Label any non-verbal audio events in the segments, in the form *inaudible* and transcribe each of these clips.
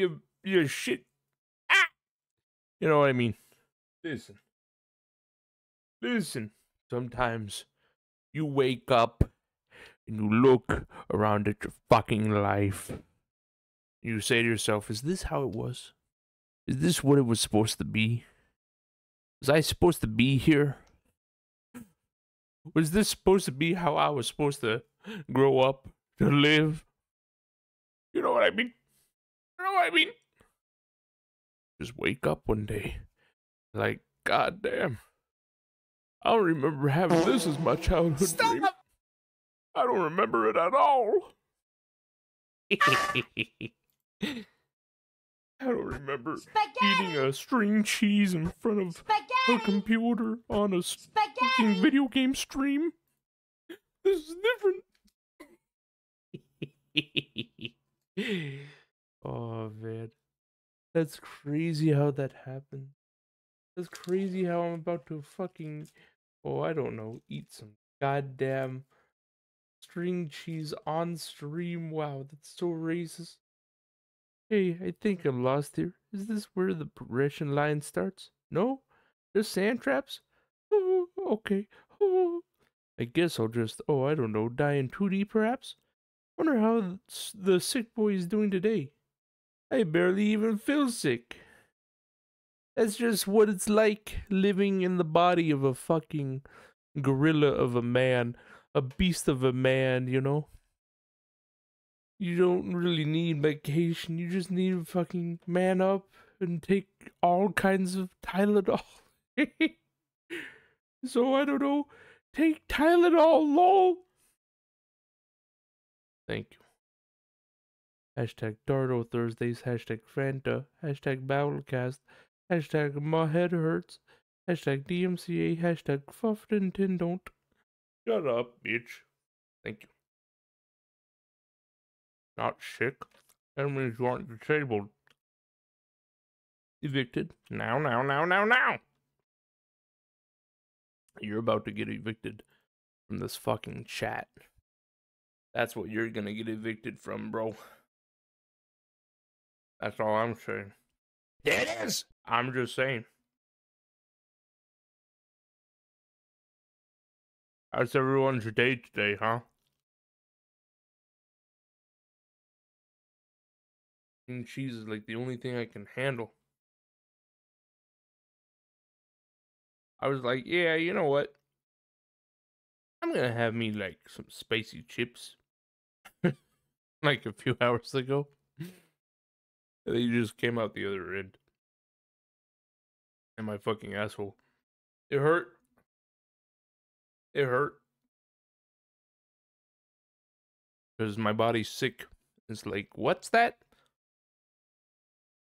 you you shit. Ah! You know what I mean? Listen. Listen. Sometimes you wake up and you look around at your fucking life. You say to yourself, is this how it was? Is this what it was supposed to be? Was I supposed to be here? Was this supposed to be how I was supposed to grow up, to live? You know what I mean? Know what I mean? Just wake up one day, like, God damn. I don't remember having this as my childhood Stop! dream. I don't remember it at all. I don't remember eating a string cheese in front of a computer on a fucking Spaghetti! video game stream. This is different. *laughs* oh man, that's crazy how that happened. That's crazy how I'm about to fucking, oh I don't know, eat some goddamn string cheese on stream. Wow, that's so racist. Hey, I think I'm lost here. Is this where the progression line starts? No? There's sand traps? Oh, okay. Oh. I guess I'll just, oh, I don't know, die in 2D perhaps? Wonder how the sick boy is doing today. I barely even feel sick. That's just what it's like living in the body of a fucking gorilla of a man, a beast of a man, you know? You don't really need medication. You just need to fucking man up and take all kinds of Tylenol. *laughs* so I don't know. Take Tylenol, lol. Thank you. Hashtag Dardo Thursdays. Hashtag Fanta. Hashtag Battlecast. Hashtag My Head Hurts. Hashtag DMCA. Hashtag and Don't. Shut up, bitch. Thank you. Not sick. That means you aren't disabled. Evicted. Now, now, now, now, now. You're about to get evicted from this fucking chat. That's what you're gonna get evicted from, bro. That's all I'm saying. There it is! I'm just saying. How's everyone's day today, huh? And cheese is like the only thing I can handle. I was like, yeah, you know what? I'm gonna have me like some spicy chips. *laughs* like a few hours ago. They just came out the other end. And my fucking asshole. It hurt. It hurt. Because my body's sick. It's like, what's that?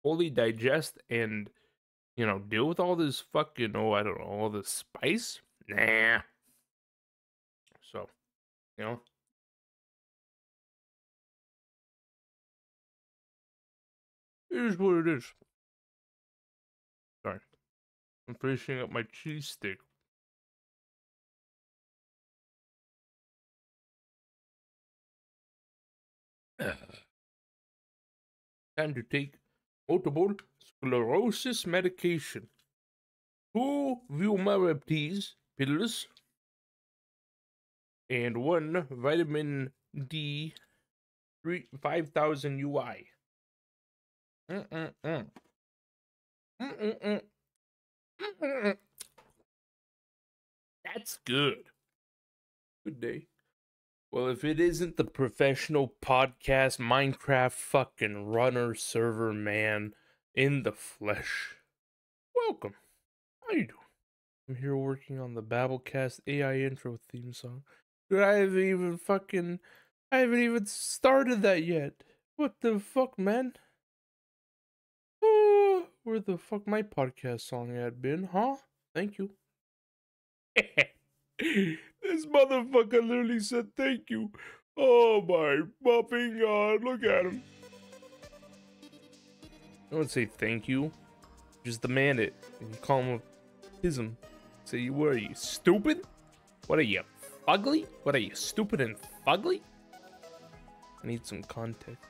Fully digest and, you know, deal with all this fucking, oh, I don't know, all this spice? Nah. So, you know. Is what it is. Sorry. I'm finishing up my cheese stick. *sighs* Time to take multiple sclerosis medication. Two Vulmariptese pills and one vitamin D three five thousand UI. That's good. Good day. Well, if it isn't the professional podcast Minecraft fucking runner server man in the flesh, welcome. How you doing? I'm here working on the Babblecast AI intro theme song. Dude, I haven't even fucking, I haven't even started that yet. What the fuck, man? Where the fuck my podcast song had been, huh? Thank you. *laughs* this motherfucker literally said thank you. Oh my fucking god, look at him. I would say thank you. Just demand it. And call him a ism. Say, what are you, stupid? What are you, fugly? What are you, stupid and fugly? I need some context.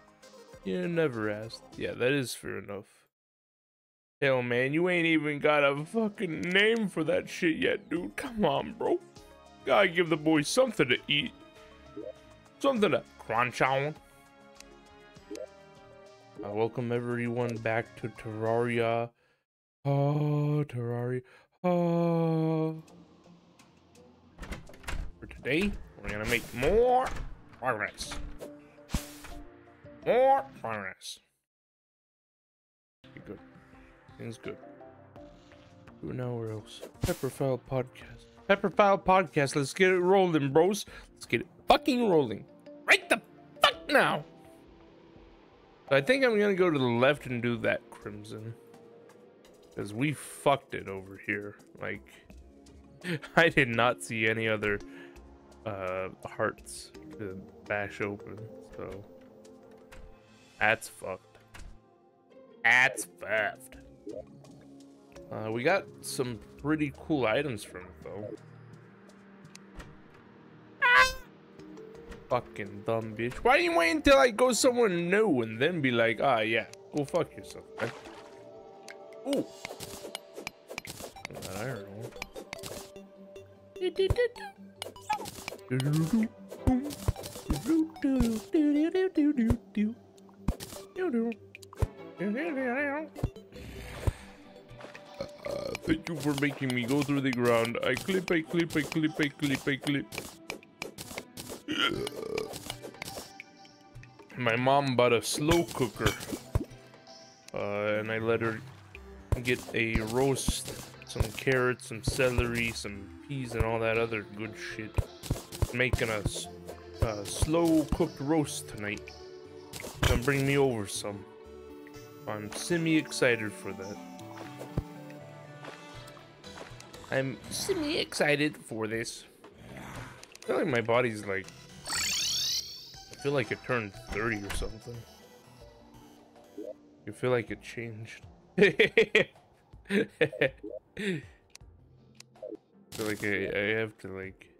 You never asked. Yeah, that is fair enough. Hell, man, you ain't even got a fucking name for that shit yet, dude. Come on, bro. Gotta give the boys something to eat. Something to crunch on. Uh, welcome everyone back to Terraria. Oh, Terraria. Oh. For today, we're gonna make more progress. More progress. Things good. Who now where else? Pepperfile Podcast. Pepperfile Podcast. Let's get it rolling, bros. Let's get it fucking rolling. Right the fuck now. I think I'm gonna go to the left and do that crimson. Because we fucked it over here. Like, *laughs* I did not see any other uh, hearts to bash open, so that's fucked. That's fucked. Uh, we got some pretty cool items from it, though. Fucking dumb bitch. Why do you wait until I go somewhere new and then be like, ah, yeah, go fuck yourself, man. Ooh. I don't know. Uh, thank you for making me go through the ground. I clip, I clip, I clip, I clip, I clip. My mom bought a slow cooker. Uh, and I let her get a roast, some carrots, some celery, some peas, and all that other good shit. Making a uh, slow cooked roast tonight. Come bring me over some. I'm semi excited for that. I'm semi excited for this. I feel like my body's like. I feel like it turned 30 or something. You feel like it changed. *laughs* I feel like I, I have to like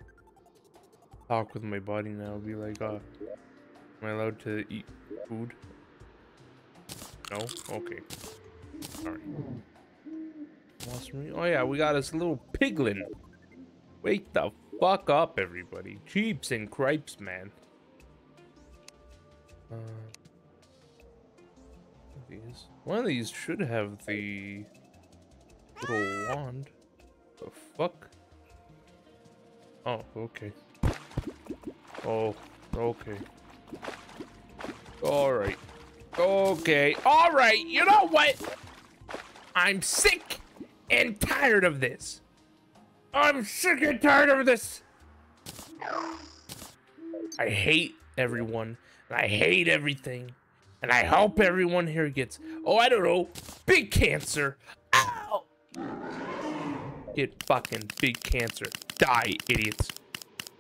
talk with my body now. Be like, uh, am I allowed to eat food? No? Okay. Alright. Oh yeah, we got this little piglin. Wake the fuck up, everybody. Cheeps and cripes, man. Uh, these. One of these should have the little wand. The fuck? Oh, okay. Oh, okay. Alright. Okay. Alright, you know what? I'm sick and tired of this. I'm sick and tired of this. I hate everyone. I hate everything. And I hope everyone here gets, oh, I don't know, big cancer. Ow! Get fucking big cancer. Die, idiots.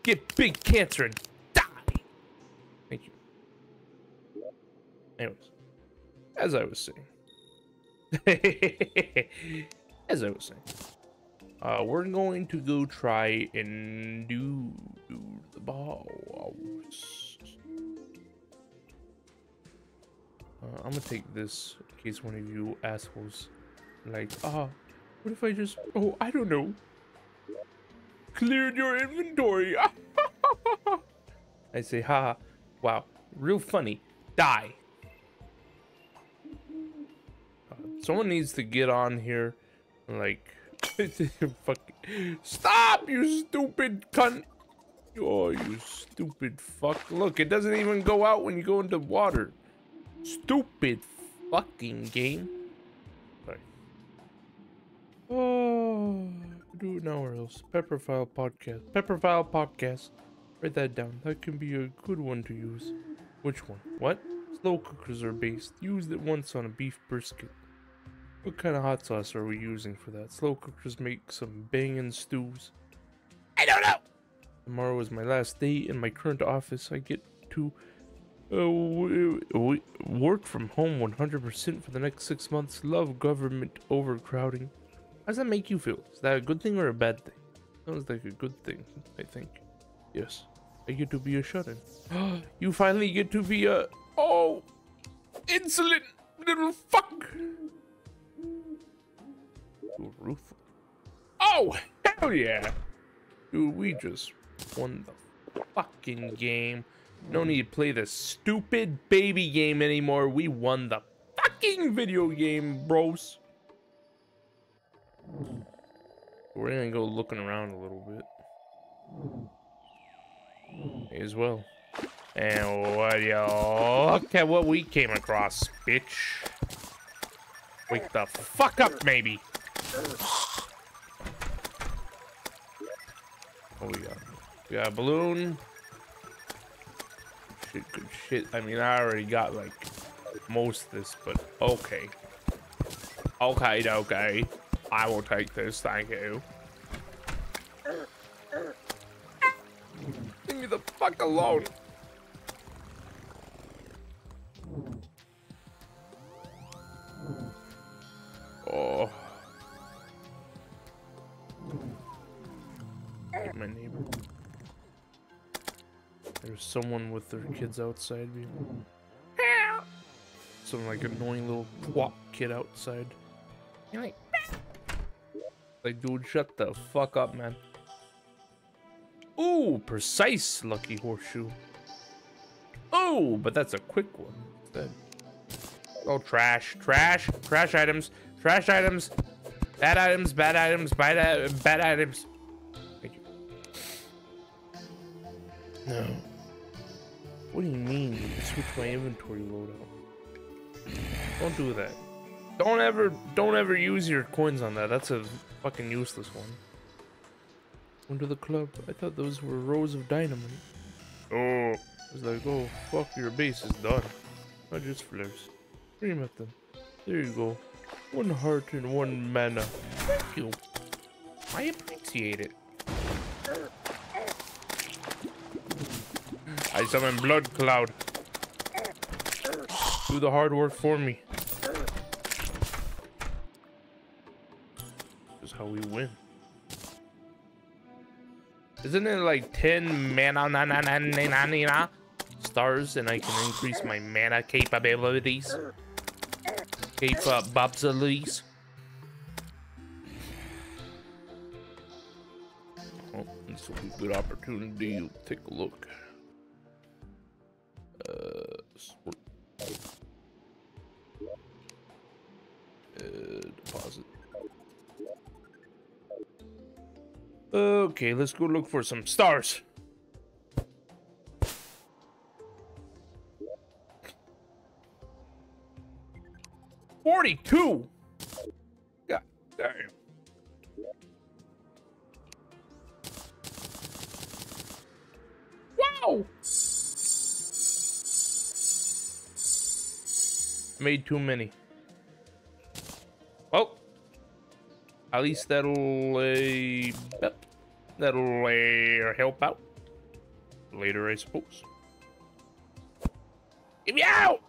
Get big cancer and die. Thank you. Anyways, as I was saying. *laughs* as I was saying. Uh, we're going to go try and do, do the balls. Uh, I'm gonna take this in case one of you assholes like, ah, what if I just, oh, I don't know, cleared your inventory. *laughs* I say, ha, wow, real funny, die. Uh, someone needs to get on here, like, *laughs* fuck, stop, you stupid cunt. Oh, you stupid fuck. Look, it doesn't even go out when you go into water. Stupid fucking game. Sorry. Oh, do it now or else. Pepperfile podcast. Pepperfile podcast. Write that down. That can be a good one to use. Which one? What? Slow cookers are based. Used it once on a beef brisket. What kind of hot sauce are we using for that? Slow cookers make some banging stews. I don't know. Tomorrow is my last day in my current office. I get to uh, we work from home 100% for the next six months. Love government overcrowding. How does that make you feel? Is that a good thing or a bad thing? Sounds like a good thing, I think. Yes. I get to be a shut-in. *gasps* you finally get to be a... Oh! insolent little fuck. Oh, hell yeah. Dude, we just won the fucking game. No need to play this stupid baby game anymore. We won the fucking video game, bros. We're gonna go looking around a little bit. May as well. And what y'all look at what we came across, bitch. Wake the fuck up, maybe. What we got? We got a balloon. Shit, good shit. I mean, I already got like most of this, but okay. Okay, okay. I will take this, thank you. Leave me the fuck alone. Oh. There's someone with their kids outside. Me. Some like annoying little twat kid outside. Like, like, dude, shut the fuck up, man. Ooh, precise lucky horseshoe. Oh, but that's a quick one. Instead. Oh, trash, trash, trash items, trash items, bad items, bad items, bad, bad items. Thank you. No. What do you mean? Switch my inventory loadout. Don't do that. Don't ever, don't ever use your coins on that. That's a fucking useless one. Into the club. I thought those were rows of dynamite. Oh. I was like, oh, fuck, your base is done. Not just flares. Scream at them. There you go. One heart and one mana. Thank you. I appreciate it. I summon Blood Cloud. Do the hard work for me. This is how we win. Isn't it like 10 mana na, na, na, na, na, na, stars and I can increase my mana capabilities? Capabilities? Oh, this will be a good opportunity take a look. Uh, uh, deposit. Okay, let's go look for some stars. Forty-two. God damn. Wow. Made too many. Well, at least that'll uh, that'll uh, help out later, I suppose. Get me out!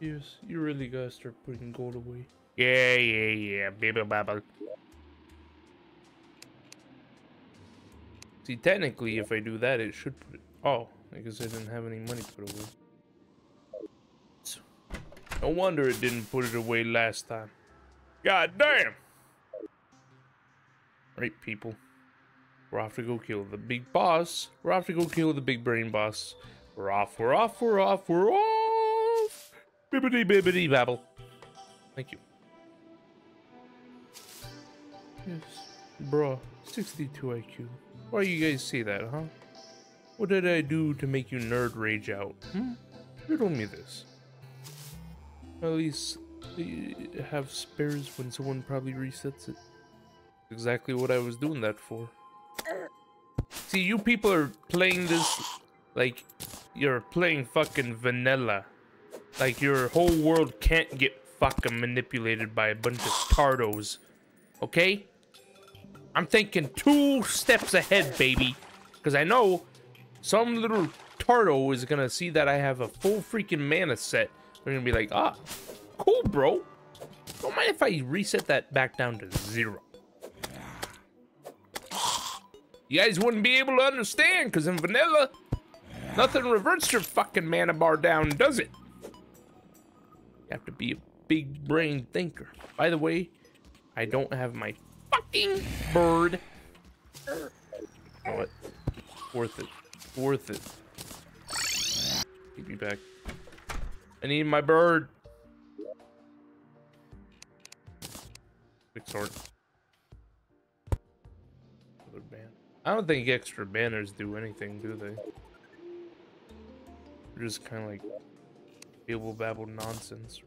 Yes, you really gotta start putting gold away. Yeah, yeah, yeah, baby babble. See, technically, if I do that, it should put it... Oh, I guess I didn't have any money to put away. No wonder it didn't put it away last time. God damn! Right, people. We're off to go kill the big boss. We're off to go kill the big brain boss. We're off, we're off, we're off, we're off! Bibbity bibbity babble. Thank you. Yes, bruh, 62 IQ. Why you guys say that, huh? What did I do to make you nerd rage out? Hmm? Riddle me this. At least have spares when someone probably resets it. Exactly what I was doing that for. See, you people are playing this like you're playing fucking vanilla. Like your whole world can't get fucking manipulated by a bunch of tardos. Okay? I'm thinking two steps ahead, baby. Because I know some little tardo is gonna see that I have a full freaking mana set. They're gonna be like, ah, cool, bro. Don't mind if I reset that back down to zero. You guys wouldn't be able to understand, because in vanilla, Nothing reverts your fucking mana bar down, does it? You have to be a big brain thinker. By the way, I don't have my fucking bird. You know what? Worth it. Worth it. Keep me back. I need my bird. Big sword. Another ban. I don't think extra banners do anything, do they? They're just kind of like babble babble nonsense.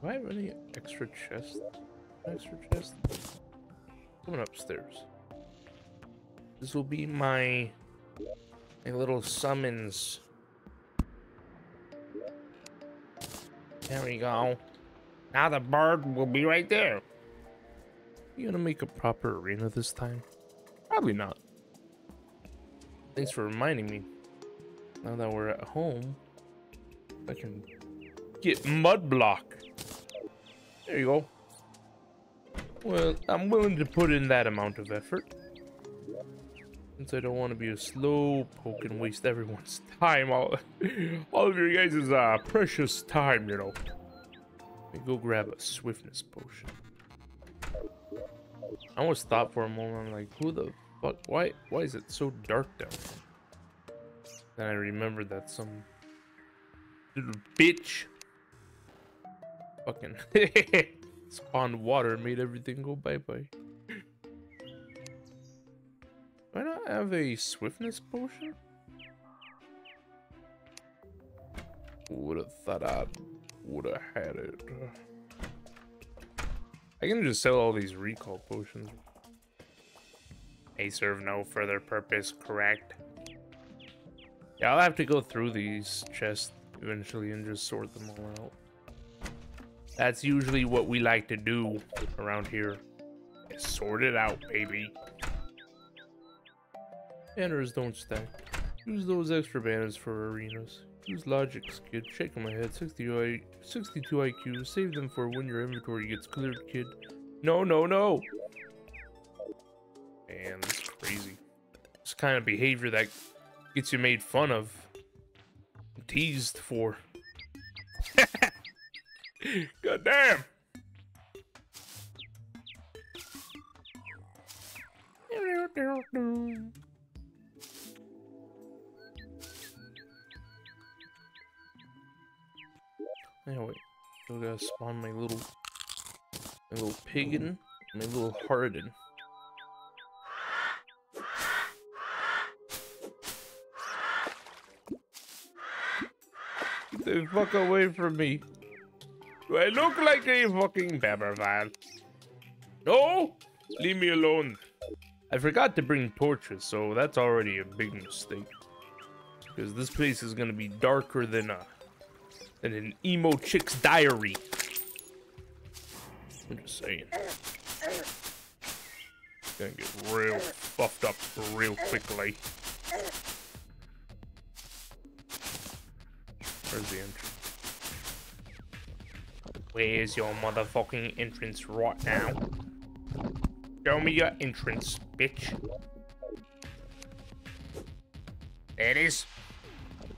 Do I have any extra chest? Extra chest? Coming upstairs. This will be my my little summons. There we go. Now the bird will be right there. You gonna make a proper arena this time? Probably not. Thanks for reminding me. Now that we're at home, I can get mud block. There you go. Well, I'm willing to put in that amount of effort. Since I don't want to be a slow poke and waste everyone's *laughs* time, all, all of your guys' uh, precious time, you know. Let me go grab a swiftness potion. I almost thought for a moment, I'm like, who the fuck? Why, why is it so dark down here? Then I remembered that some little bitch fucking *laughs* spawned water made everything go bye-bye. Have a swiftness potion? Would have thought I would have had it. I can just sell all these recall potions. They serve no further purpose, correct? Yeah, I'll have to go through these chests eventually and just sort them all out. That's usually what we like to do around here. Sort it out, baby. Banners don't stack. Use those extra banners for arenas. Use logic kid. Shaking my head. 60 I 62 IQ. Save them for when your inventory gets cleared, kid. No, no, no! Man, that's crazy. This kind of behavior that gets you made fun of. Teased for. *laughs* God damn! *laughs* Anyway, still gotta spawn my little, my little piggin, my little harden. Get the fuck away from me. Do I look like a fucking Babberval? No! Leave me alone. I forgot to bring torches, so that's already a big mistake. Because this place is gonna be darker than a than an emo chick's diary. I'm just saying. Gonna get real buffed up real quickly. Where's the entrance? Where's your motherfucking entrance right now? Show me your entrance, bitch. There it is.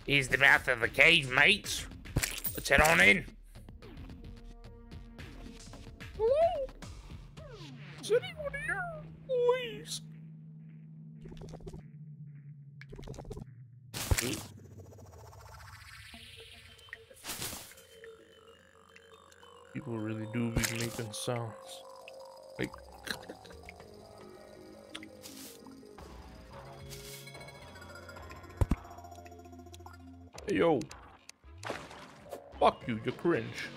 Here's the mouth of the cave, mates. Let's head on in. Hello? Is anyone here? Please. People really do be making sounds. Like yo. Fuck you, you cringe.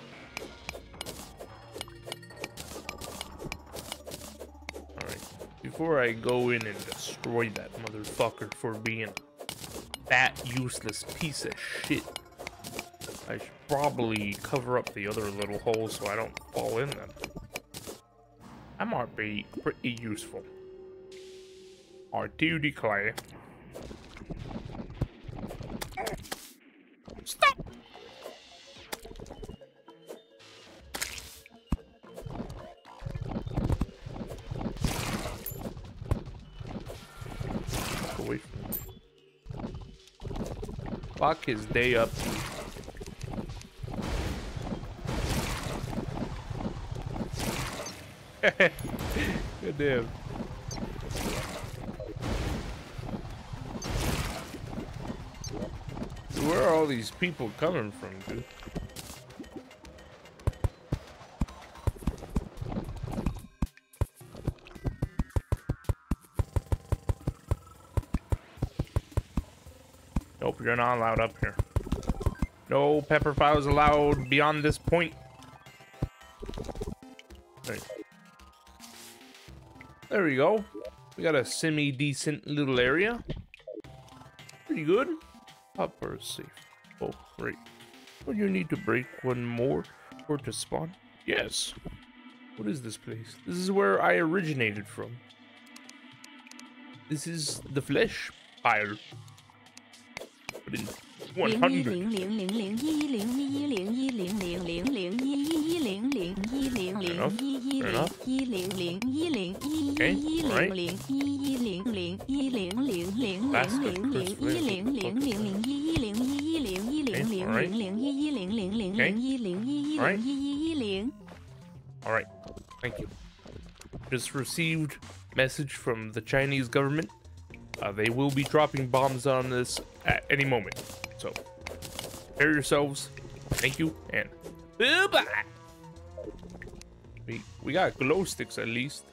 Alright. Before I go in and destroy that motherfucker for being that useless piece of shit, I should probably cover up the other little holes so I don't fall in them. That might be pretty useful. I do declare. Fuck his day up. *laughs* Good damn. Where are all these people coming from, dude? You're not allowed up here. No pepper files allowed beyond this point. Right. There we go. We got a semi-decent little area. Pretty good. Hopper safe. Oh, great. Well, you need to break one more it to spawn? Yes. What is this place? This is where I originated from. This is the flesh pile. 100. All right. Thank you. Just received message from the Chinese government. Uh, they will be dropping bombs on this at any moment. So, prepare yourselves. Thank you, and bye. We we got glow sticks at least.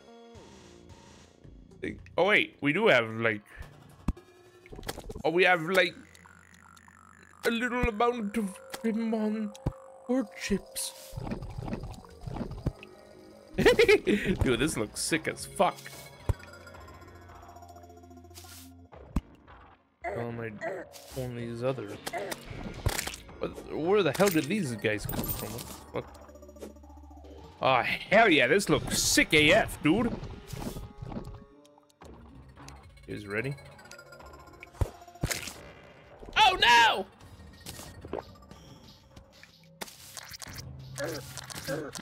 Oh wait, we do have like. Oh, we have like a little amount of Pokemon or chips. *laughs* Dude, this looks sick as fuck. Am I on these other? Where the hell did these guys come from? What? Oh, hell yeah, this looks sick AF, dude. Is ready? Oh no!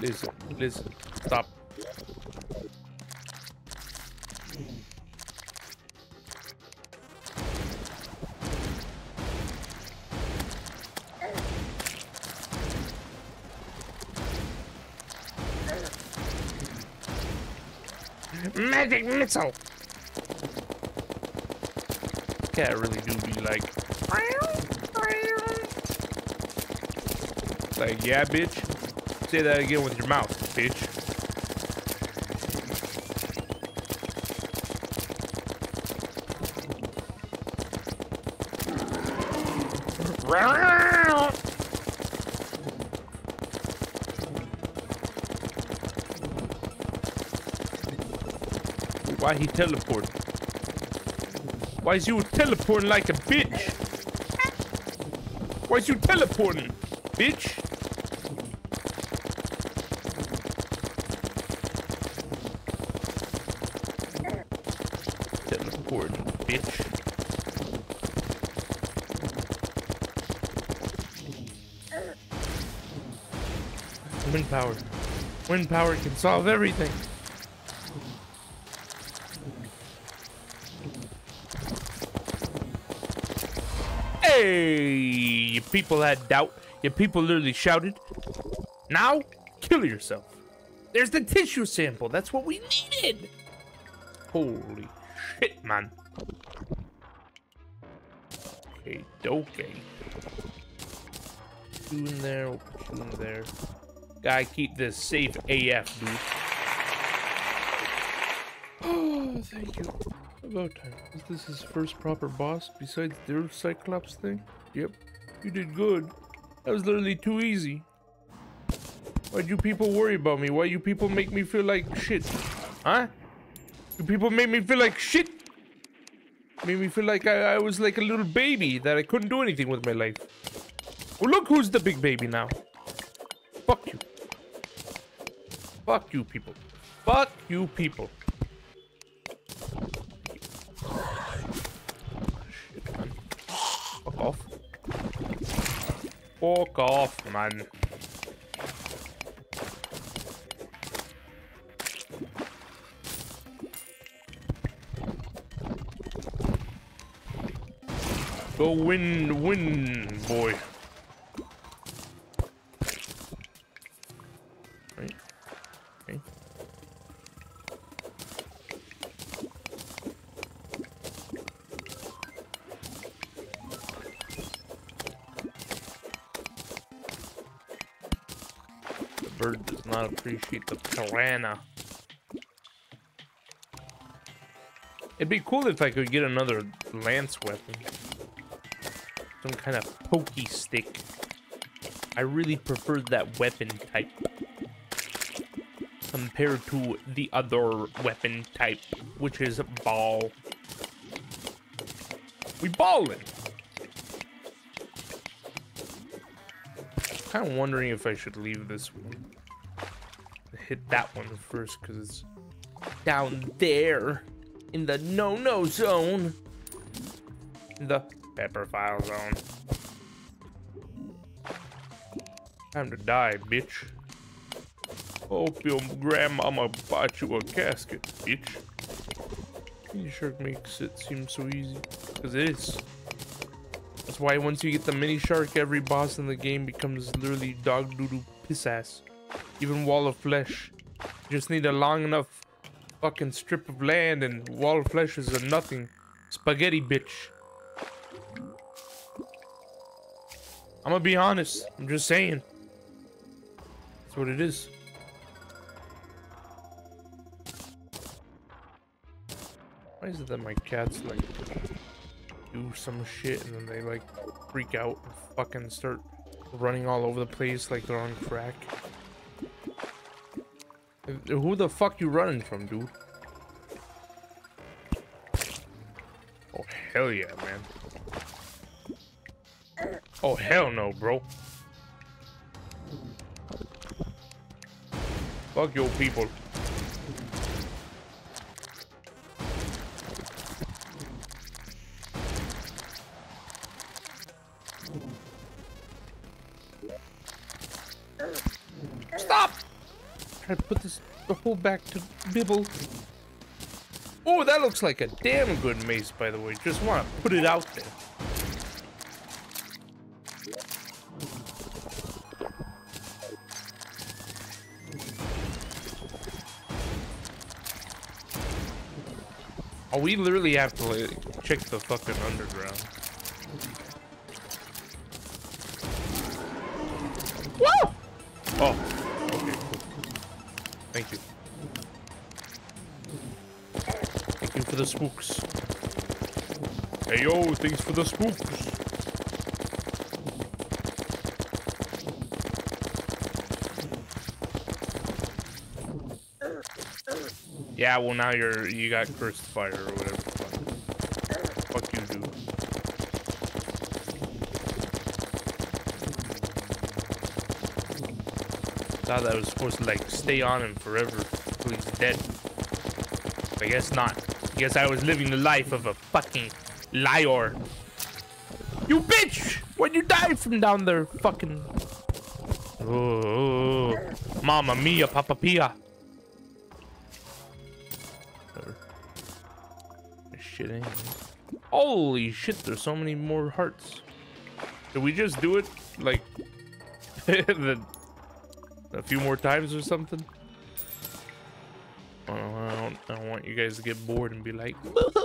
Listen, listen, stop. Magic missile! Cat really do be like... Like, yeah, bitch? Say that again with your mouth, bitch. Why he teleporting? Why is you teleporting like a bitch? Why is you teleporting, bitch? Teleporting, bitch. Wind power. Wind power can solve everything. Hey! You people had doubt. Your people literally shouted. Now, kill yourself. There's the tissue sample. That's what we needed. Holy shit, man. Okay, okay. Two in there, you in there. Gotta keep this safe AF, dude. Oh, *gasps* thank you. Is this his first proper boss besides their Cyclops thing? Yep. You did good. That was literally too easy. Why'd you people worry about me? Why you people make me feel like shit? Huh? You people make me feel like shit? Made me feel like I, I was like a little baby that I couldn't do anything with my life. Well, look who's the big baby now. Fuck you. Fuck you people. Fuck you people. Fuck off. Fuck off, man. Go win, win, boy. Appreciate the piranha. It'd be cool if I could get another lance weapon. Some kind of pokey stick. I really prefer that weapon type. Compared to the other weapon type, which is ball. We ballin'! Kind of wondering if I should leave this one. Hit that one first, because it's down there in the no-no zone. In the pepperfile zone. Time to die, bitch. Hope your grandmama bought you a casket, bitch. Mini shark makes it seem so easy. Because it is. That's why once you get the mini shark, every boss in the game becomes literally dog doo-doo piss ass. Even wall of flesh. You just need a long enough fucking strip of land and wall of flesh is a nothing. Spaghetti bitch. I'm gonna be honest. I'm just saying. That's what it is. Why is it that my cats like do some shit and then they like freak out and fucking start running all over the place like they're on crack? Who the fuck you running from, dude? Oh, hell yeah, man. Oh, hell no, bro. Fuck your people. This the whole back to Bibble. Oh, that looks like a damn good mace, by the way. Just want to put it out there. Oh, we literally have to like, check the fucking underground. Woo! Oh, okay, cool. Thank you. For the spooks. Hey yo, thanks for the spooks. Yeah, well now you're you got cursed fire or whatever. Fuck, fuck you, dude. Thought that was supposed to like stay on him forever until he's dead. I guess not. Guess I was living the life of a fucking liar. You bitch! When you die from down there, fucking. Oh, Mama mia, Papa Pia. Shit. Holy shit, there's so many more hearts. Did we just do it like *laughs* the a few more times or something? Guys to get bored and be like, *laughs* I don't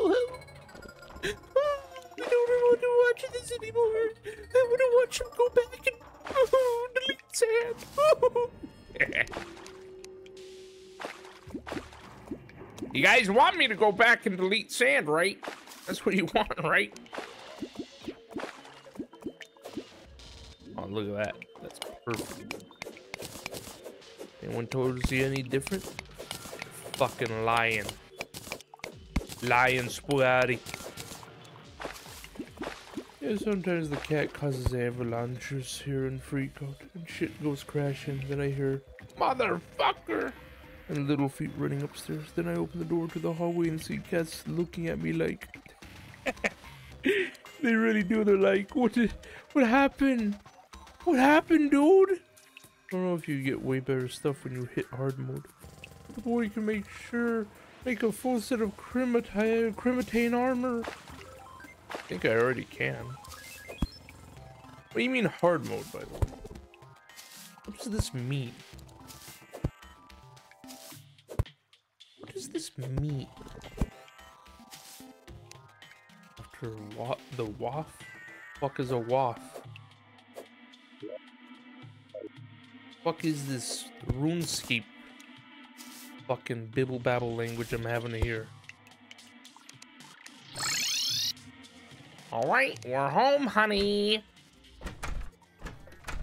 want to watch this anymore. I want to watch him go back and oh, *laughs* delete sand. *laughs* you guys want me to go back and delete sand, right? That's what you want, right? Oh, look at that. That's perfect. Anyone told you any different? Fucking lying. Lying spaghetti. Yeah, sometimes the cat causes avalanches here in Freakout, and shit goes crashing. Then I hear, Motherfucker! And little feet running upstairs. Then I open the door to the hallway and see cats looking at me like. *laughs* they really do. They're like, what did, what happened? What happened, dude? I don't know if you get way better stuff when you hit hard mode. Or you can make sure, make a full set of Crimtane armor. I think I already can. What do you mean hard mode, by the way? What does this mean? What does this mean? After wa the waff? Fuck is a waff? Fuck is this RuneScape fucking bibble babble language I'm having to hear? All right, we're home, honey.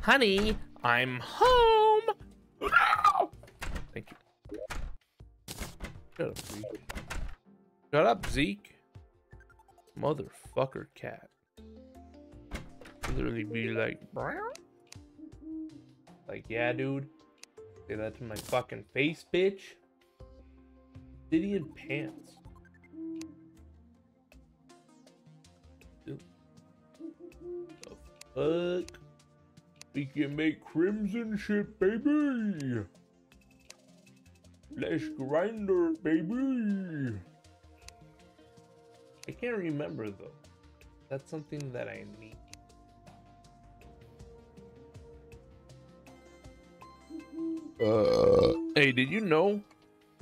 Honey, I'm home. Thank you. Shut up, Zeke. Shut up, Zeke. Motherfucker cat. Literally be like, "Brown?" like, yeah, dude. Say that to my fucking face, bitch. Idiot pants. Dude. The fuck? We can make crimson shit, baby. Flesh grinder, baby. I can't remember though. That's something that I need. Uh, hey, did you know?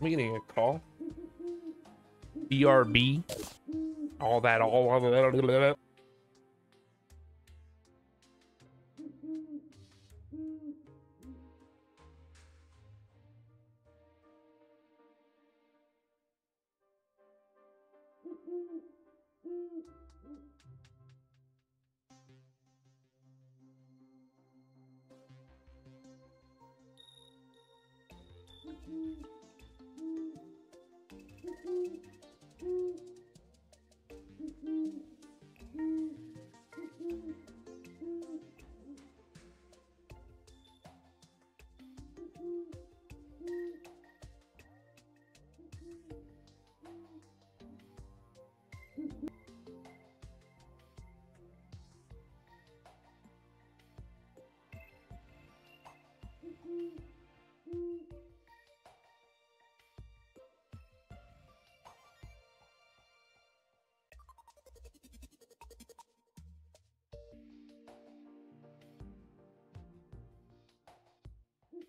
I'm getting a call. BRB. All that, all that.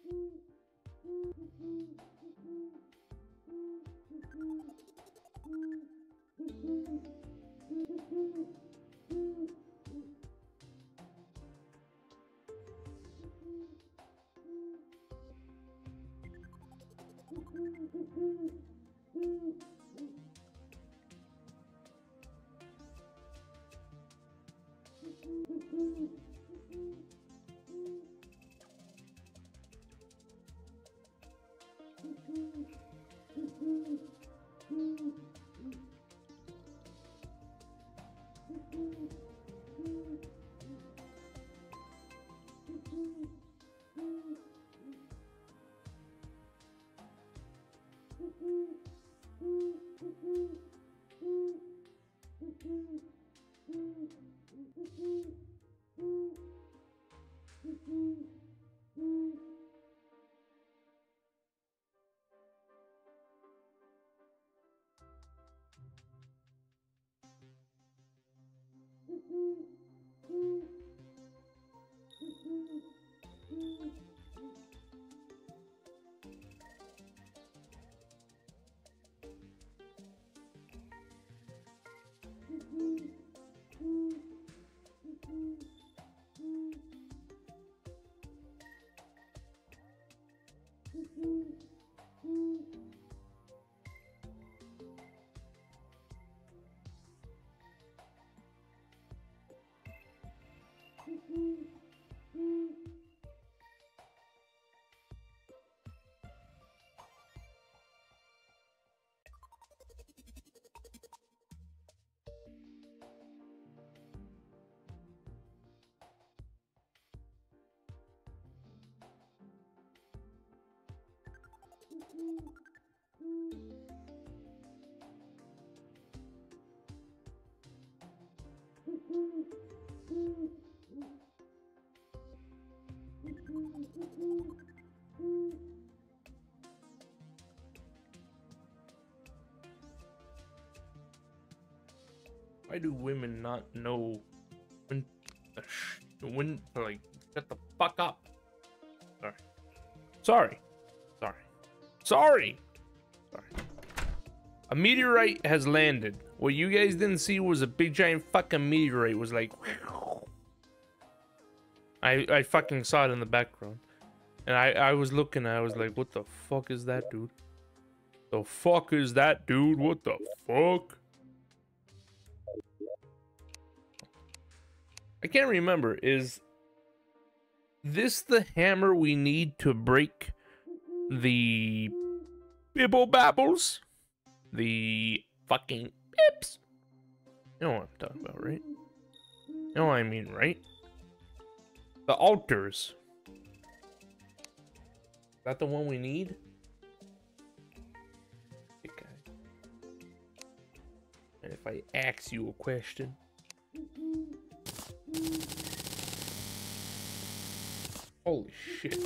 Ooh. Why do women not know when when like shut the fuck up? Sorry. Sorry. Sorry. Sorry. Sorry. A meteorite has landed. What you guys didn't see was a big giant fucking meteorite. It was like I I fucking saw it in the background. And I I was looking I was like what the fuck is that dude? The fuck is that dude? What the fuck? I can't remember. Is this the hammer we need to break the bibble babbles? The fucking? You know what I'm talking about, right? You know what I mean, right? The altars. Is that the one we need? Okay. And if I ask you a question. Holy shit.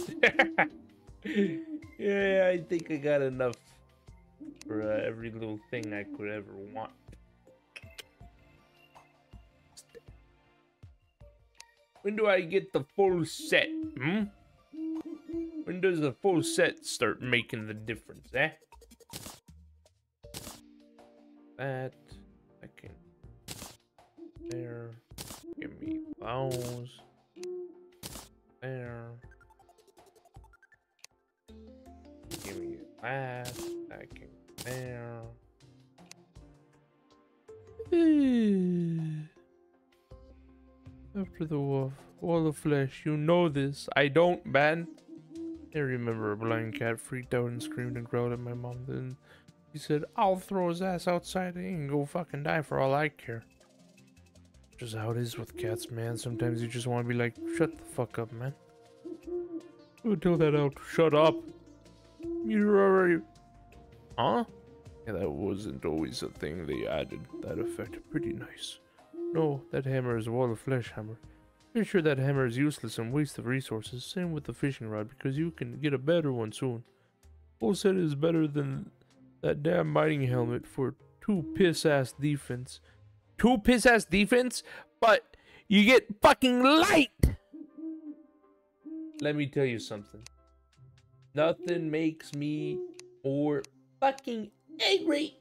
*laughs* yeah, I think I got enough for uh, every little thing I could ever want. When do I get the full set? Hmm? When does the full set start making the difference, eh? That I can there. Give me those. There. Give me that. I can there. *laughs* After the wolf, all the flesh, you know this. I don't, man. I remember a blind cat freaked out and screamed and growled at my mom. Then he said, I'll throw his ass outside and go fucking die for all I care. Just how it is with cats, man. Sometimes you just want to be like, shut the fuck up, man. Who tell that out? Shut up. You're already. Huh? Yeah, that wasn't always a thing they added. That effect. Pretty nice. No, that hammer is a wall of flesh hammer. Pretty sure that hammer is useless and waste of resources. Same with the fishing rod, because you can get a better one soon. Full set is better than that damn mining helmet for two piss ass defense. Two piss ass defense, but you get fucking light! Let me tell you something. Nothing makes me more fucking angry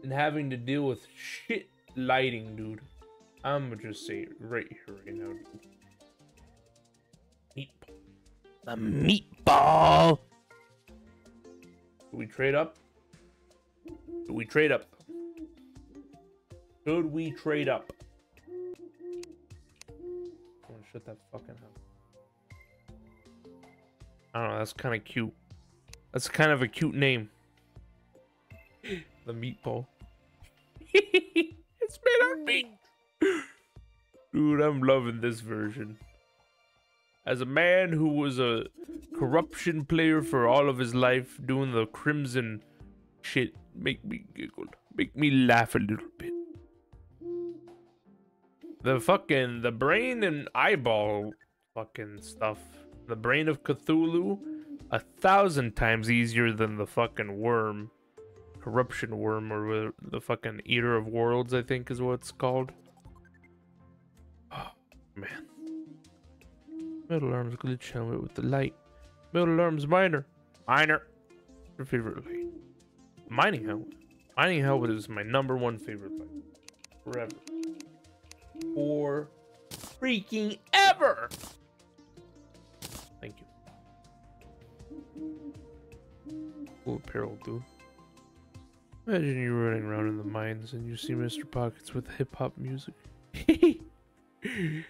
than having to deal with shit lighting, dude. I'm gonna just say it right here, right now, dude. Meatball. The meatball! Do we trade up? Do we trade up? Should we trade up? I wanna shut that fucking up. I don't know, that's kind of cute. That's kind of a cute name. *laughs* the meatball. *laughs* it's made of meat. Dude, I'm loving this version. As a man who was a corruption player for all of his life, doing the crimson shit, make me giggle. Make me laugh a little bit. The fucking, the brain and eyeball fucking stuff. The brain of Cthulhu, a thousand times easier than the fucking worm. Corruption worm, or the fucking eater of worlds, I think is what it's called. Oh, man. Metal Arms glitch helmet with the light. Metal Arms miner. Miner. Your favorite light. Mining helmet. Mining helmet is my number one favorite light. Forever. For freaking ever! Thank you. Cool apparel, dude. Imagine you running around in the mines and you see Mr. Pockets with hip hop music. *laughs*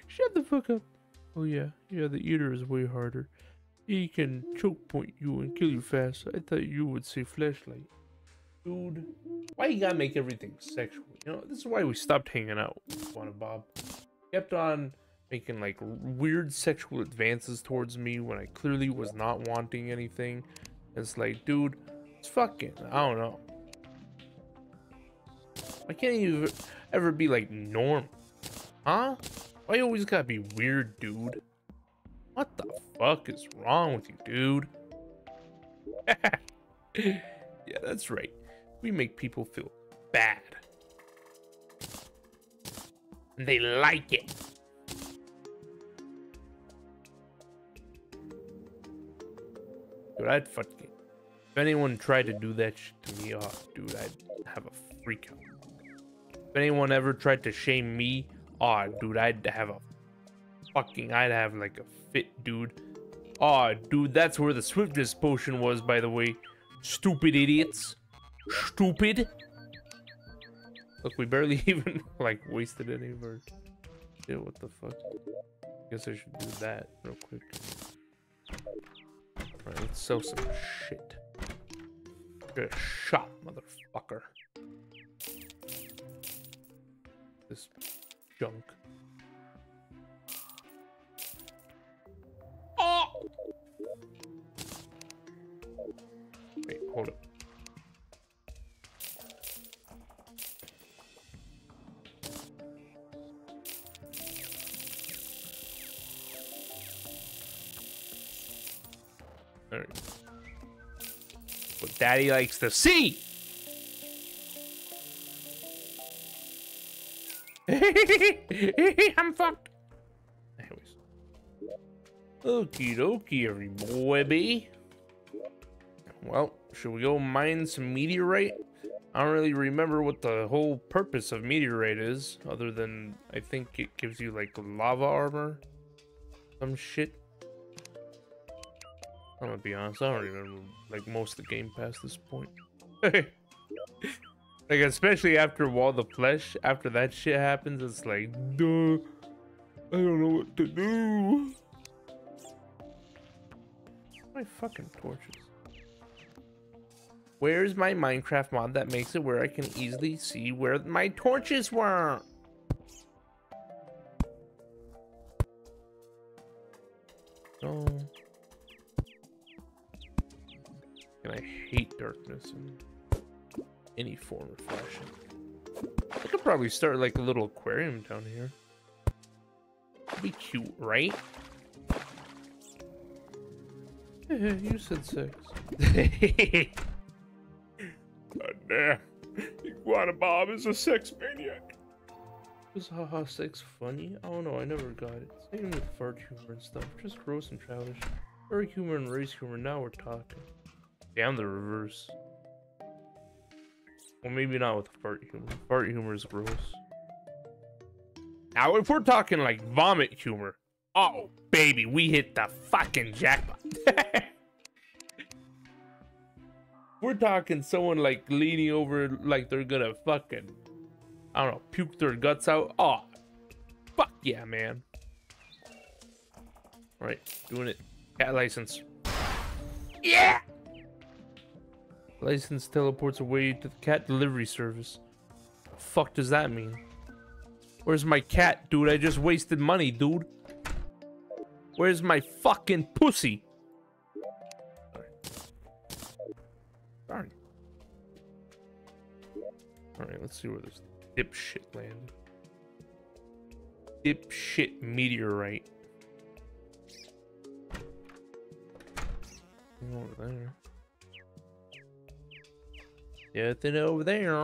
Shut the fuck up. Oh yeah, yeah, the eater is way harder. He can choke point you and kill you fast. I thought you would say flashlight. Dude, why you gotta make everything sexual? You know, this is why we stopped hanging out, Iguana Bob. Kept on making like weird sexual advances towards me when I clearly was not wanting anything. It's like, dude, it's fucking, I don't know. I can't you ever be like normal. Huh? Why you always gotta be weird, dude? What the fuck is wrong with you, dude? *laughs* yeah, that's right. We make people feel bad. And they like it. Dude, I'd fucking. If anyone tried to do that shit to me, oh, dude, I'd have a freak out. Anyone ever tried to shame me, oh, dude, I'd have a fucking. I'd have like a fit, dude. Oh, dude, that's where the swiftness potion was, by the way. Stupid idiots. Stupid. Look, we barely *laughs* even, like, wasted any of our... Yeah, what the fuck? Guess I should do that real quick. Alright, let's sell some shit. Get a shot, motherfucker. This junk. Oh! Wait, hold up. Alright. What daddy likes to see! *laughs* I'm fucked. Anyways. Okie dokie, every boy. Well, should we go mine some meteorite? I don't really remember what the whole purpose of meteorite is, other than I think it gives you like lava armor. Some shit. I'm gonna be honest, I don't remember like most of the game past this point. *laughs* like especially after Wall of Flesh, after that shit happens, it's like, duh, I don't know what to do. My fucking torches. Where's my Minecraft mod that makes it where I can easily see where my torches were? Oh. And I hate darkness in any form or fashion. I could probably start like a little aquarium down here. That'd be cute, right? you said sex. *laughs* God damn. Iguana Bob is a sex maniac. Was haha sex funny? I don't know, I never got it. Same with fart humor and stuff. Just gross and childish. Furry humor and race humor, now we're talking. Damn the reverse. Well, maybe not with fart humor. Fart humor is gross. Now, if we're talking like vomit humor, oh, baby, we hit the fucking jackpot. *laughs* we're talking someone like leaning over like they're gonna fucking, I don't know, puke their guts out. Oh, fuck yeah, man. All right, doing it. Cat license. yeah! License teleports away to the cat delivery service. The fuck does that mean? Where's my cat, dude? I just wasted money, dude. Where's my fucking pussy? Darn. Alright, let's see where this dipshit landed. Dipshit meteorite. Over there. Nothing over there.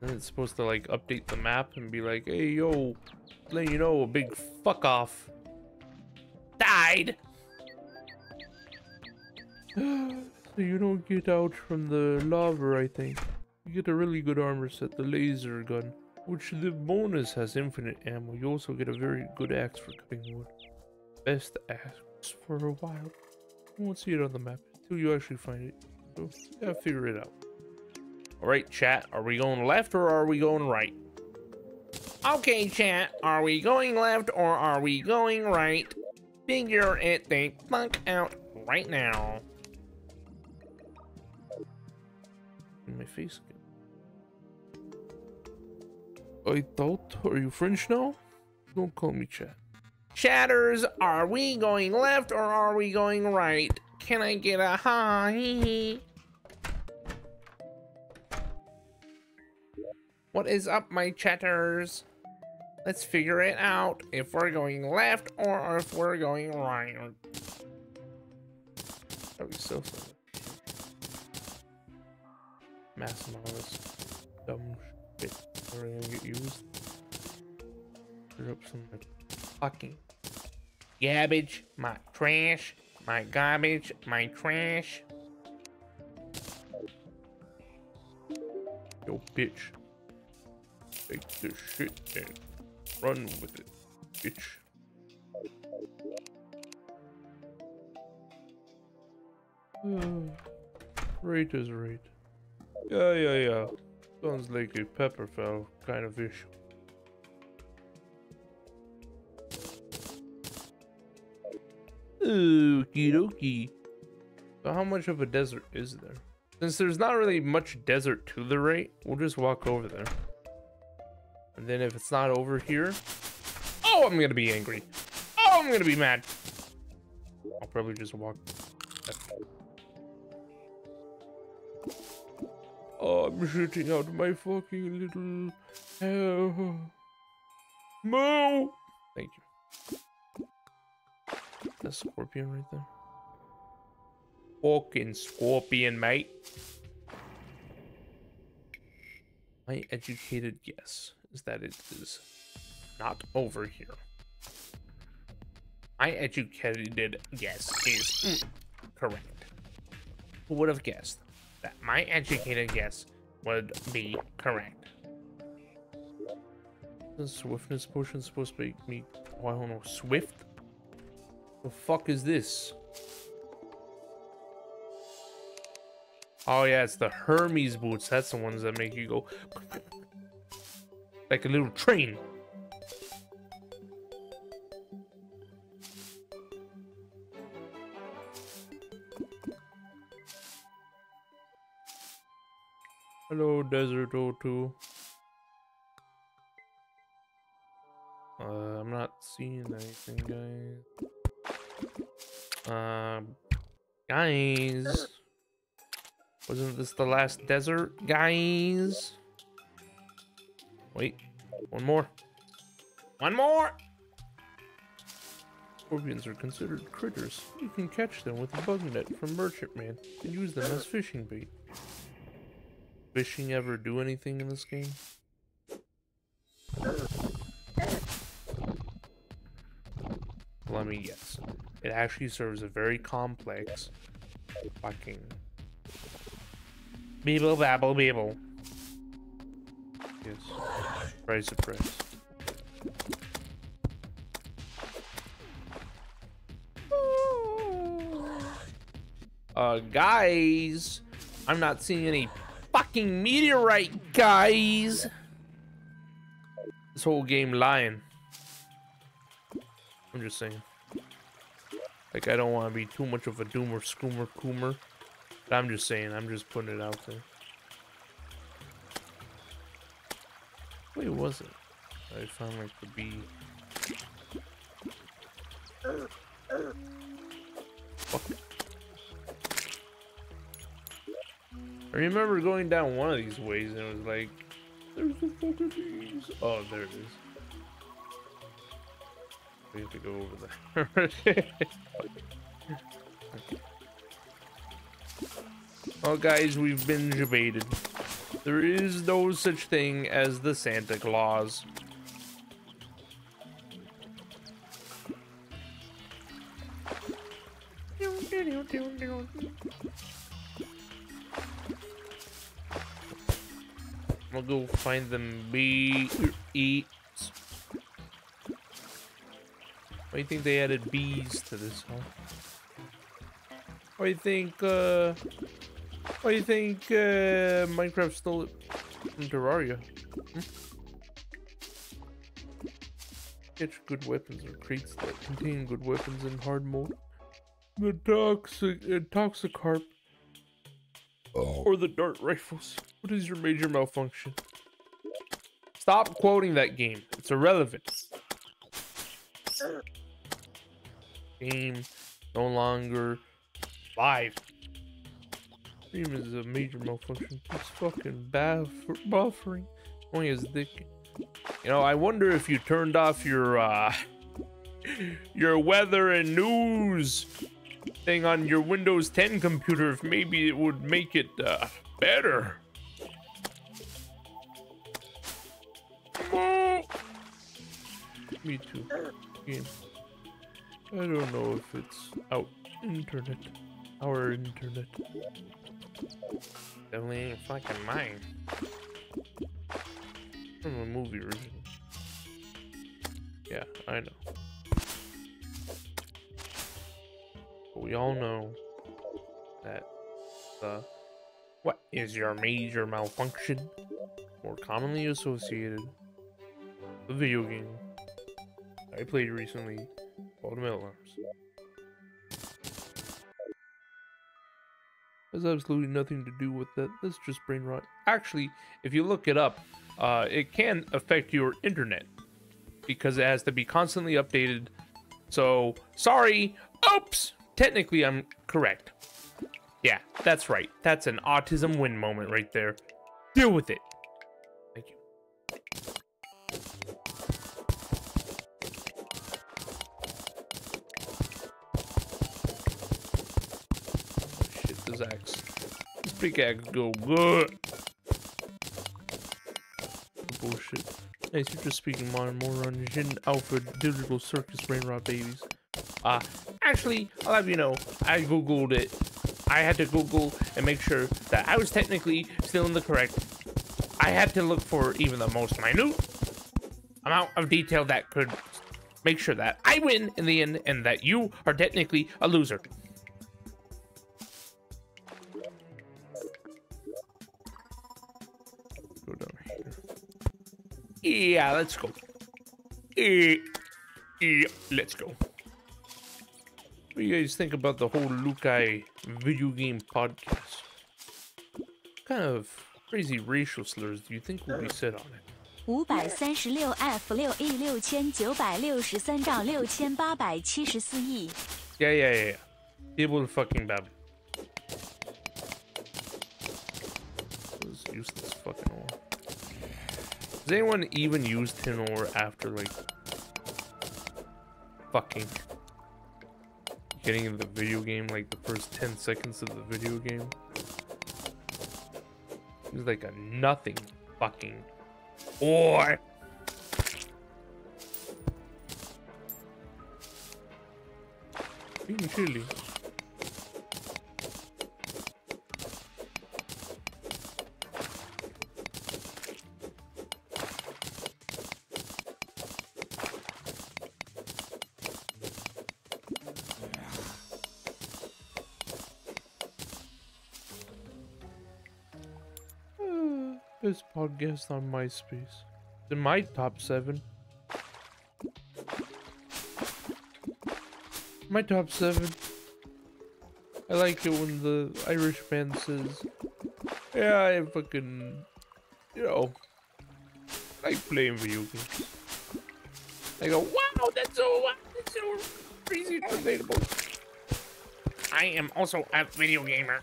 And it's supposed to like update the map and be like, hey yo, let you know a big fuck off. Died! *gasps* so you don't get out from the lava, I think. You get a really good armor set, the laser gun, which the bonus has infinite ammo. You also get a very good axe for cutting wood. Best axe for a while. You won't see it on the map until you actually find it. So, yeah, figure it out. Alright, chat, are we going left or are we going right? Okay, chat, are we going left or are we going right? Figure it the fuck out right now. In my face again. I thought, are you French now? Don't call me chat. Chatters, are we going left or are we going right? Can I get a hi? What is up, my chatters? Let's figure it out if we're going left or if we're going right. That'd be so fun. mass dumb shit We're gonna get used. Put up some fucking Garbage, my trash, my garbage, my trash. yo bitch. Take this shit and run with it, bitch. Hmm. rate is rate. Yeah, yeah, yeah. Sounds like a Pepperfell kind of issue. Okie dokie. So how much of a desert is there? Since there's not really much desert to the right, we'll just walk over there. And then if it's not over here, oh, I'm gonna be angry. Oh, I'm gonna be mad. I'll probably just walk. Oh, I'm shooting out my fucking little. Uh, Moo! That scorpion right there. Fucking scorpion, mate. My educated guess is that it is not over here. My educated guess is correct. Who would have guessed that my educated guess would be correct? The swiftness potion supposed to make me, oh, I don't know, swift? The fuck is this? Oh yeah, it's the Hermes boots. That's the ones that make you go like a little train. Hello, Desert O2. Uh, I'm not seeing anything, guys. Um, guys. Wasn't this the last desert, guys? Wait, one more. One more! Scorpions are considered critters. You can catch them with a bug net from Merchantman and use them as fishing bait. Fishing ever do anything in this game? Let me guess. It actually serves a very complex fucking Beeble babble beeble. Yes. Surprise, surprise. Uh, guys, I'm not seeing any fucking meteorite, guys. This whole game lying. I'm just saying. Like, I don't want to be too much of a doomer, scoomer, coomer. But I'm just saying, I'm just putting it out there. Wait, was it? I found like the bee. Fuck. I remember going down one of these ways and it was like, there's the fucking bees. Oh, there it is. We have to go over there. *laughs* Oh, guys, we've been debated. There is no such thing as the Santa Claus. We'll go find them bee eats. Why do you think they added bees to this, huh? Why do you think, uh... Why do you think uh, Minecraft stole it from Terraria? Hmm? Catch good weapons or crates that contain good weapons in hard mode. The toxic, uh, Toxicarp. Oh. Or the dart rifles. What is your major malfunction? Stop quoting that game. It's irrelevant game no longer live. Stream is a major malfunction. It's fucking buffer buffering. Only his dick. You know, I wonder if you turned off your uh *laughs* your weather and news thing on your Windows 10 computer if maybe it would make it uh, better. Me too. Yeah. I don't know if it's out internet. Our internet. Definitely ain't fucking mine. From a movie original. Yeah, I know. But we all know that the What is your major malfunction? more commonly associated with a video game I played recently called Metal Arms. Has absolutely nothing to do with that. That's just brain rot. Actually, if you look it up, uh, it can affect your internet because it has to be constantly updated. So, sorry. Oops. Technically, I'm correct. Yeah, that's right. That's an autism win moment right there. Deal with it. This big axe go good. Bullshit. Nice, you're just speaking modern moron. Gen Alpha Digital Circus Brain Rot Babies. Uh, actually, I'll have you know, I googled it. I had to Google and make sure that I was technically still in the correct. I had to look for even the most minute amount of detail that could make sure that I win in the end and that you are technically a loser. Yeah, let's go. Yeah, yeah, let's go. What do you guys think about the whole Lukai video game podcast? What kind of crazy racial slurs do you think will be said on it? 五百三十六 F 六 E 六千九百六十三兆六千八百七十四亿。 Yeah, yeah, yeah, yeah. People fucking bab. This useless fucking ore. Does anyone even use tin ore after like fucking getting in the video game like the first 10 seconds of the video game? It's like a nothing fucking ore. Being chilly. Best podcast on MySpace. It's in my top seven. My top seven. I like it when the Irish man says, "Yeah, I fucking, you know, like playing video games." I go, "Wow, that's so, that's so crazy relatable." I am also a video gamer.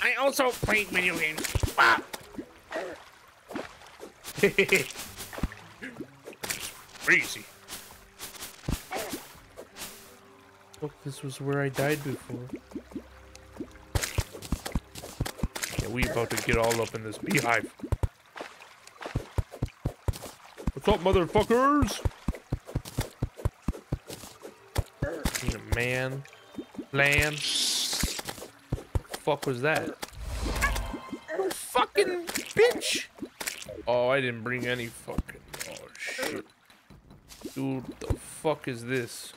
I also play video games. Ah! *laughs* Crazy. Look, oh, this was where I died before. Yeah, we about to get all up in this beehive. What's up, motherfuckers? Need a man, land. Fuck was that? Fucking bitch! Oh, I didn't bring any fucking. Oh shit, dude, the fuck is this?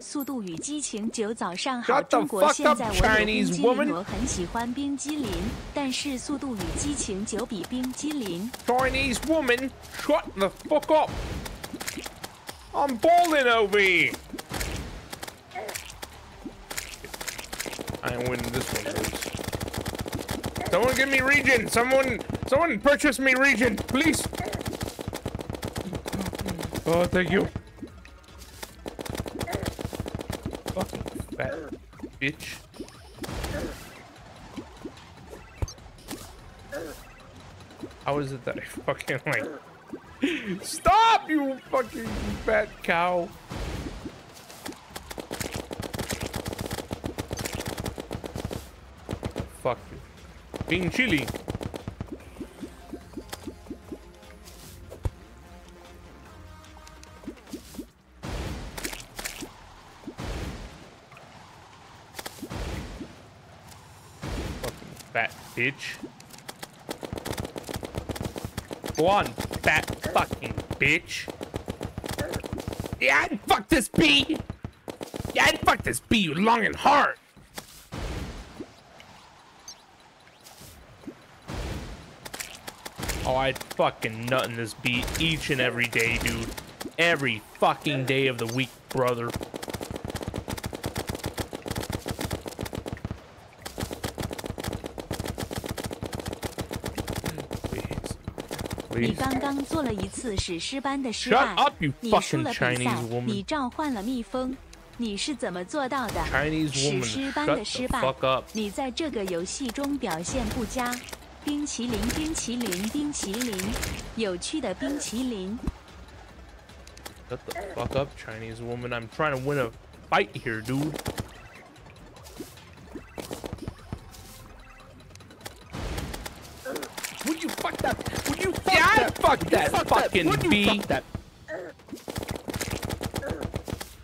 速度与激情九早上好， Shut the 中国 fuck 现 up, 在我有冰 Chinese 激凌， woman 我很喜欢冰激凌，但是速度与激情九比冰激凌。 Chinese woman, shut the fuck up! I'm balling over here! I ain't winning this one, boys. Someone give me regen! Someone, someone purchase me regen, please! Oh, thank you. Fucking fat bitch. How is it that I fucking like? Stop, you fucking fat cow! Fuck you. Being chilly. Bitch. Go on, fat fucking bitch. Yeah, I'd fuck this bee. Yeah, I'd fuck this bee long and hard. Oh, I'd fucking nut in this bee each and every day, dude. Every fucking day of the week, brother. 你刚刚做了一次史诗般的失败你输了比赛你.召唤了蜜蜂，你是怎么做到的史诗般的失败你在这个游戏中表现不佳。冰淇淋，冰淇淋，冰淇淋，有趣的冰淇淋。Shut the fuck up, Chinese woman. I'm trying to win a fight here, dude. Fucking bee. that?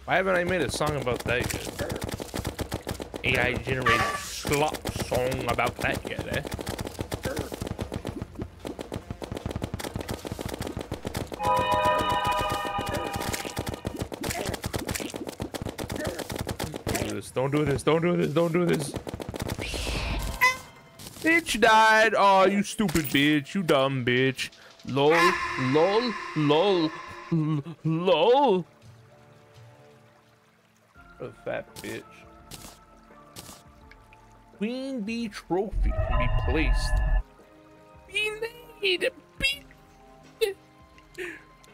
Why haven't I made a song about that yet? AI generated slop song about that yet, eh? Do this. Don't do this. Don't do this. Don't do this. Bitch died. Oh, you stupid bitch. You dumb bitch. Lol. Lol. Lol. l- Lol. What a fat bitch. Queen Bee Trophy can be placed. Be made. Be.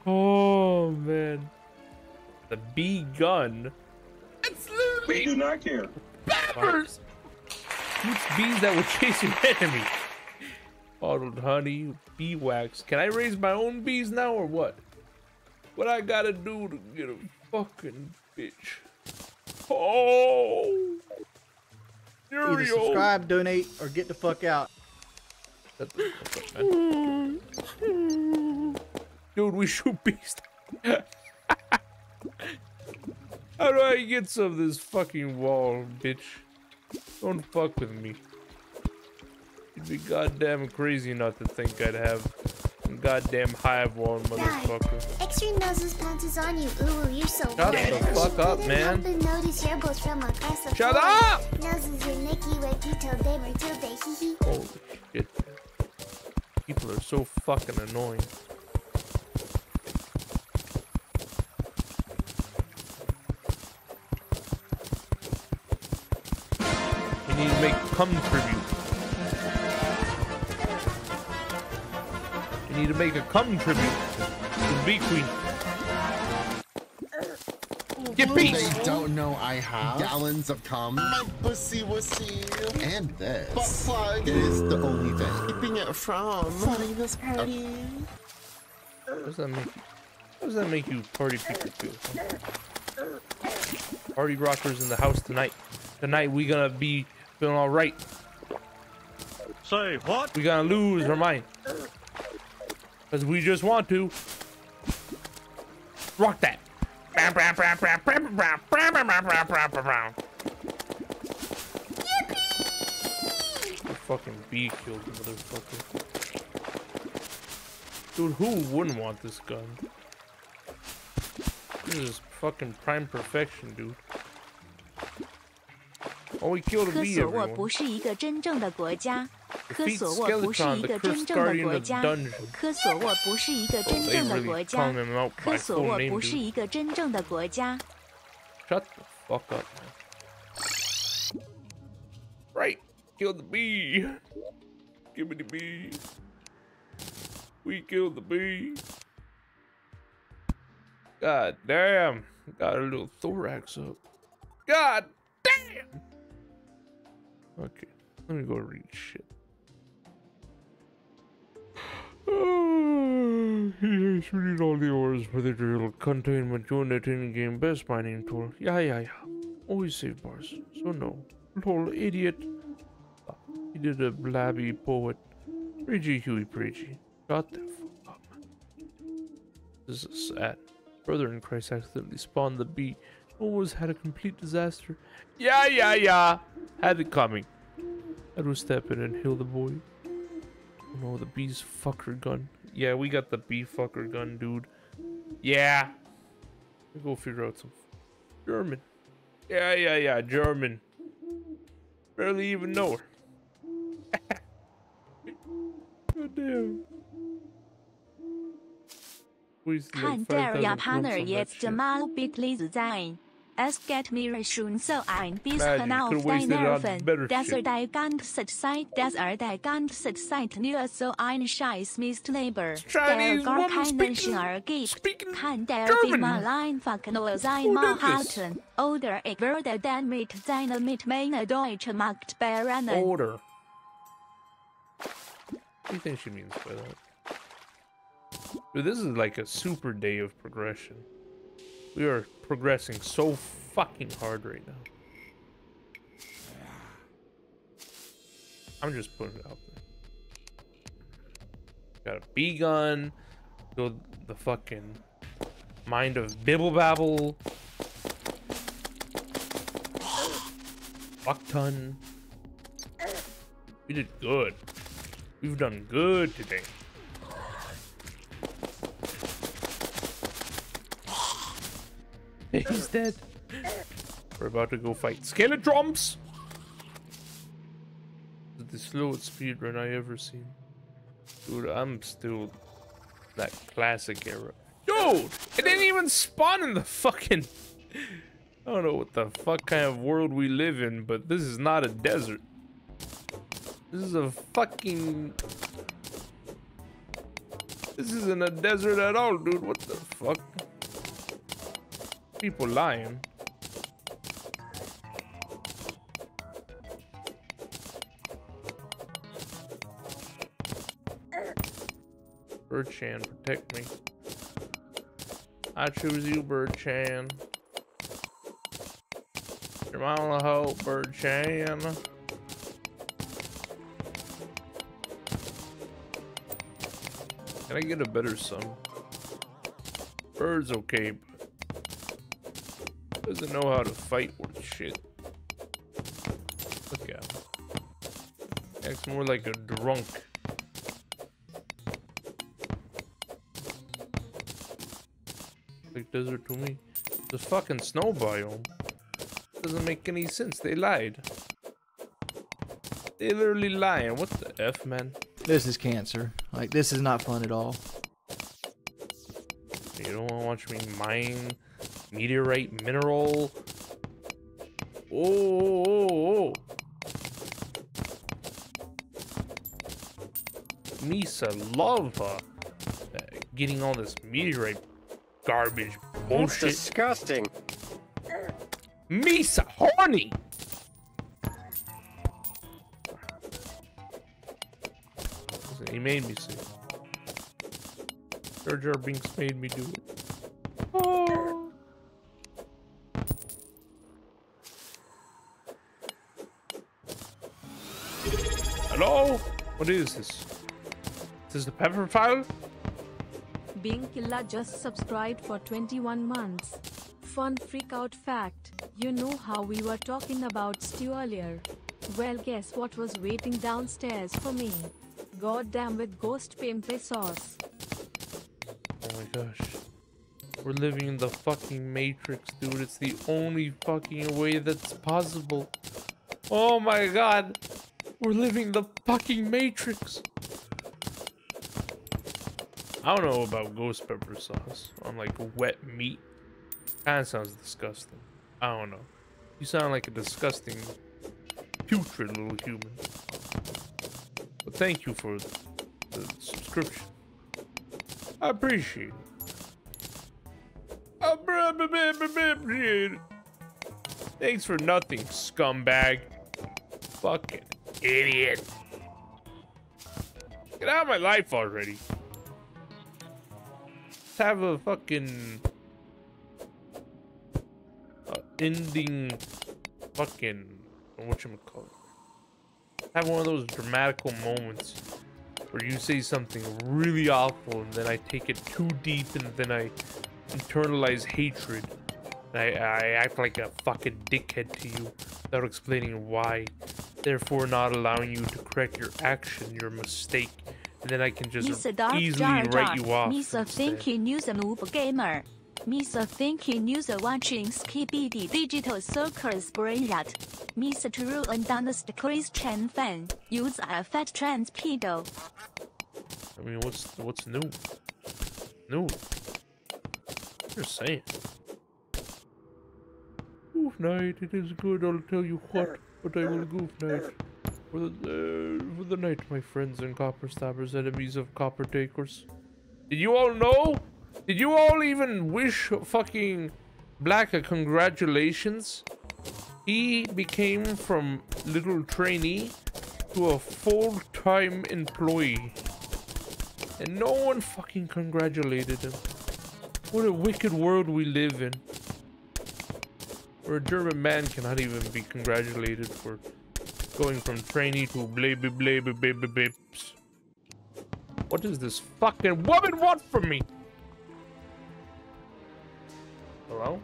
Oh, man. The bee gun. That's literally We do not care. Peppers! Shoots bees that will chase your enemy. Bottled honey, bee wax. Can I raise my own bees now or what? What I gotta do to get a fucking bitch? Oh! Either subscribe, donate, or get the fuck out. Shut the fuck up, man. Dude, we shoot bees. *laughs* How do I get some of this fucking wall, bitch? Don't fuck with me. You'd be goddamn crazy not to think I'd have a goddamn hive wall, motherfucker. Extra noses pounces on you. Ooh, you're so Shut weird. the fuck up, man. help notice your both from across the Shut floor. up! Noses are Nicky Wicky till they were till they hee hee. Holy shit. People are so fucking annoying. You need to make cum tribute. Need to make a cum tribute to the Bee Queen. Get They don't know I have gallons of cum. My pussy wussy. And this. Butt plug. It is the only thing. Keeping it from starting this party. How does that make you? How does that make you party people feel? huh? Party rockers in the house tonight. Tonight we gonna be feeling all right. Say what? We gonna lose our mind. Because we just want to rock that. Yippee! The fucking bee killed the motherfucker. Dude, who wouldn't want this gun? This is fucking prime perfection, dude. Oh, we killed a bee, everyone. 不是一个真正的国家，科 Defeat 索沃不是 Skeletron, 一 the 个 cursed 真正的 guardian 国 of 家， dungeon. 科索沃不是一个 Oh, 真 they 正的 really 国 calling 家， him out 科 by 索 full 沃 name, 不是 dude. 一个真正的国家。 Shut the fuck up, man. Right, kill the bee. Give me the bee. We killed the bee. God damn. Got a little thorax up. God damn. Okay, let me go read shit. Yes, we need all the ores for the drill. Containment unit in-game best mining tool. Yeah, yeah, yeah. Always save bars. So no. Lol, idiot. Ah, He did a blabby poet. Preachy Huey preachy. Shut the fuck up. This is sad. Brother in Christ accidentally spawned the bee. Almost had a complete disaster. Yeah, yeah, yeah. Had it coming. How to step in and heal the boy. Oh no, the bee's fucker gun. Yeah, we got the bee fucker gun, dude. Yeah. Go figure out some German. Yeah, yeah, yeah, German. Barely even know her. *laughs* God damn. Please, like, 看 der 5,000 Japaner clones on that jetzt mal bitte sein. Es geht mir schon so ein bisschen auf die wasted it on Nerven, dass er die ganze Zeit, dass er die ganze Zeit nur so ein Scheiß Mistleber, der gar keinen ergibt. speaking Kann der German. mal einfach nur sein Maul halten, oder ich würde dann mit seiner Mitmenge deutsche Macht berennen. Order. What do you think she means by that? Dude, this is like a super day of progression. We are progressing so fucking hard right now. I'm just putting it out there. Got a B gun. Go the fucking mind of Bibble Babble. Fuck ton. We did good. We've done good today. He's dead. We're about to go fight is the slowest speedrun I ever seen. Dude, I'm still that classic era. Dude, it didn't even spawn in the fucking. I don't know what the fuck kind of world we live in, but this is not a desert. This is a fucking. This isn't a desert at all, dude. What the fuck? People lying. Birdchan, protect me. I choose you, bird-chan you Your mama hope, Birdchan. Can I get a better son? Bird's okay, doesn't know how to fight worth shit. Look at him. Acts more like a drunk. Like desert to me. The fucking snow biome. Doesn't make any sense. They lied. They literally lying. What the F, man? This is cancer. Like, this is not fun at all. You don't want to watch me mine meteorite mineral. Oh, oh, oh, oh. Misa love uh, getting all this meteorite garbage That's disgusting. Misa horny. He made me see. Jar Jar Binks made me do it. What is this? This Is the pepper file? Bing Killa just subscribed for 21 months. Fun freak out fact you know how we were talking about stew earlier? Well, guess what was waiting downstairs for me? Goddamn with ghost pepper sauce. Oh my gosh. We're living in the fucking Matrix, dude. It's the only fucking way that's possible. Oh my god. We're living the fucking Matrix. I don't know about ghost pepper sauce on like wet meat. Kinda sounds disgusting. I don't know. You sound like a disgusting, putrid little human. But thank you for the, the subscription. I appreciate it. I appreciate it. Thanks for nothing, scumbag. Fucking idiot. Get out of my life already. Let's have a fucking uh, ending fucking whatchamacallit. Have one of those dramatical moments where you say something really awful and then I take it too deep and then I internalize hatred. I, I act like a fucking dickhead to you without explaining why. therefore not allowing you to correct your action, your mistake, and then I can just Mr. Easily Jar write you off. Mr. instead. Thinking User Noob Gamer. Mr. Thinking User watching Skibidi Digital Circus Brain Rat. Mr. True and Honest Christian Fan. User a fat trans pedo. I mean, what's what's new? New. Just saying. Goof night, it is good. I'll tell you what, but I will goof night for the uh, for the night, my friends and copper stabbers, enemies of copper takers. Did you all know? Did you all even wish fucking Black a congratulations? He became from little trainee to a full-time employee. And no one fucking congratulated him. What a wicked world we live in. Where a German man cannot even be congratulated for going from trainee to blaby blaby baby babes. What does this fucking woman want from me? Hello?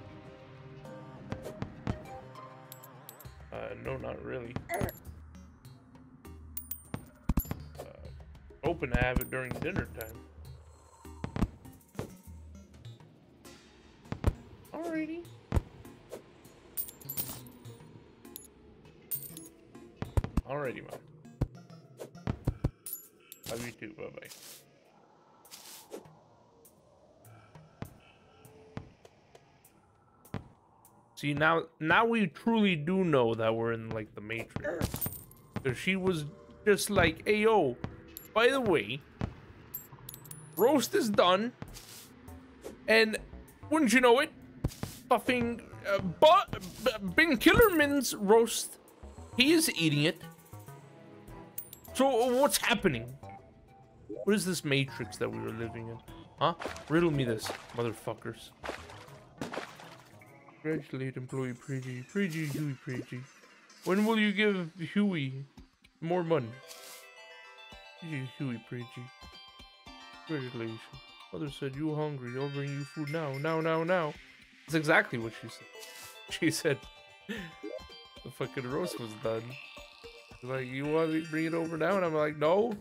Uh, no, not really. Uh, open to have it during dinner time. Alrighty. Alrighty, mom. Love you too. Bye bye. See now, now we truly do know that we're in like the Matrix. Cause she was just like, "Hey yo, by the way, roast is done," and wouldn't you know it, fucking uh, but Ben Killerman's roast, he is eating it. So what's happening? What is this matrix that we were living in? Huh? Riddle me this, motherfuckers. Congratulate employee Preachy. Preachy, Huey Preachy. When will you give Huey more money? Preachy, Huey Preachy. Congratulations. Mother said you hungry. I'll bring you food now. Now, now, now. That's exactly what she said. *laughs* She said the fucking roast was done. Like, you want to bring it over now? And I'm like, no.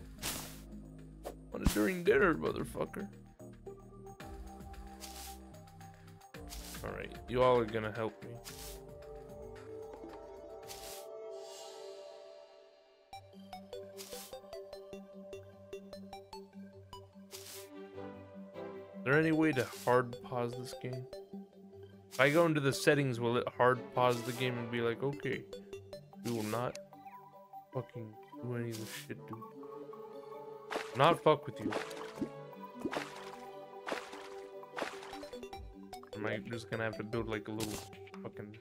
I during dinner, motherfucker. Alright, you all are gonna help me. Is there any way to hard pause this game? If I go into the settings, will it hard pause the game and be like, okay, we will not fucking do any of this shit, dude. Not fuck with you. Am I just gonna have to build like a little fucking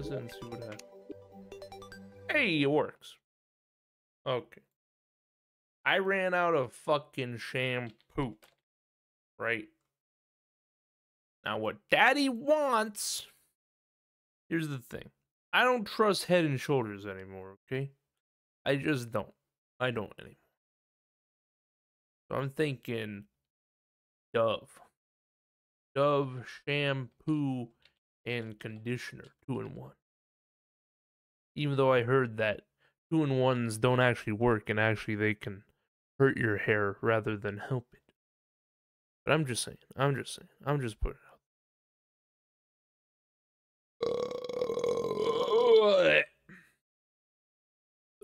pause it and see what happens. Hey, it works. Okay. I ran out of fucking shampoo. Right? Now, what daddy wants. Here's the thing I don't trust head and shoulders anymore, okay? I just don't. I don't anymore. So I'm thinking Dove. Dove shampoo and conditioner, two in one. Even though I heard that two in ones don't actually work and actually they can hurt your hair rather than help it. But I'm just saying. I'm just saying. I'm just putting it out.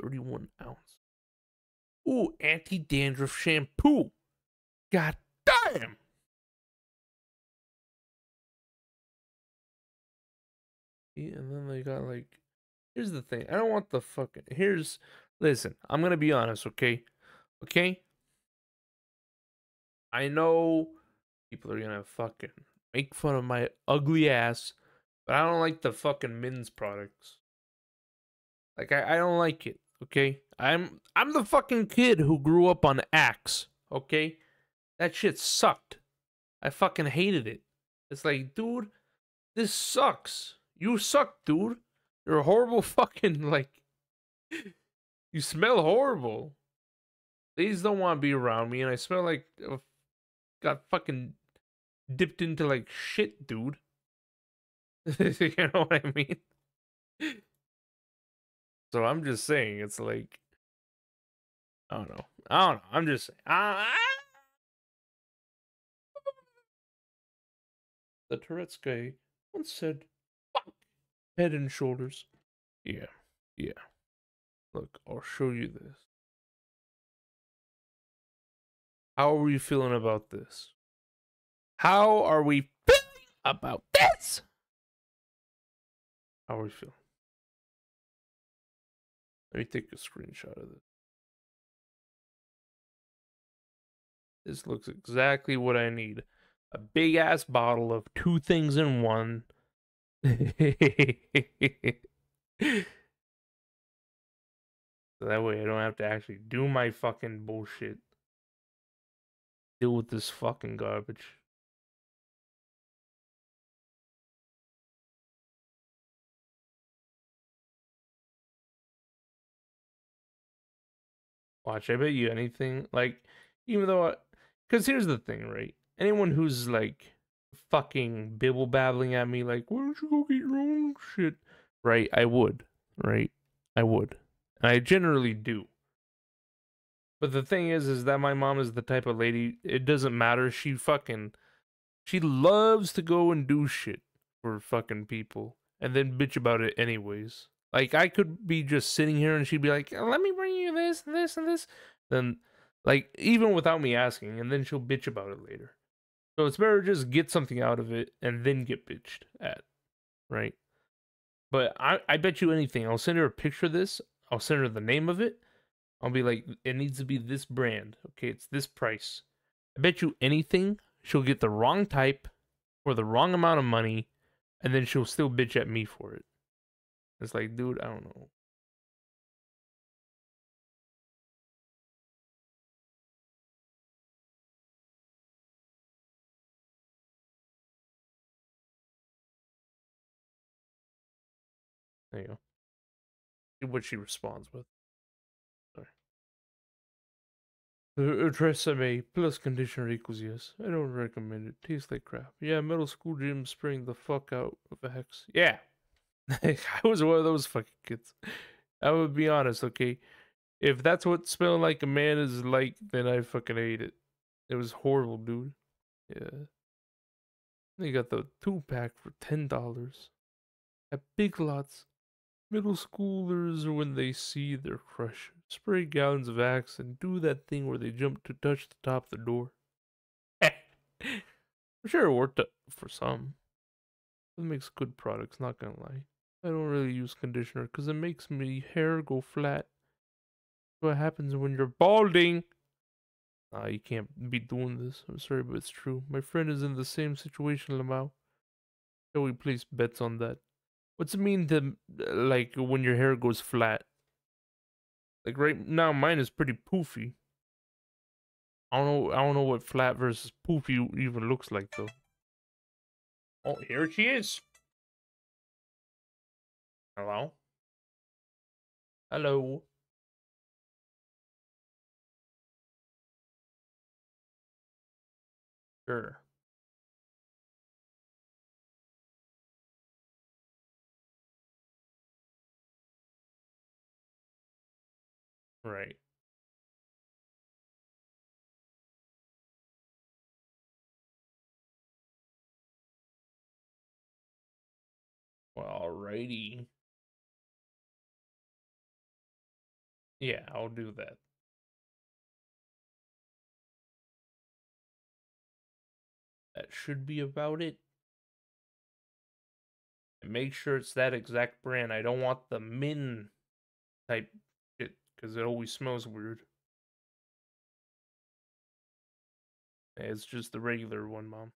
31 ounce. Ooh, anti dandruff shampoo. God damn. And then they got like. Here's the thing. I don't want the fucking. Here's. Listen, I'm gonna be honest, okay? Okay? I know people are gonna fucking make fun of my ugly ass, but I don't like the fucking men's products. Like I, I don't like it. Okay, I'm I'm the fucking kid who grew up on Axe. Okay, that shit sucked. I fucking hated it. It's like, dude, this sucks. You suck, dude. You're a horrible *laughs* fucking like. You smell horrible. Ladies don't want to be around me, and I smell like uh, got fucking dipped into like shit, dude. *laughs* you know what I mean? So I'm just saying, it's like, I don't know. I don't know. I'm just saying. *laughs* Ah, ah! The Tourette's guy once said, "Fuck, head and shoulders." Yeah, yeah. Look, I'll show you this. How are we feeling about this? How are we feeling about this? How are we feeling? Let me take a screenshot of this. This looks exactly what I need. A big ass bottle of two things in one. *laughs* So that way I don't have to actually do my fucking bullshit. Deal with this fucking garbage. Watch, I bet you anything. Like, even though, because here's the thing, right? Anyone who's like fucking bibble babbling at me, like, why don't you go get your own shit? Right? I would, right? I would. And I generally do. But the thing is, is that my mom is the type of lady, it doesn't matter. She fucking, she loves to go and do shit for fucking people and then bitch about it anyways. Like, I could be just sitting here and she'd be like, oh, let me bring you this, this, and this. Then, like, even without me asking, and then she'll bitch about it later. So it's better just get something out of it and then get bitched at, right? But I, I bet you anything. I'll send her a picture of this. I'll send her the name of it. I'll be like, it needs to be this brand. Okay, it's this price. I bet you anything, she'll get the wrong type for the wrong amount of money, and then she'll still bitch at me for it. It's like, dude, I don't know. There you go. See what she responds with. Sorry. Tresemme plus conditioner equals yes. I don't recommend it. Tastes like crap. Yeah, middle school gym spraying the fuck out of a hex. Yeah. *laughs* I was one of those fucking kids. I would be honest, okay? If that's what smelling like a man is like, then I fucking hate it. It was horrible, dude. Yeah. They got the two pack for ten dollars at Big Lots. Middle schoolers, when they see their crush, spray gallons of Axe and do that thing where they jump to touch the top of the door. *laughs* I'm sure it worked for some. It makes good products, not gonna lie. I don't really use conditioner because it makes my hair go flat. What happens when you're balding? Nah, you can't be doing this. I'm sorry, but it's true. My friend is in the same situation, Lamau. Shall we place bets on that? What's it mean to like when your hair goes flat? Like right now, mine is pretty poofy. I don't know. I don't know what flat versus poofy even looks like though. Oh, here she is. Hello. Hello. Sure. Right. Well, alrighty. Yeah, I'll do that. That should be about it. And make sure it's that exact brand. I don't want the min type shit because it always smells weird. It's just the regular one, Mom.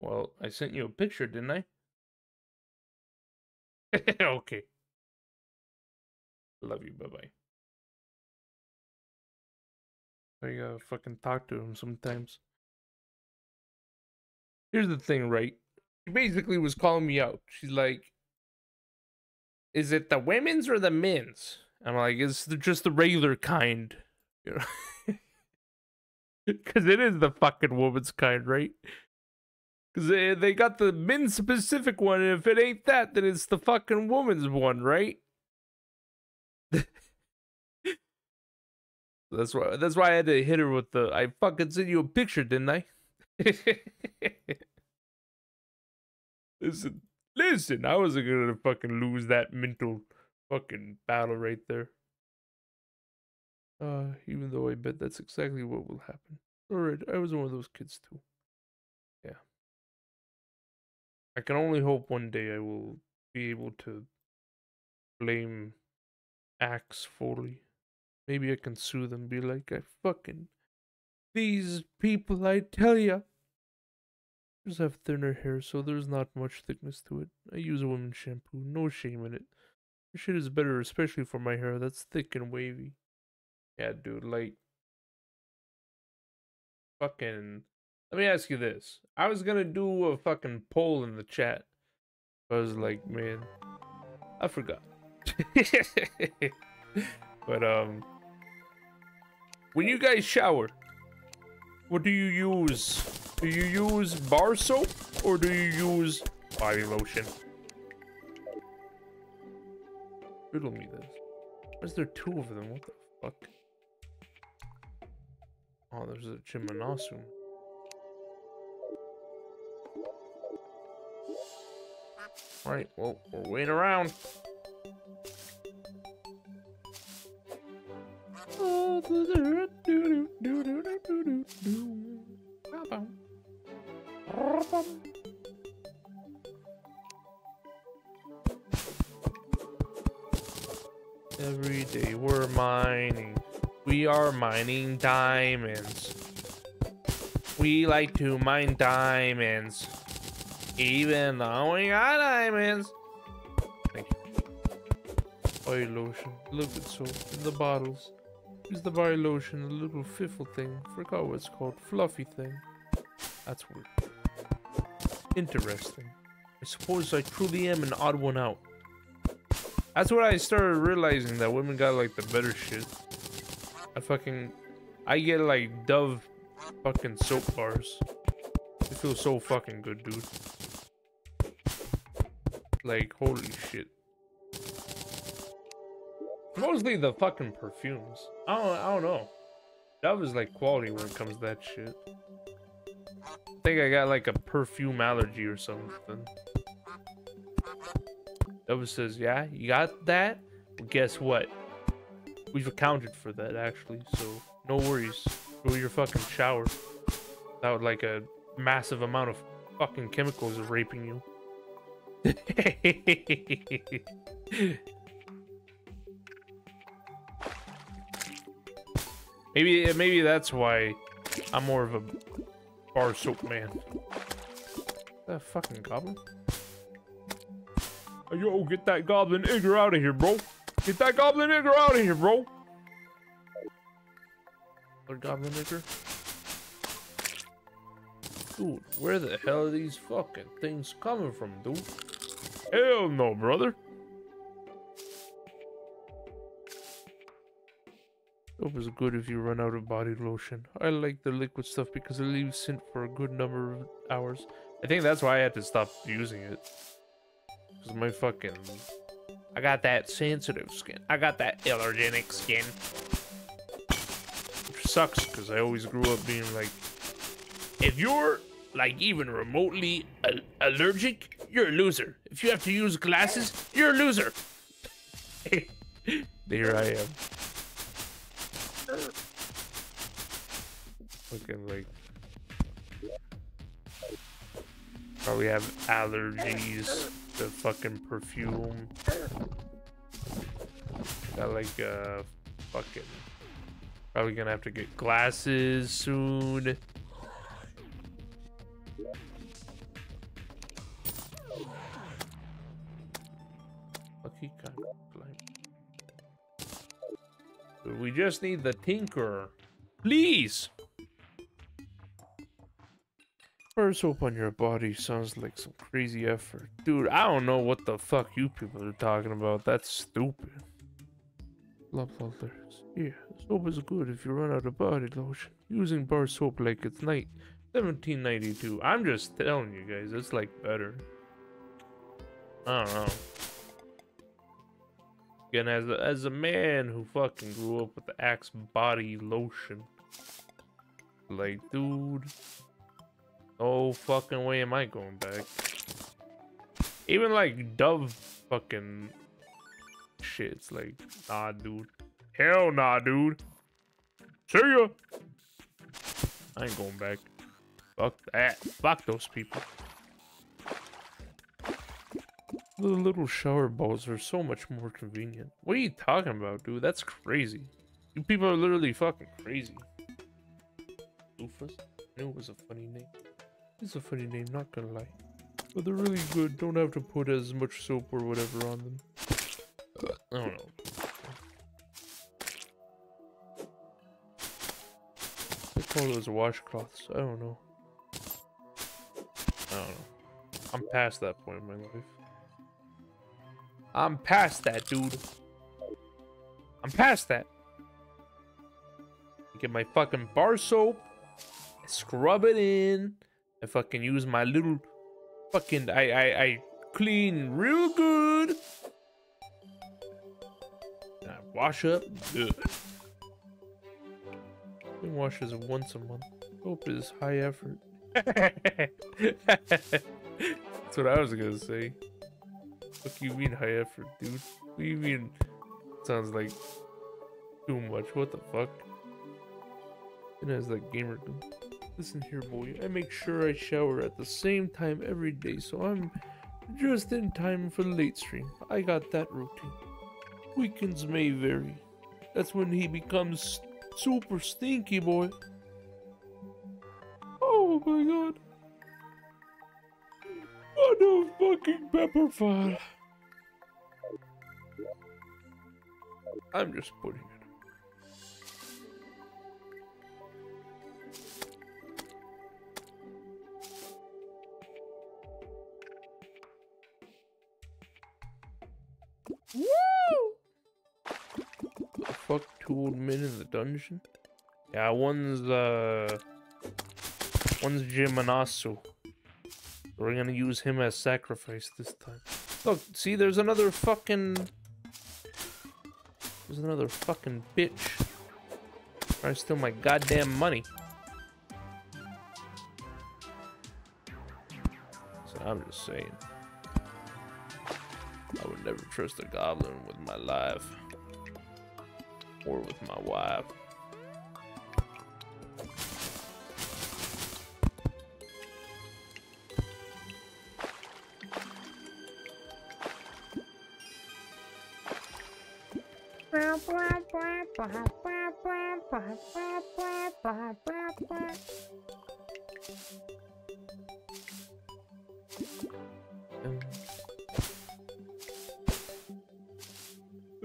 Well, I sent you a picture, didn't I? *laughs* okay. Love you. Bye bye. I gotta fucking talk to him sometimes. Here's the thing, right? She basically was calling me out. She's like, Is it the women's or the men's? I'm like, It's just the regular kind. You know? *laughs* Because it is the fucking woman's kind, right? Because they, they got the men specific one, and if it ain't that, then it's the fucking woman's one, right? That's why. That's why I had to hit her with the. I fucking sent you a picture, didn't I? *laughs* listen, listen. I wasn't gonna fucking lose that mental fucking battle right there. Uh, even though I bet that's exactly what will happen. Alright, I was one of those kids too. Yeah. I can only hope one day I will be able to blame Axe fully. Maybe I can sue them, be like, I fucking. These people, I tell ya. Just have thinner hair, so there's not much thickness to it. I use a woman's shampoo, no shame in it. This shit is better, especially for my hair that's thick and wavy. Yeah, dude, like fucking let me ask you this. I was gonna do a fucking poll in the chat. I was like, man, I forgot. *laughs* but um when you guys shower, what do you use? Do you use bar soap or do you use body lotion? Riddle me this. Why is there two of them? What the fuck? Oh, there's a Chimanasu. Right, well, we're waiting around. Every day we're mining. We are mining diamonds. We like to mine diamonds. Even though we got diamonds. Thank you. Body lotion, soap, in the bottles. Use the body lotion, a little fiffle thing. Forgot what it's called. Fluffy thing. That's weird. Interesting. I suppose I truly am an odd one out. That's what I started realizing that women got like the better shit. I fucking I get like Dove fucking soap bars. It feels so fucking good, dude. Like holy shit. Mostly the fucking perfumes. I don't I don't know. Dove is like quality when it comes to that shit. I think I got like a perfume allergy or something. Dove says, yeah, you got that? Guess what? We've accounted for that, actually, so no worries. Go your fucking shower. Without, like, a massive amount of fucking chemicals raping you. *laughs* maybe, maybe that's why I'm more of a bar soap man. That fucking goblin? Yo, get that goblin nigger out of here, bro. Get that goblin nigger out of here, bro. Goblin nigger? Dude, where the hell are these fucking things coming from, dude? Hell no, brother. Soap is good if you run out of body lotion. I like the liquid stuff because it leaves scent for a good number of hours. I think that's why I had to stop using it. Cause my fucking, I got that sensitive skin. I got that allergenic skin. Which sucks because I always grew up being like, if you're like even remotely al allergic, you're a loser. If you have to use glasses, you're a loser. *laughs* there I am. Looking like probably have allergies the fucking perfume. Got like uh fucking probably gonna have to get glasses soon. Kind We just need the tinker. Please. Bar soap on your body sounds like some crazy effort. Dude, I don't know what the fuck you people are talking about. That's stupid. Love love lyrics. Yeah, Soap is good if you run out of body lotion. Using bar soap like it's night. 1792. I'm just telling you guys, it's like better. I don't know. Again, as a, as a man who fucking grew up with the Axe body lotion, like, dude, no fucking way am I going back. Even like Dove fucking shit's like, nah, dude. Hell nah, dude. See ya. I ain't going back. Fuck that. Fuck those people. The little shower balls are so much more convenient. What are you talking about, dude? That's crazy. You people are literally fucking crazy. Loofahs? I knew it was a funny name. It's a funny name, not gonna lie. But they're really good. Don't have to put as much soap or whatever on them. I don't know. They call those washcloths. I don't know. I don't know. I'm past that point in my life. I'm past that, dude. I'm past that. Get my fucking bar soap, scrub it in, I fucking use my little fucking I I I clean real good. And I wash up good. I wash is once a month. Soap is high effort. *laughs* That's what I was gonna say. What you mean high effort, dude? What do you mean? Sounds like too much. What the fuck? And as that gamer. Listen here, boy. I make sure I shower at the same time every day, so I'm just in time for the late stream. I got that routine. Weekends may vary. That's when he becomes super stinky, boy. Oh my god. What a fucking pepper file. I'm just putting it. Woo! The fuck, two old men in the dungeon? Yeah, one's uh, one's Jimanasu. We're gonna use him as sacrifice this time. Look, see, there's another fucking. There's another fucking bitch. Trying to steal my goddamn money. So I'm just saying. I would never trust a goblin with my life. Or with my wife.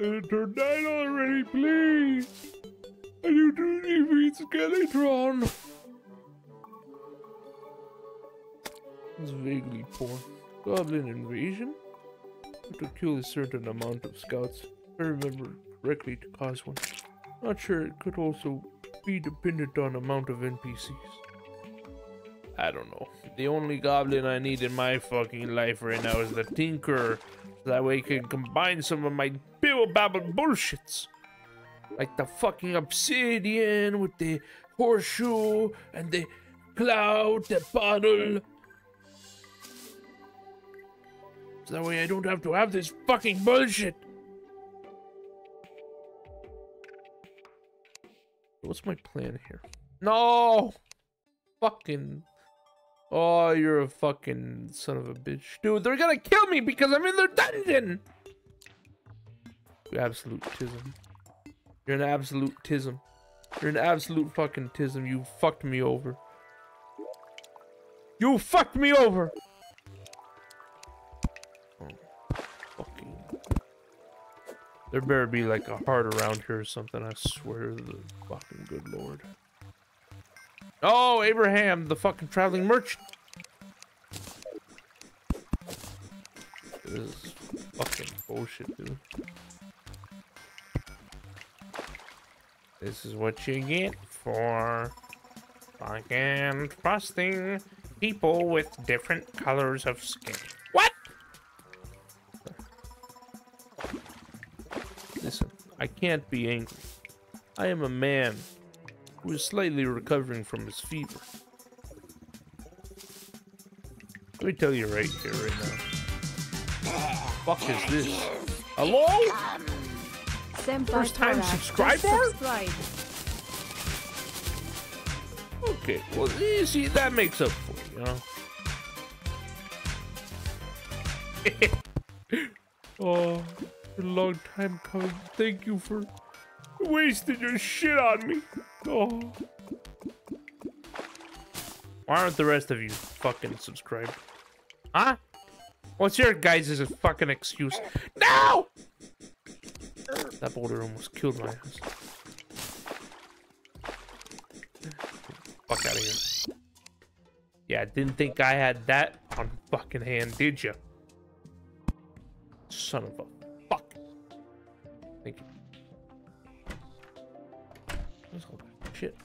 Enter night already, please. And you do need me, Skeletron. It's vaguely poor. Goblin invasion? To kill a certain amount of scouts, I remember correctly to cause one. Not sure it could also be dependent on amount of NPCs. I don't know. The only goblin I need in my fucking life right now is the Tinker. So that way I can combine some of my bill babble bullshits. Like the fucking obsidian with the horseshoe and the cloud, the bottle. So that way I don't have to have this fucking bullshit. What's my plan here? No! Fucking. Oh, you're a fucking son of a bitch. Dude, they're gonna kill me because I'm in their dungeon! You absolute tism. You're an absolute tism. You're an absolute fucking tism. You fucked me over. You fucked me over! There better be like a heart around here or something, I swear to the fucking good lord. Oh, Abraham, the fucking traveling merchant. This is fucking bullshit, dude. This is what you get for fucking trusting people with different colors of skin. I can't be angry. I am a man who is slightly recovering from his fever. Let me tell you right here, right now. Fuck is this? Hello? First time subscriber? Okay, well, you see, that makes up for it, you *laughs* oh, long time coming. Thank you for wasting your shit on me. Oh. Why aren't the rest of you fucking subscribed? Huh? What's your guys' is a fucking excuse? No! That boulder almost killed my ass. Fuck out of here. Yeah, didn't think I had that on fucking hand, did you? Son of a. Thank you. There's all that shit.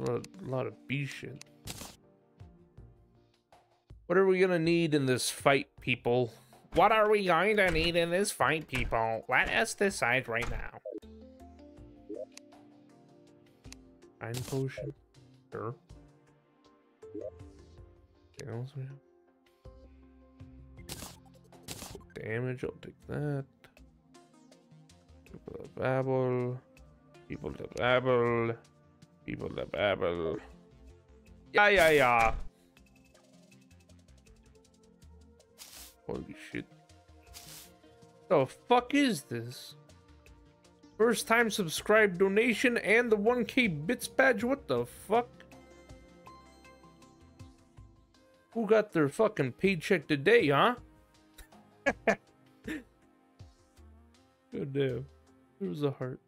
A lot, of B shit. What are we gonna need in this fight, people? What are we going to need in this fight, people? Let us decide right now. Iron potion. Sure. Damage, I'll take that. People that babble. People that babble. People that babble. Yeah, yeah, yeah. Holy shit. The fuck is this? First time subscribe donation and the 1k bits badge? What the fuck? Who got their fucking paycheck today, huh? *laughs* Good damn. There was a heart.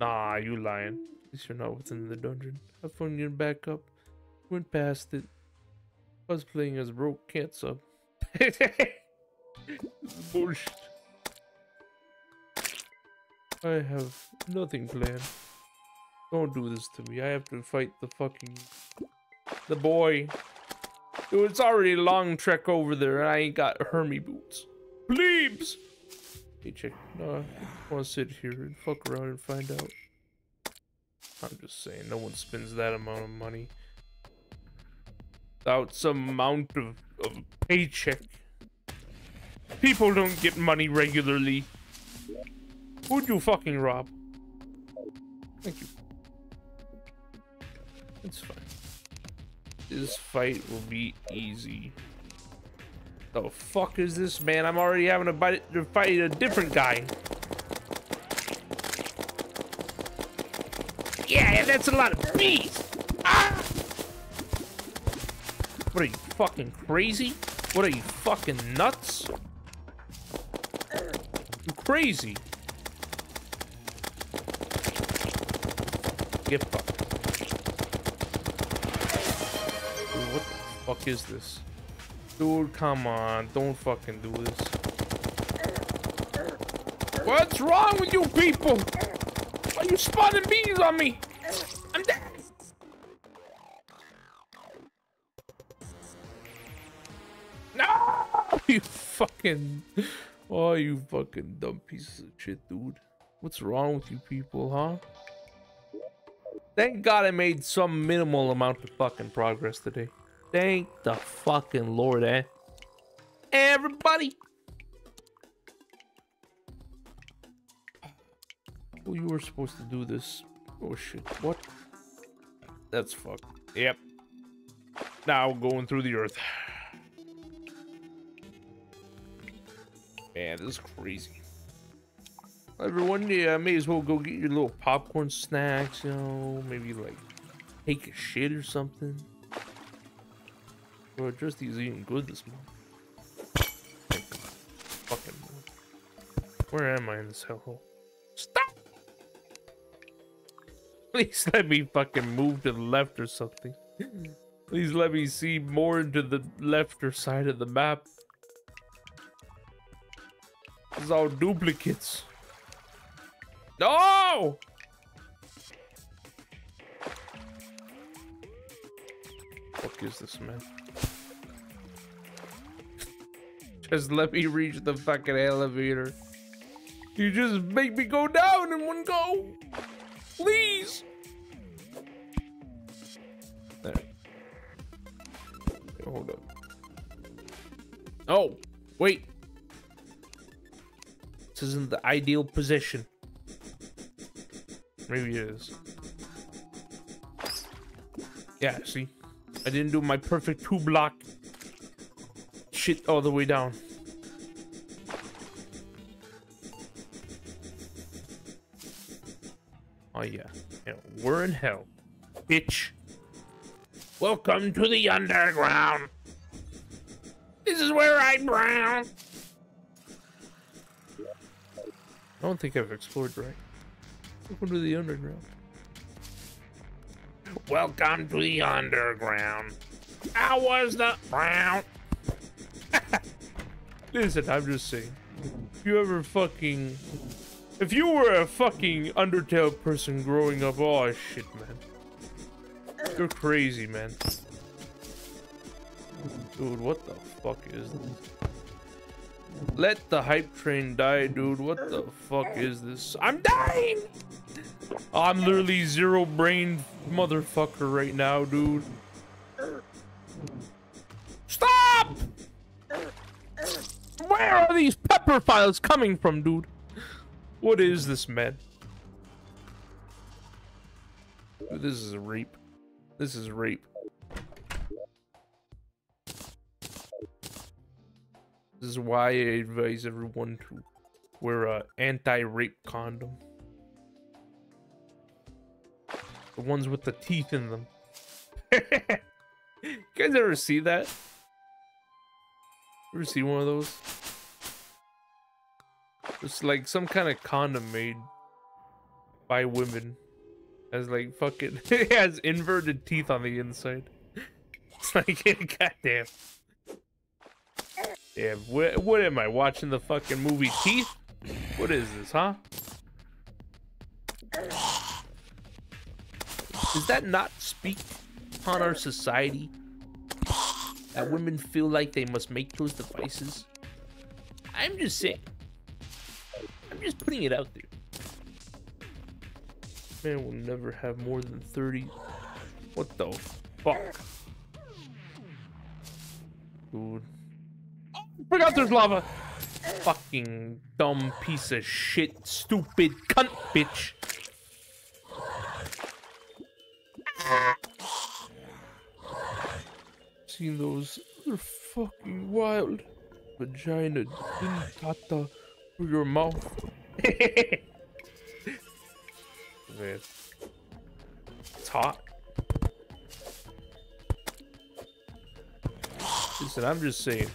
Nah, you lying. At least you're not within the dungeon. Have fun getting back up. Went past it. I was playing as broke, can't sub. *laughs* Bullshit. I have nothing planned. Don't do this to me. I have to fight the fucking... The boy. Dude, it's already a long trek over there and I ain't got Hermes boots. Plebes! Hey, check. No, I want to sit here and fuck around and find out. I'm just saying, no one spends that amount of money without some amount of, of paycheck. People don't get money regularly. Who'd you fucking rob? Thank you. It's fine. This fight will be easy. The fuck is this, man? I'm already having to, bite, to fight a different guy. Yeah, that's a lot of bees. Ah! What are you, fucking crazy? What are you, fucking nuts? You crazy. Get fucked. What the fuck is this? Dude, come on. Don't fucking do this. What's wrong with you people? Why are you spawning bees on me? I'm dead. No! *laughs* You fucking... Oh, you fucking dumb pieces of shit, dude. What's wrong with you people, huh? Thank God I made some minimal amount of fucking progress today. Thank the fucking Lord, eh? Everybody! Well, you were supposed to do this. Oh shit, what? That's fucked. Yep. Now going through the earth. Man, this is crazy. Everyone, yeah, may as well go get your little popcorn snacks, you know, maybe like take a shit or something. Bro, Justy's eating good this month. Fucking. Where am I in this hellhole? Stop! *laughs* Please let me fucking move to the left or something. Please let me see more into the left or side of the map. This is all duplicates. No! Fuck is this, man? Just let me reach the fucking elevator. You just make me go down in one go. Please. There. Hold up. Oh, wait. This isn't the ideal position. Maybe it is. Yeah, see? I didn't do my perfect two block shit all the way down. Oh yeah. yeah we're in hell. Bitch. Welcome to the underground. This is where I drown. I don't think I've explored right. Welcome to the underground. Welcome to the underground. How was the brown? Listen, I'm just saying. If you ever fucking... If you were a fucking Undertale person growing up, oh shit, man. You're crazy, man. Dude, what the fuck is this? Let the hype train die, dude. What the fuck is this? I'm dying! I'm literally zero brain motherfucker right now, dude. Where are these pepper files coming from, dude? What is this, man? Dude, this is a rape. This is rape. This is why I advise everyone to wear a anti-rape condom. The ones with the teeth in them. *laughs* you guys ever see that? Ever see one of those? It's like some kind of condom made by women. Has like fucking *laughs* it has inverted teeth on the inside. It's *laughs* like *laughs* goddamn. Yeah, what, what am I watching the fucking movie Teeth? What is this, huh? Does that not speak upon our society? That women feel like they must make those devices? I'm just saying. Just putting it out there. Man will never have more than 30. What the fuck? Dude. Oh, forgot there's lava. Fucking dumb piece of shit, stupid cunt bitch. Seen those they're fucking wild vagina dentata your mouth. Man. It's hot. Listen, I'm just saying.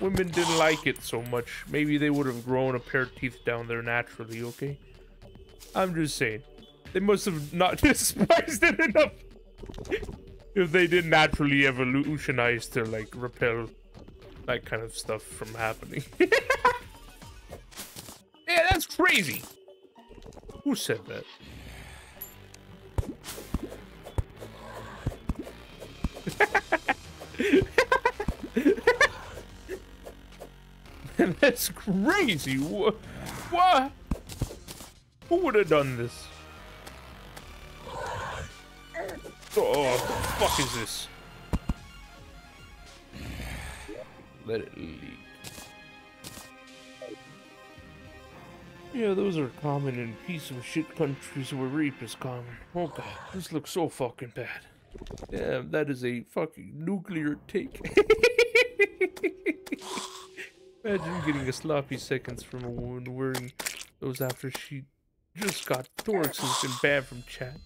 Women didn't like it so much. Maybe they would have grown a pair of teeth down there naturally, okay? I'm just saying. They must have not *laughs* despised it enough. if they did naturally evolutionize to, like, repel that kind of stuff from happening. *laughs* yeah, that's crazy. Who said that? *laughs* that's crazy. What? Who would have done this? Oh, the fuck is this? Let it leak. Yeah, those are common in piece of shit countries where rape is common. Oh god, this looks so fucking bad. Yeah, that is a fucking nuclear take. *laughs* Imagine getting a sloppy seconds from a woman wearing those after she just got dorks and been banned from chat.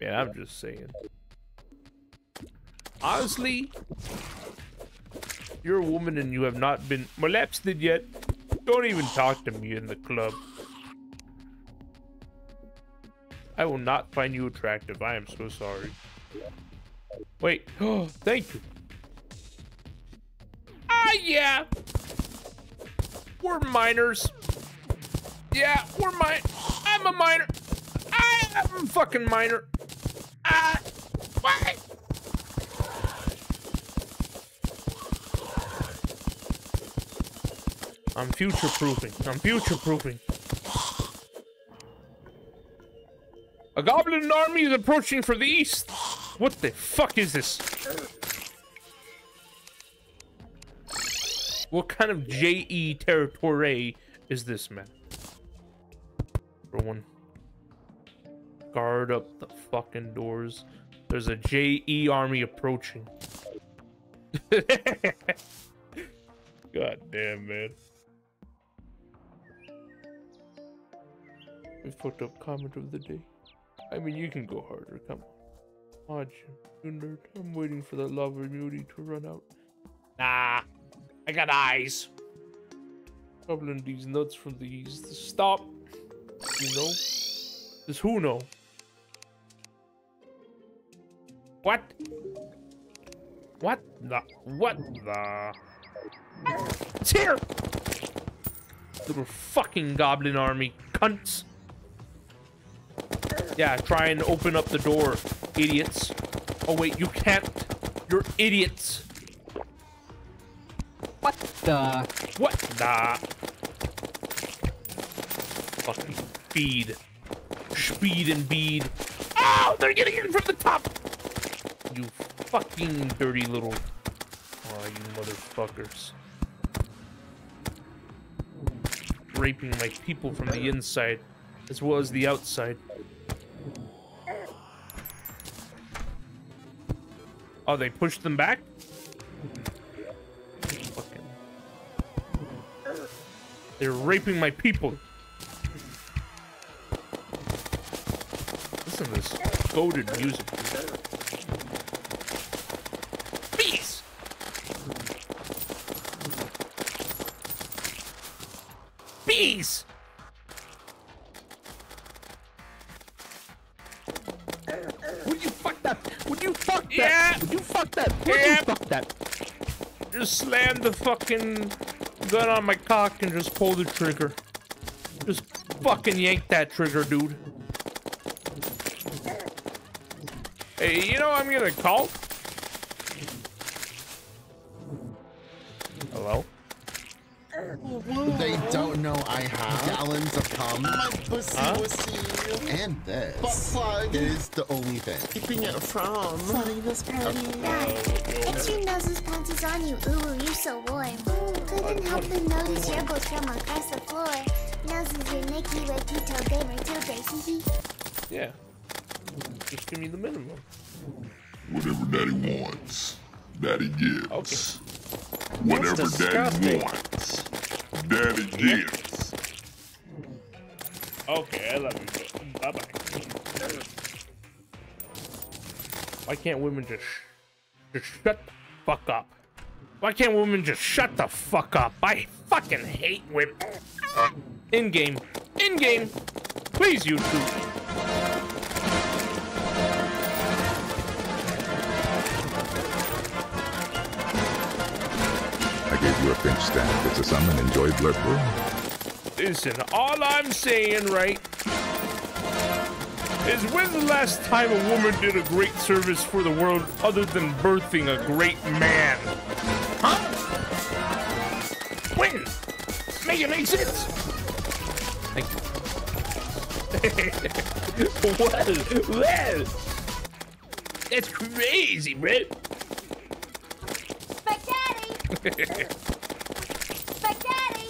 Man, I'm just saying. Honestly, you're a woman and you have not been molested yet. Don't even talk to me in the club. I will not find you attractive. I am so sorry. Wait. Oh, *gasps* thank you. Ah, yeah. We're minors. Yeah, we're mine. I'm a miner. I'm a fucking miner. Ah, what? I'm future proofing. I'm future proofing. A goblin army is approaching for the east. What the fuck is this? What kind of JE territory is this, man? For one. Guard up the fucking doors. There's a JE army approaching. *laughs* God damn, man. Fucked up comment of the day. I mean, you can go harder. Come on. Jim, you nerd. I'm waiting for that lava immunity to run out. Nah, I got eyes. Gobbling these nuts from the east. Stop. You know? Does who know? What? What the? What the? It's here! Little fucking goblin army, cunts. Yeah, try and open up the door, idiots. Oh wait, you can't. You're idiots. What the? What the? Fucking speed. Speed and bead. Oh, they're getting in from the top! You fucking dirty little... Oh, you motherfuckers. Raping my people from the inside, as well as the outside. Oh, they pushed them back? They're raping my people. Listen to this goaded music. The fucking gun on my cock and just pull the trigger. Just fucking yank that trigger, dude. Hey, you know I'm gonna call? The only thing. Keeping it from flooding this party. It's your noses punches on you. Ooh, you're so warm. Couldn't help but notice your balls from across the floor. Noses your Nicky with detail gamer today. Hee hee. Yeah. Just give me the minimum. Whatever daddy wants, daddy gives. Okay. Whatever daddy wants, daddy gives. Okay, I love you. Bye bye. Why can't women just sh- just shut the fuck up? Why can't women just shut the fuck up? I fucking hate women. In game. In game. Please, YouTube. I gave you a pinch stand. It's a sum and enjoy Blur Blur. Listen, all I'm saying, right, is when the last time a woman did a great service for the world other than birthing a great man? Huh? When? Make it make sense. Thank you. *laughs* well, well. That's crazy, bro. Spaghetti! *laughs* Spaghetti!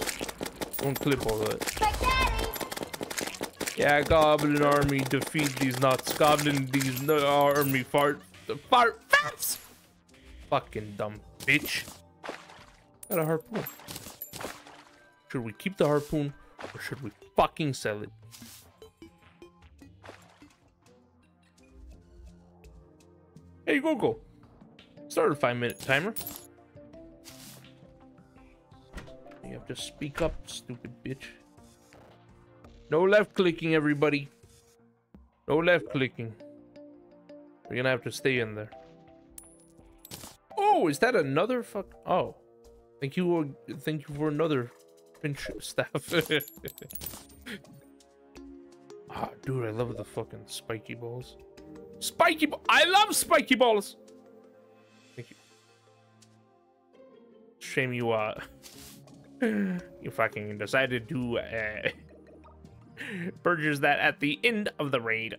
Don't clip all that. Spaghetti! Yeah, Goblin Army defeat these nuts. Goblin these army fart fart farts. Fucking dumb bitch. Got a harpoon. Should we keep the harpoon or should we fucking sell it? Hey Google, start a five minute timer. You have to speak up, stupid bitch. No left clicking, everybody. No left clicking. We're gonna have to stay in there. Oh, is that another fuck? Oh, thank you. uh, Thank you for another Finch staff. *laughs* Ah, dude, I love the fucking spiky balls. Spiky. I love spiky balls. Thank you. Shame you, uh, *laughs* you fucking decided to, uh, purchase that at the end of the raid.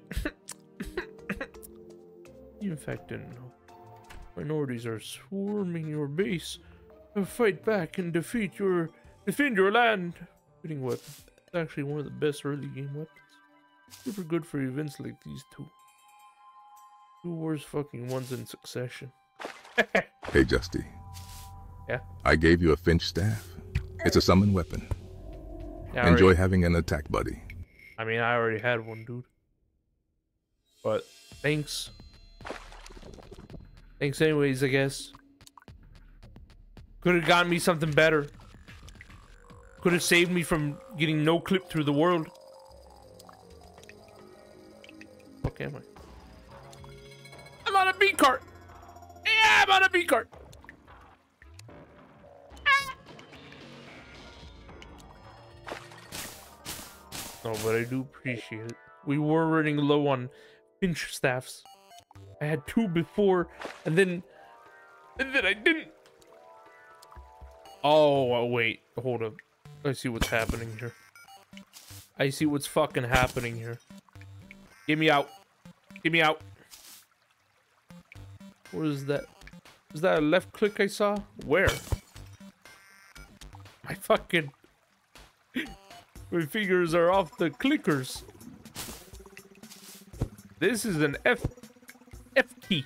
you, *laughs* in fact, didn't know. Minorities are swarming your base. Uh, Fight back and defeat your, defend your land. Fitting weapon. It's actually one of the best early game weapons. Super good for events like these two. Two worst fucking ones in succession. *laughs* Hey, Justy. Yeah? I gave you a Finch staff. It's a summon weapon. Enjoy already- having an attack buddy. I mean, I already had one, dude. But thanks. Thanks, anyways. I guess. Could have gotten me something better. Could have saved me from getting no clip through the world. Fuck am I? I'm on a B cart. Yeah, I'm on a B cart. But I do appreciate it. We were running low on Finch staffs. I had two before, and then, and then I didn't. Oh uh, wait, hold up. I see what's happening here. I see what's fucking happening here. Get me out. Get me out. What is that? Is that a left click I saw? Where? My fucking my fingers are off the clickers. This is an F F key.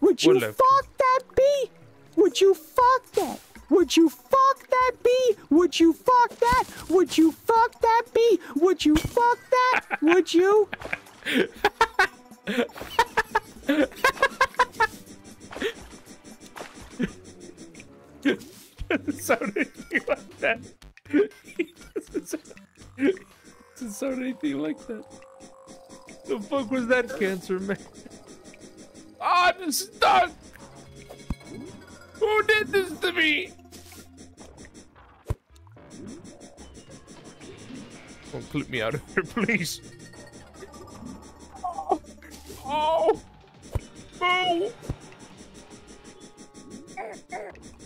Would you fuck that bee? Would you fuck that? Would you fuck that bee? Would you fuck that? Would you fuck that bee? Would you fuck that? Would you? *laughs* sound anything like that. He doesn't sound, anything like that. The fuck was that cancer, man? Ah, I'm stuck! Who did this to me? Don't clip me out of here, please. Oh! Oh! Boo!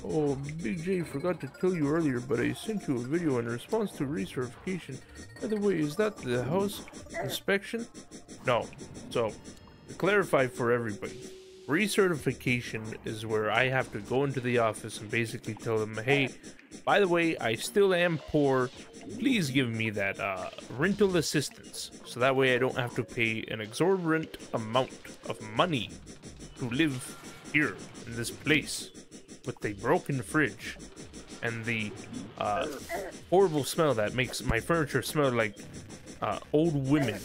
Oh, Big J forgot to tell you earlier, but I sent you a video in response to recertification. By the way, is that the house inspection? No. So, to clarify for everybody, recertification is where I have to go into the office and basically tell them, hey, by the way, I still am poor. Please give me that uh, rental assistance. So that way I don't have to pay an exorbitant amount of money to live here in this place with the broken fridge and the uh, horrible smell that makes my furniture smell like uh, old women.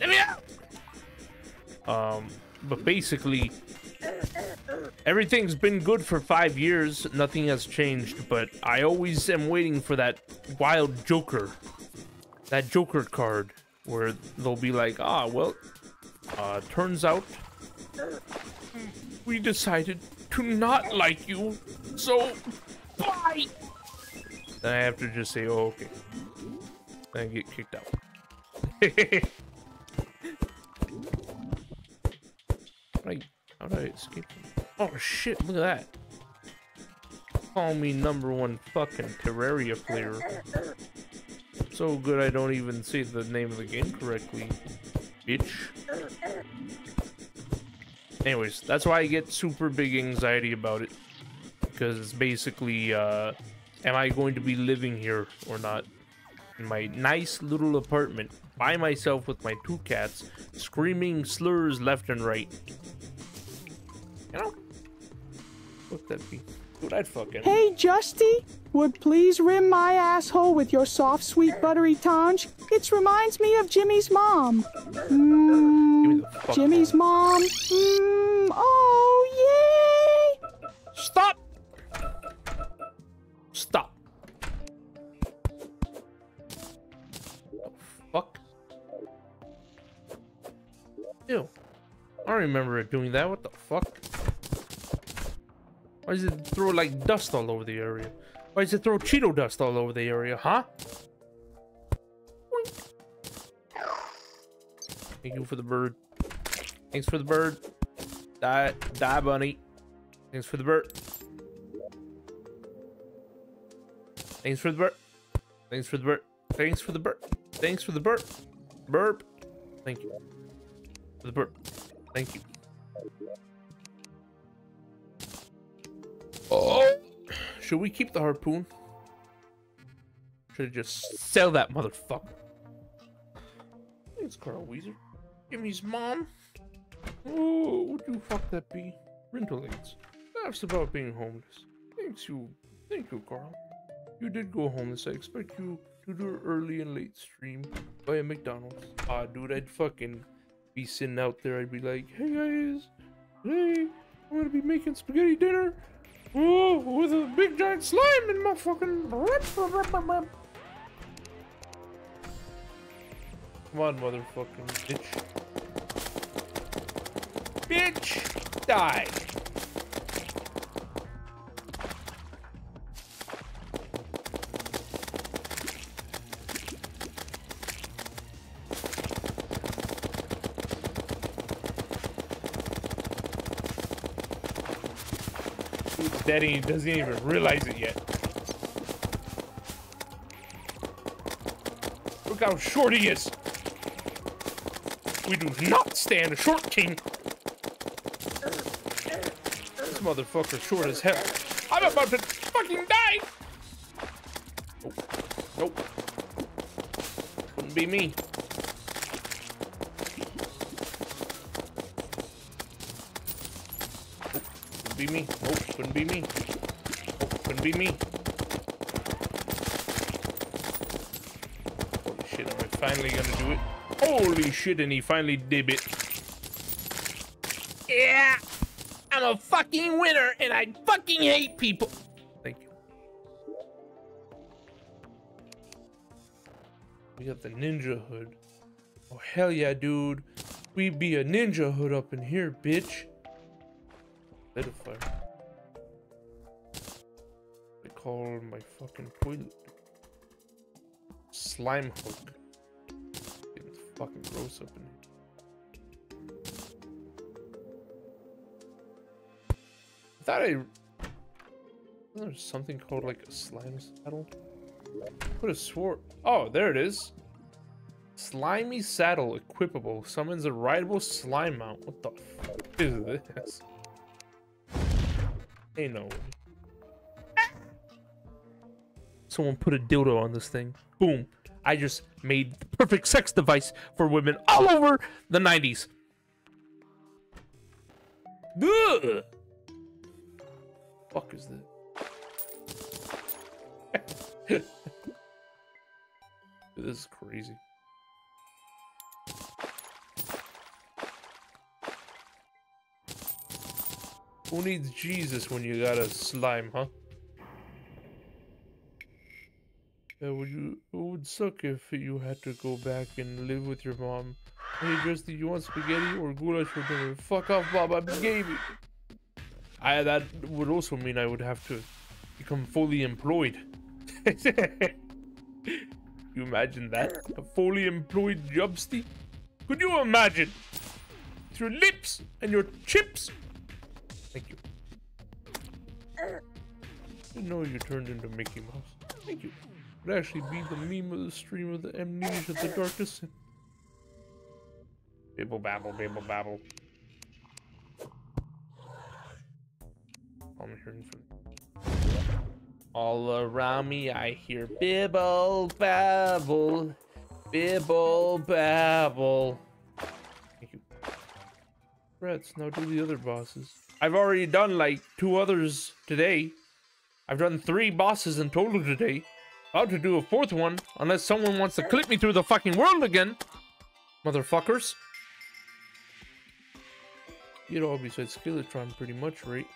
Let me out! Um, but basically, everything's been good for five years. Nothing has changed, but I always am waiting for that wild Joker, that Joker card, where they'll be like, ah, well, uh, turns out we decided to not like you, so bye. Then I have to just say, oh, okay. Then I get kicked out. *laughs* Right. How did I escape? Oh shit, look at that. Call me number one fucking Terraria player. So good I don't even say the name of the game correctly. Bitch. Anyways, that's why I get super big anxiety about it. Because it's basically, uh, am I going to be living here or not? In my nice little apartment by myself with my two cats, screaming slurs left and right. You know? Fuck that be. Dude, I'd fucking. Hey, Justy, would please rim my asshole with your soft, sweet, buttery tongue? It reminds me of Jimmy's mom. Mmm, Jimmy's mom. Mmm, oh, yay! Stop! Stop. The fuck? Ew. I remember it doing that. What the fuck? Why does it throw like dust all over the area? Why does it throw Cheeto dust all over the area, huh? Thank you for the bird. Thanks for the bird. Die, die, bunny. Thanks for the bird. Thanks for the bird. Thanks for the bird. Thanks for the bird. Thanks for the burp. Burp. Thank you. For the burp. Thank you. Should we keep the harpoon? Should I just sell that motherfucker? Thanks, Carl Wheezer. Jimmy's mom. Oh, would you fuck that be? Rental aids. Laughs about being homeless. Thanks you. Thank you, Carl. You did go homeless. I expect you to do an early and late stream by a McDonald's. Ah, dude, I'd fucking be sitting out there. I'd be like, hey guys, today I'm gonna be making spaghetti dinner. Oh, with a big giant slime in my fucking. Come on, motherfucking bitch. Bitch! Die! Daddy doesn't even realize it yet. Look how short he is. We do not stand a short king. This motherfucker short as hell. I'm about to fucking die. Nope. Nope. Couldn't be me. Couldn't be me. Nope. Couldn't be me. Couldn't be me. Holy shit, am I finally gonna do it? Holy shit, and he finally did it. Yeah! I'm a fucking winner, and I fucking hate people! Thank you. We got the ninja hood. Oh, hell yeah, dude. We be a ninja hood up in here, bitch. Lit a fire. Fucking toilet. Slime hook. Getting fucking gross up in here. I thought I... There's something called like a slime saddle. Could a sword. Oh, there it is. Slimy saddle equipable. Summons a rideable slime mount. What the fuck is this? Ain't no way. Someone put a dildo on this thing. Boom. I just made the perfect sex device for women all over the 90s. Ugh. Fuck is this? *laughs* this is crazy. Who needs Jesus when you got a slime, huh? Yeah, would you? It would suck if you had to go back and live with your mom. Hey, Justy, you want spaghetti or goulash for dinner? Fuck off, Bob. I'm gay. I that would also mean I would have to become fully employed. *laughs* you imagine that? A fully employed Jubsty? Could you imagine? With your lips and your chips? Thank you. I know you turned into Mickey Mouse. Thank you. Would actually be the meme of the stream of the amnesia, the Dark Descent. Bibble babble, bibble babble. I'm hearing from. All around me, I hear bibble babble, bibble babble. Thank you. Rats, now do the other bosses. I've already done like two others today. I've done three bosses in total today. About to do a fourth one, unless someone wants to clip me through the fucking world again. Motherfuckers. It all besides Skeletron pretty much, right?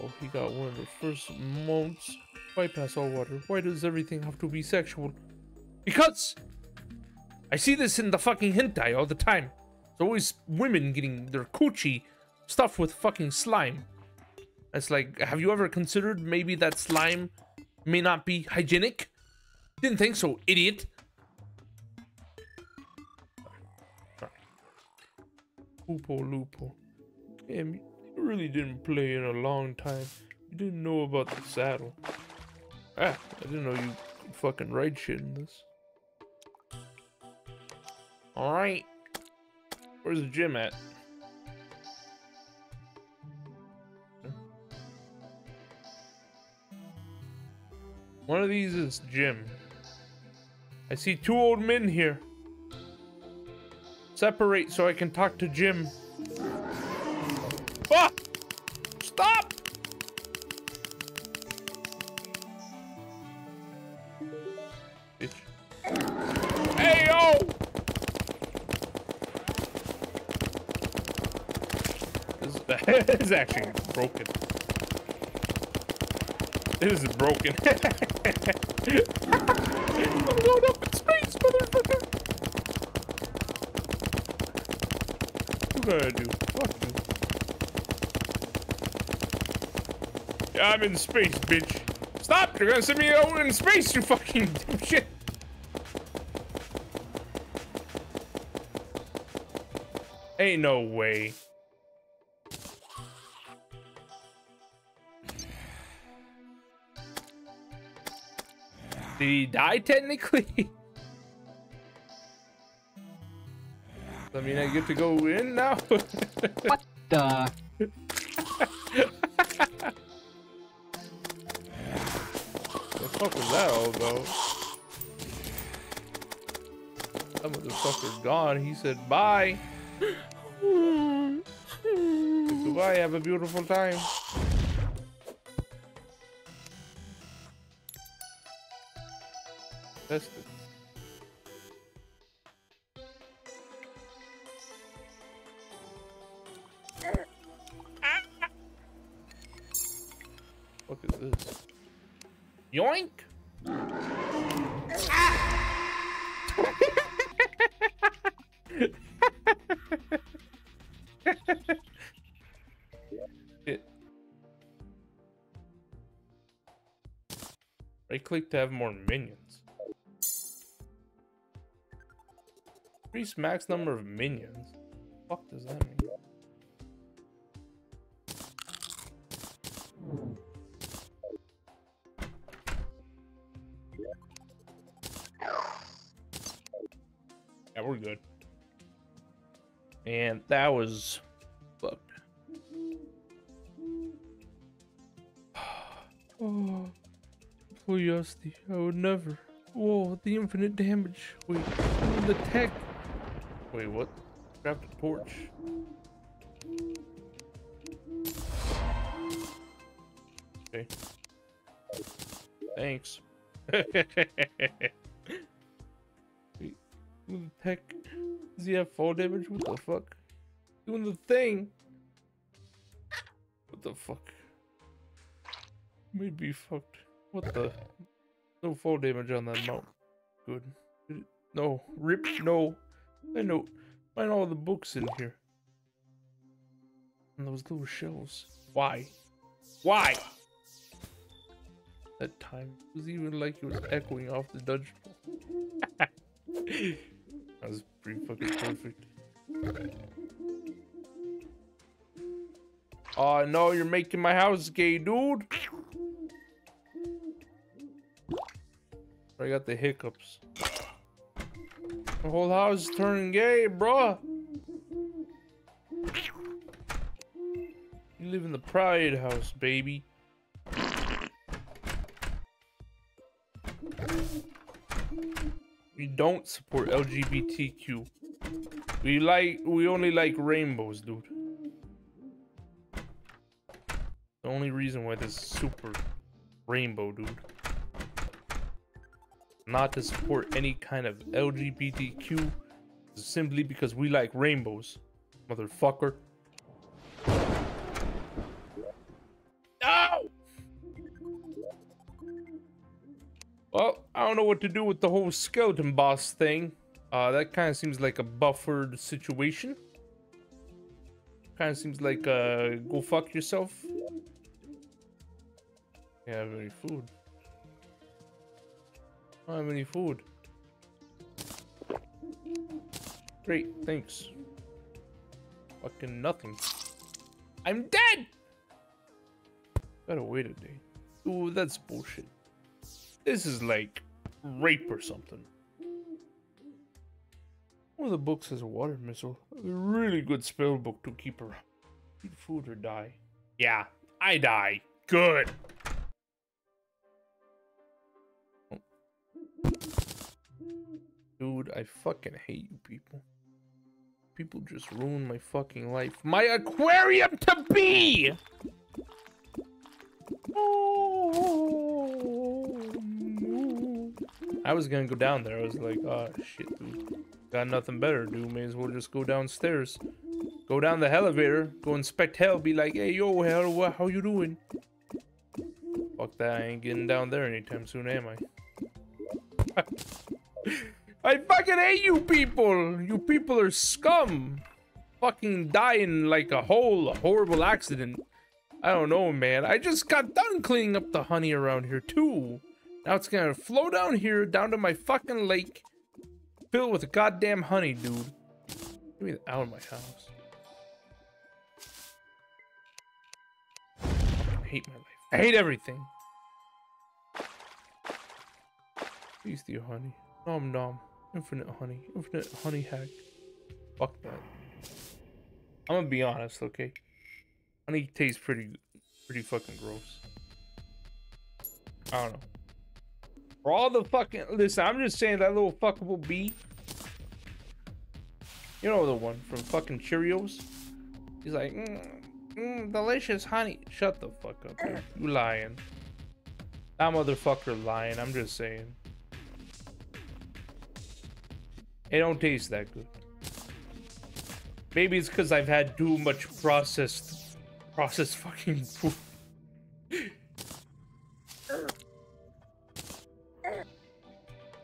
Oh, he got one of the first mounts. Bypass all water. Why does everything have to be sexual? Because! I see this in the fucking hentai all the time. It's always women getting their coochie stuffed with fucking slime. It's like, have you ever considered maybe that slime may not be hygienic? Didn't think so, idiot. Lupo, Lupo. Damn, you really didn't play in a long time. You didn't know about the saddle. Ah, I didn't know you fucking ride shit in this. Alright. Where's the gym at? One of these is Jim. I see two old men here. Separate so I can talk to Jim. Ah! Stop! Bitch. Hey, yo! This, is *laughs* actually broken. This is broken. I'm going up in space, motherfucker! What did I do? Fuck you. Yeah, I'm in space, bitch. Stop! You're gonna send me out in space, you fucking *laughs* shit! Ain't no way. Did he die technically? *laughs* I mean, I get to go in now? What the? The fuck was that all about? That motherfucker's gone. He said bye. *laughs* Goodbye. Have a beautiful time. The What is this? Yoink! Right click to have more minions. Increase max number of minions. What does that mean? Yeah, we're good. And that was fucked. *sighs* Oh, poor I would never. Whoa, the infinite damage. Wait, the tech. Wait, what? The torch. Okay. Thanks. *laughs* Wait, what the heck? Does he have fall damage? What the fuck? Doing the thing. What the fuck? Maybe fucked. What the? No fall damage on that mount. Good. No. Rip. No. I know. Find all the books in here. And those little shelves. Why? Why? That time it was even like it was echoing off the dungeon. *laughs* that was pretty fucking perfect. Oh no, you're making my house gay, dude. I got the hiccups. The whole house is turning gay, bruh. You live in the Pride House, baby. We don't support LGBTQ. We like, we only like rainbows, dude. The only reason why this is super rainbow, dude. Not to support any kind of LGBTQ simply because we like rainbows, motherfucker. No! Well, I don't know what to do with the whole skeleton boss thing. Uh, that kind of seems like a buffered situation. Kind of seems like, uh, go fuck yourself. Have any food. I don't have any food. Great, thanks. Fucking nothing. I'm dead! Gotta wait a day. Ooh, that's bullshit. This is like rape or something. One of the books has a water missile. A really good spell book to keep around. Eat food or die. Yeah, I die. Good. I fucking hate you people. People just ruin my fucking life. My aquarium to be! I was gonna go down there. I was like, oh shit, dude. Got nothing better to do. May as well just go downstairs. Go down the elevator. Go inspect hell. Be like, hey, yo, hell, what, how you doing? Fuck that. I ain't getting down there anytime soon, am I? *laughs* I fucking hate you people. You people are scum. Fucking dying like a whole horrible accident. I don't know, man. I just got done cleaning up the honey around here, too. Now it's gonna flow down here, down to my fucking lake. Filled with goddamn honey, dude. Get me out of my house. I hate my life. I hate everything. Please, dear honey. Nom nom. Infinite honey. Infinite honey hack. Fuck that. I'm gonna be honest, okay? Honey tastes pretty, pretty fucking gross. I don't know. For all the fucking listen, I'm just saying that little fuckable bee. You know the one from fucking Cheerios. He's like, mm, mm, delicious honey. Shut the fuck up, dude. You lying? That motherfucker lying. I'm just saying. It don't taste that good. Maybe it's because I've had too much processed, processed *laughs* fucking food.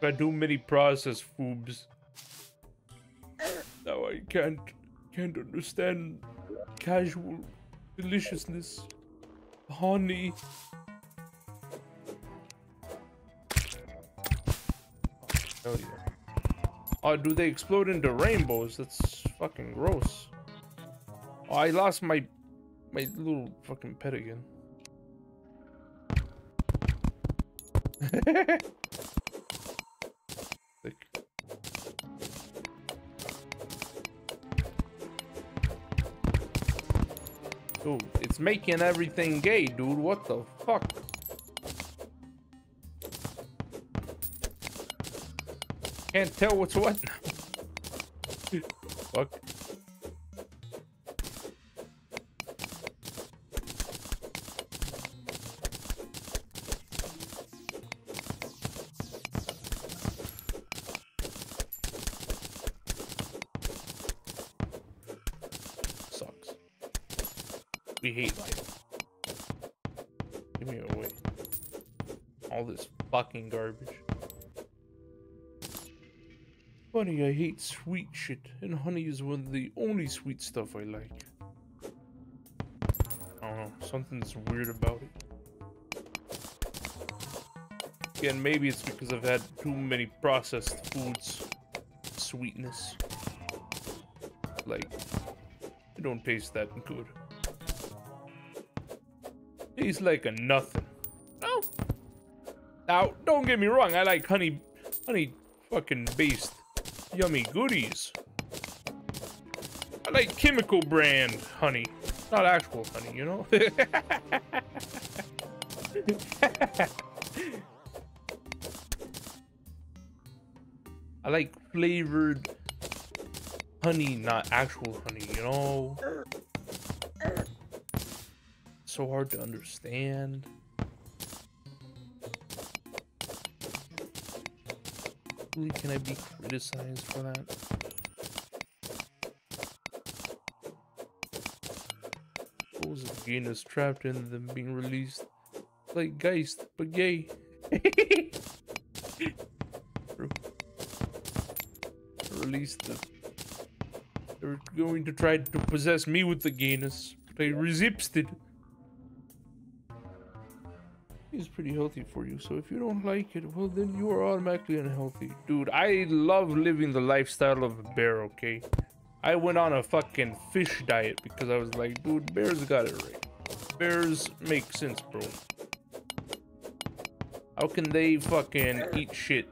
Had too many processed foods. Now I can't, can't understand casual deliciousness. Honey. Hell yeah. Oh, do they explode into rainbows? That's fucking gross. Oh, I lost my my little fucking pet again. *laughs* Dude, it's making everything gay, dude. What the fuck? Can't tell what's what now. fuck. Sucks. We hate life. Give me away. All this fucking garbage. Funny, I hate sweet shit, and honey is one of the only sweet stuff I like. I don't know, something's weird about it. Again, maybe it's because I've had too many processed foods. Sweetness. Like, it don't taste that good. Tastes like a nothing. No. Now, don't get me wrong, I like honey, honey fucking based yummy goodies. I like chemical brand honey, not actual honey, you know? *laughs* I like flavored honey, not actual honey, you know? So hard to understand. Really, can I be criticized for that? What was genus trapped in them being released? Like Geist, but gay. *laughs* Release Released the. they're going to try to possess me with the gayness, but I resisted. It's pretty healthy for you. So if you don't like it, well then you are automatically unhealthy. Dude, I love living the lifestyle of a bear, okay? I went on a fucking fish diet because I was like, dude, bears got it right. Bears make sense, bro. How can they fucking eat shit?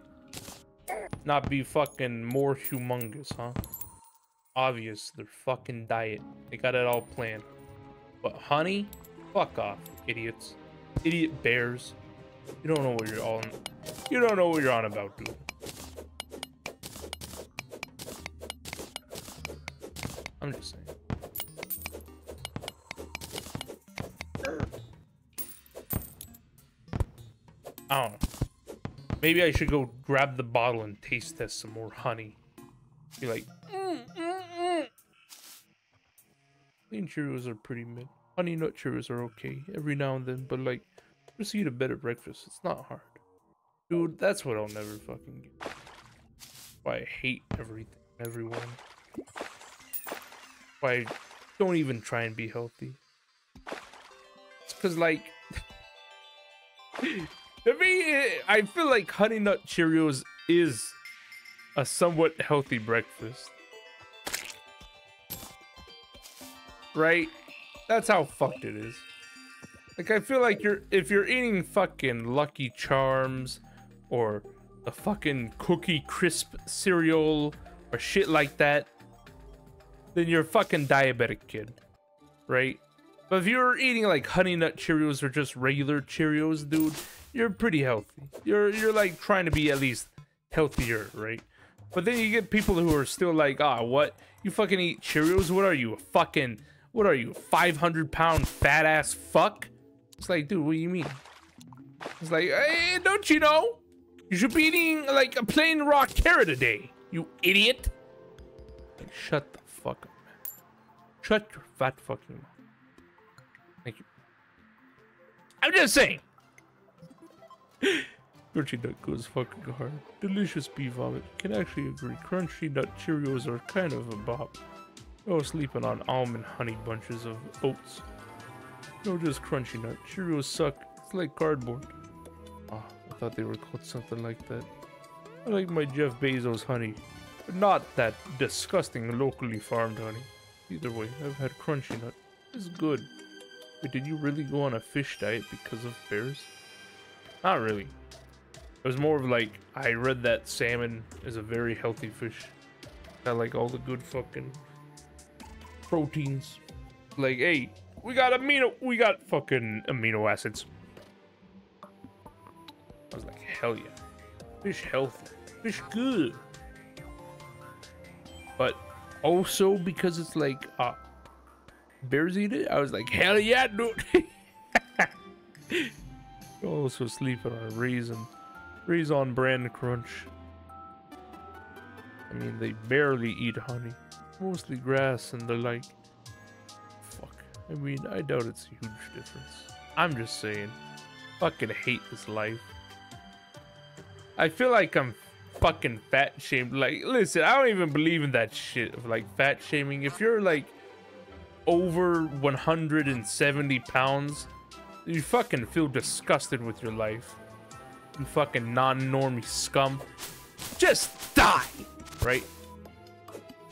Not be fucking more humongous, huh? Obvious, their fucking diet. They got it all planned. But honey? Fuck off, idiots. Idiot bears. You don't know what you're on. You don't know what you're on about, dude. I'm just saying. I don't know. Maybe I should go grab the bottle and taste test some more honey. Be like, mm, mm, mm. Plain Cheerios are pretty mid. Honey Nut Cheerios are okay every now and then, but like, just eat a better breakfast. It's not hard. Dude, that's what I'll never fucking get. Why I hate everything, everyone. Why I don't even try and be healthy. It's because, like, *laughs* to me, I feel like Honey Nut Cheerios is a somewhat healthy breakfast. Right? That's how fucked it is. Like I feel like you're if you're eating fucking Lucky Charms or a fucking Cookie Crisp cereal or shit like that, then you're a fucking diabetic kid, right? But if you're eating like Honey Nut Cheerios or just regular Cheerios, dude, you're pretty healthy. You're you're like trying to be at least healthier, right? But then you get people who are still like, ah, what? You fucking eat Cheerios? What are you, a fucking, what are you, 500 pound fat ass fuck? It's like, dude, what do you mean? It's like, hey, don't you know? You should be eating like a plain raw carrot a day, you idiot. Like, shut the fuck up, man. Shut your fat fucking mouth. Thank you. I'm just saying. *laughs* Crunchy nut goes fucking hard. Delicious bee vomit. Can actually agree. Crunchy nut Cheerios are kind of a bop. I sleeping on almond honey bunches of oats. No, just crunchy nut. Cheerios suck. It's like cardboard. Oh, I thought they were called something like that. I like my Jeff Bezos honey, but not that disgusting locally farmed honey. Either way, I've had crunchy nut. It's good. But did you really go on a fish diet because of bears? Not really. It was more of like I read that salmon is a very healthy fish. Got like all the good fucking proteins. Like, hey, we got amino, we got fucking amino acids. I was like, hell yeah, fish healthy, fish good. But also because it's like, uh, bears eat it. I was like, hell yeah, dude. *laughs* also sleeping on a raisin. Raisin bran crunch. I mean, they barely eat honey. Mostly grass and the like. Fuck. I mean, I doubt it's a huge difference. I'm just saying. Fucking hate this life. I feel like I'm fucking fat shamed. Like, listen, I don't even believe in that shit of like fat shaming. If you're like over 170 pounds, you fucking feel disgusted with your life. You fucking non-normie scum. Just die, right?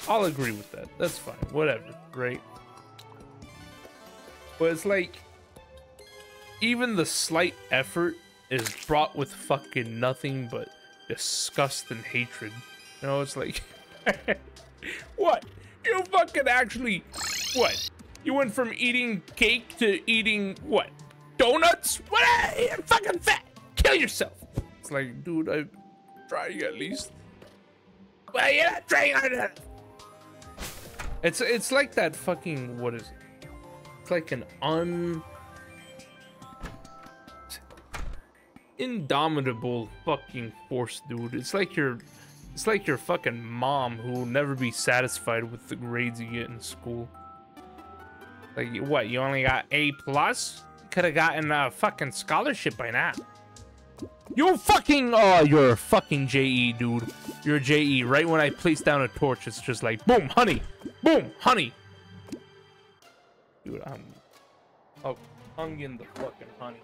I'll agree with that. That's fine. Whatever, right? But it's like, even the slight effort is brought with fucking nothing but disgust and hatred. You know, it's like, *laughs* what? You fucking actually, what? You went from eating cake to eating what? Donuts? What? I'm fucking fat. Kill yourself. It's like, dude, I'm trying at least. Well, you're not trying hard enough. It's it's like that fucking what is it? It's like an un indomitable fucking force, dude. It's like your it's like your fucking mom who will never be satisfied with the grades you get in school. Like what? You only got A plus? Could have gotten a fucking scholarship by now. You fucking oh, you're a fucking JE, dude. You're a JE. Right when I place down a torch, it's just like boom, honey, boom, honey. Dude, I'm oh, hung in the fucking honey.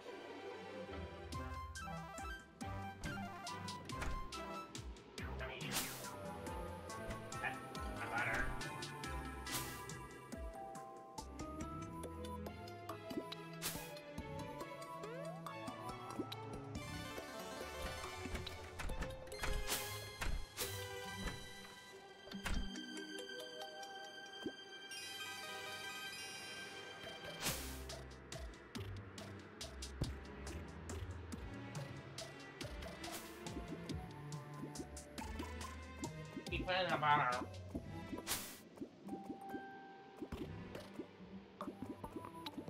Peanut butter.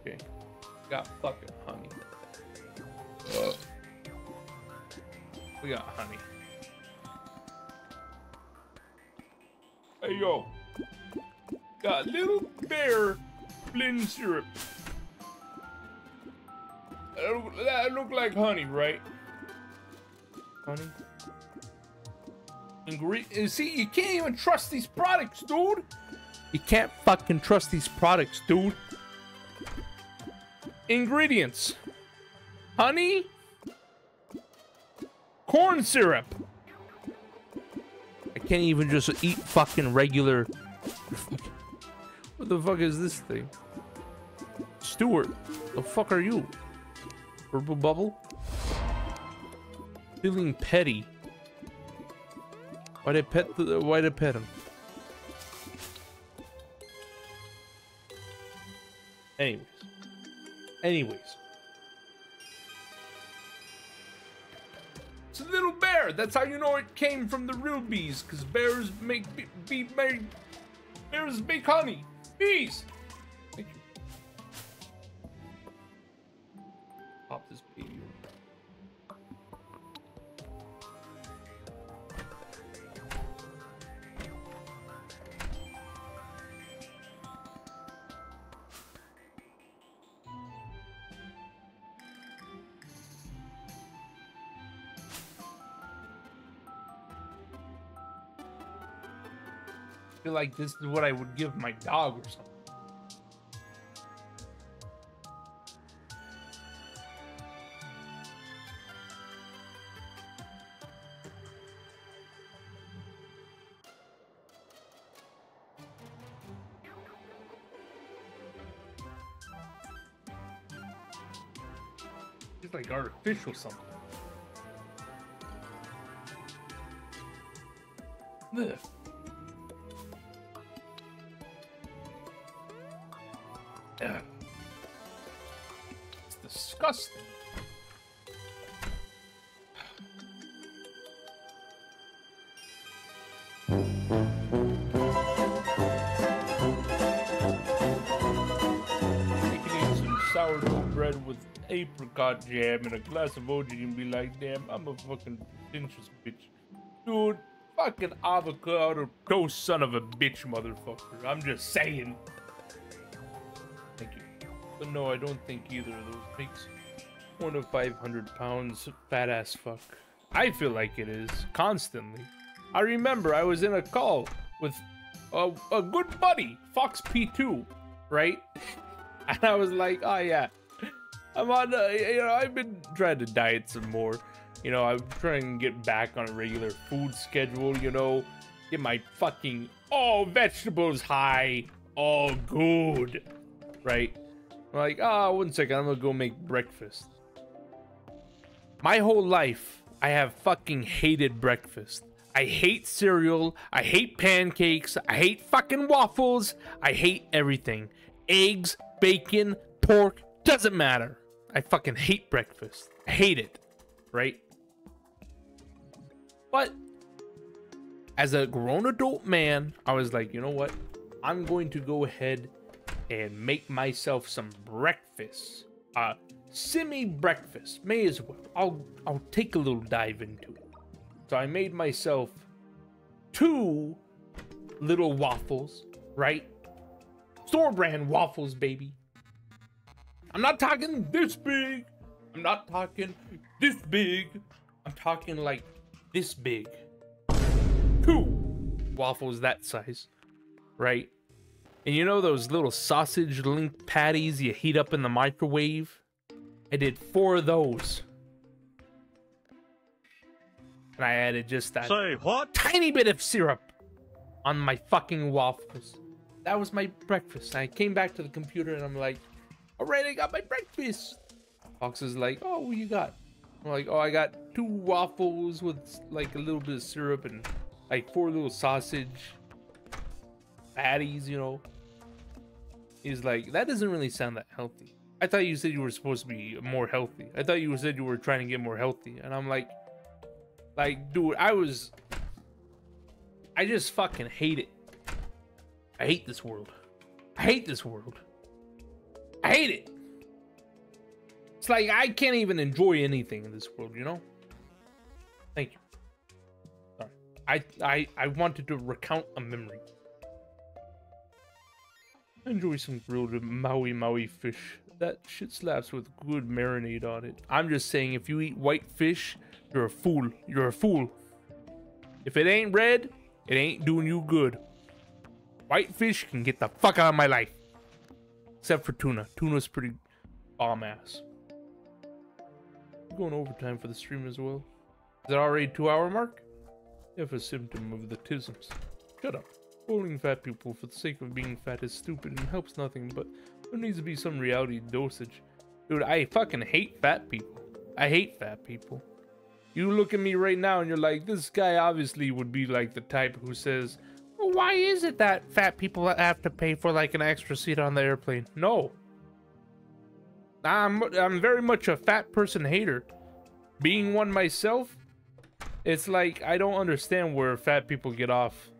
Okay. Got fucking honey. We got honey. Hey yo. Got little bear blend syrup. That look, that look like honey, right? Honey. Ingre- See, you can't even trust these products, dude. You can't fucking trust these products, dude. Ingredients honey, corn syrup. I can't even just eat fucking regular. What the fuck is this thing? Stuart, the fuck are you? Purple bubble? Feeling petty. Why'd I pet the, why'd I pet him? Anyways. Anyways. It's a little bear. That's how you know it came from the real bees, because bears make bee, bee, bears make honey. Bees. Like this is what I would give my dog or something. It's like artificial something. Ugh. Apricot jam and a glass of OJ and be like, damn, I'm a fucking pretentious bitch. Dude, fucking avocado toast son of a bitch, motherfucker. I'm just saying. Thank you. But no, I don't think either of those makes one of 500 pounds fat ass fuck. I feel like it is, constantly. I remember I was in a call with a, a good buddy, Fox P2, right? *laughs* And I was like, oh yeah, I'm on, uh, you know, I've been trying to diet some more. You know, I'm trying to get back on a regular food schedule, you know, get my fucking all vegetables high, all good, right? I'm like, oh, one second, I'm gonna go make breakfast. My whole life, I have fucking hated breakfast. I hate cereal. I hate pancakes. I hate fucking waffles. I hate everything. Eggs, bacon, pork, doesn't matter. I fucking hate breakfast. I hate it, right? But as a grown adult man, I was like, you know what? I'm going to go ahead and make myself some breakfast. Uh semi breakfast. May as well. I'll I'll take a little dive into it. So I made myself two little waffles, right? Store brand waffles, baby. I'm not talking this big. I'm not talking this big. I'm talking like this big. Two waffles that size, right? And you know those little sausage link patties you heat up in the microwave? I did four of those. And I added just that Say what? tiny bit of syrup on my fucking waffles. That was my breakfast. I came back to the computer and I'm like, all right, I got my breakfast. Fox is like, oh, what you got? I'm like, oh, I got two waffles with like a little bit of syrup and like four little sausage patties, you know. He's like, that doesn't really sound that healthy. I thought you said you were supposed to be more healthy. I thought you said you were trying to get more healthy. And I'm like, like, dude, I was I just fucking hate it. I hate this world. I hate this world. I hate it. It's like I can't even enjoy anything in this world, you know? Thank you. Sorry. I I I wanted to recount a memory. Enjoy some grilled mahi mahi fish. That shit slaps with good marinade on it. I'm just saying, if you eat white fish, you're a fool. You're a fool. If it ain't red, it ain't doing you good. White fish can get the fuck out of my life. Except for tuna. Tuna's pretty bomb ass. Going overtime for the stream as well. Is it already two hour mark? If a symptom of the tisms. Shut up. Bullying fat people for the sake of being fat is stupid and helps nothing, but there needs to be some reality dosage. Dude, I fucking hate fat people. I hate fat people. You look at me right now and you're like, this guy obviously would be like the type who says, why is it that fat people have to pay for like an extra seat on the airplane? No. I'm, I'm very much a fat person hater. Being one myself, it's like I don't understand where fat people get off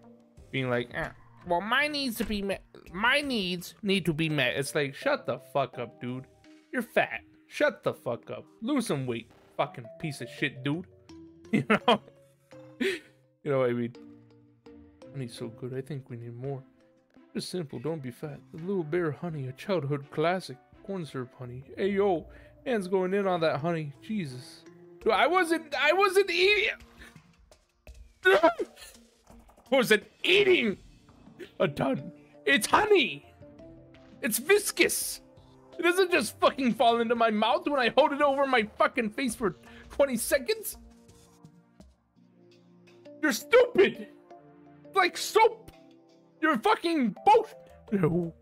being like, eh, well, my needs to be met. My needs need to be met. It's like, shut the fuck up, dude. You're fat. Shut the fuck up. Lose some weight, fucking piece of shit, dude. *laughs* You know? *laughs* you know what I mean? So good. I think we need more. Just simple. Don't be fat. The Little Bear Honey, a childhood classic. Corn syrup honey. Hey yo, man's going in on that honey. Jesus. I wasn't. I wasn't eating. *laughs* wasn't eating a ton. It's honey. It's viscous. It doesn't just fucking fall into my mouth when I hold it over my fucking face for 20 seconds. You're stupid. Like soap. You're fucking both. No.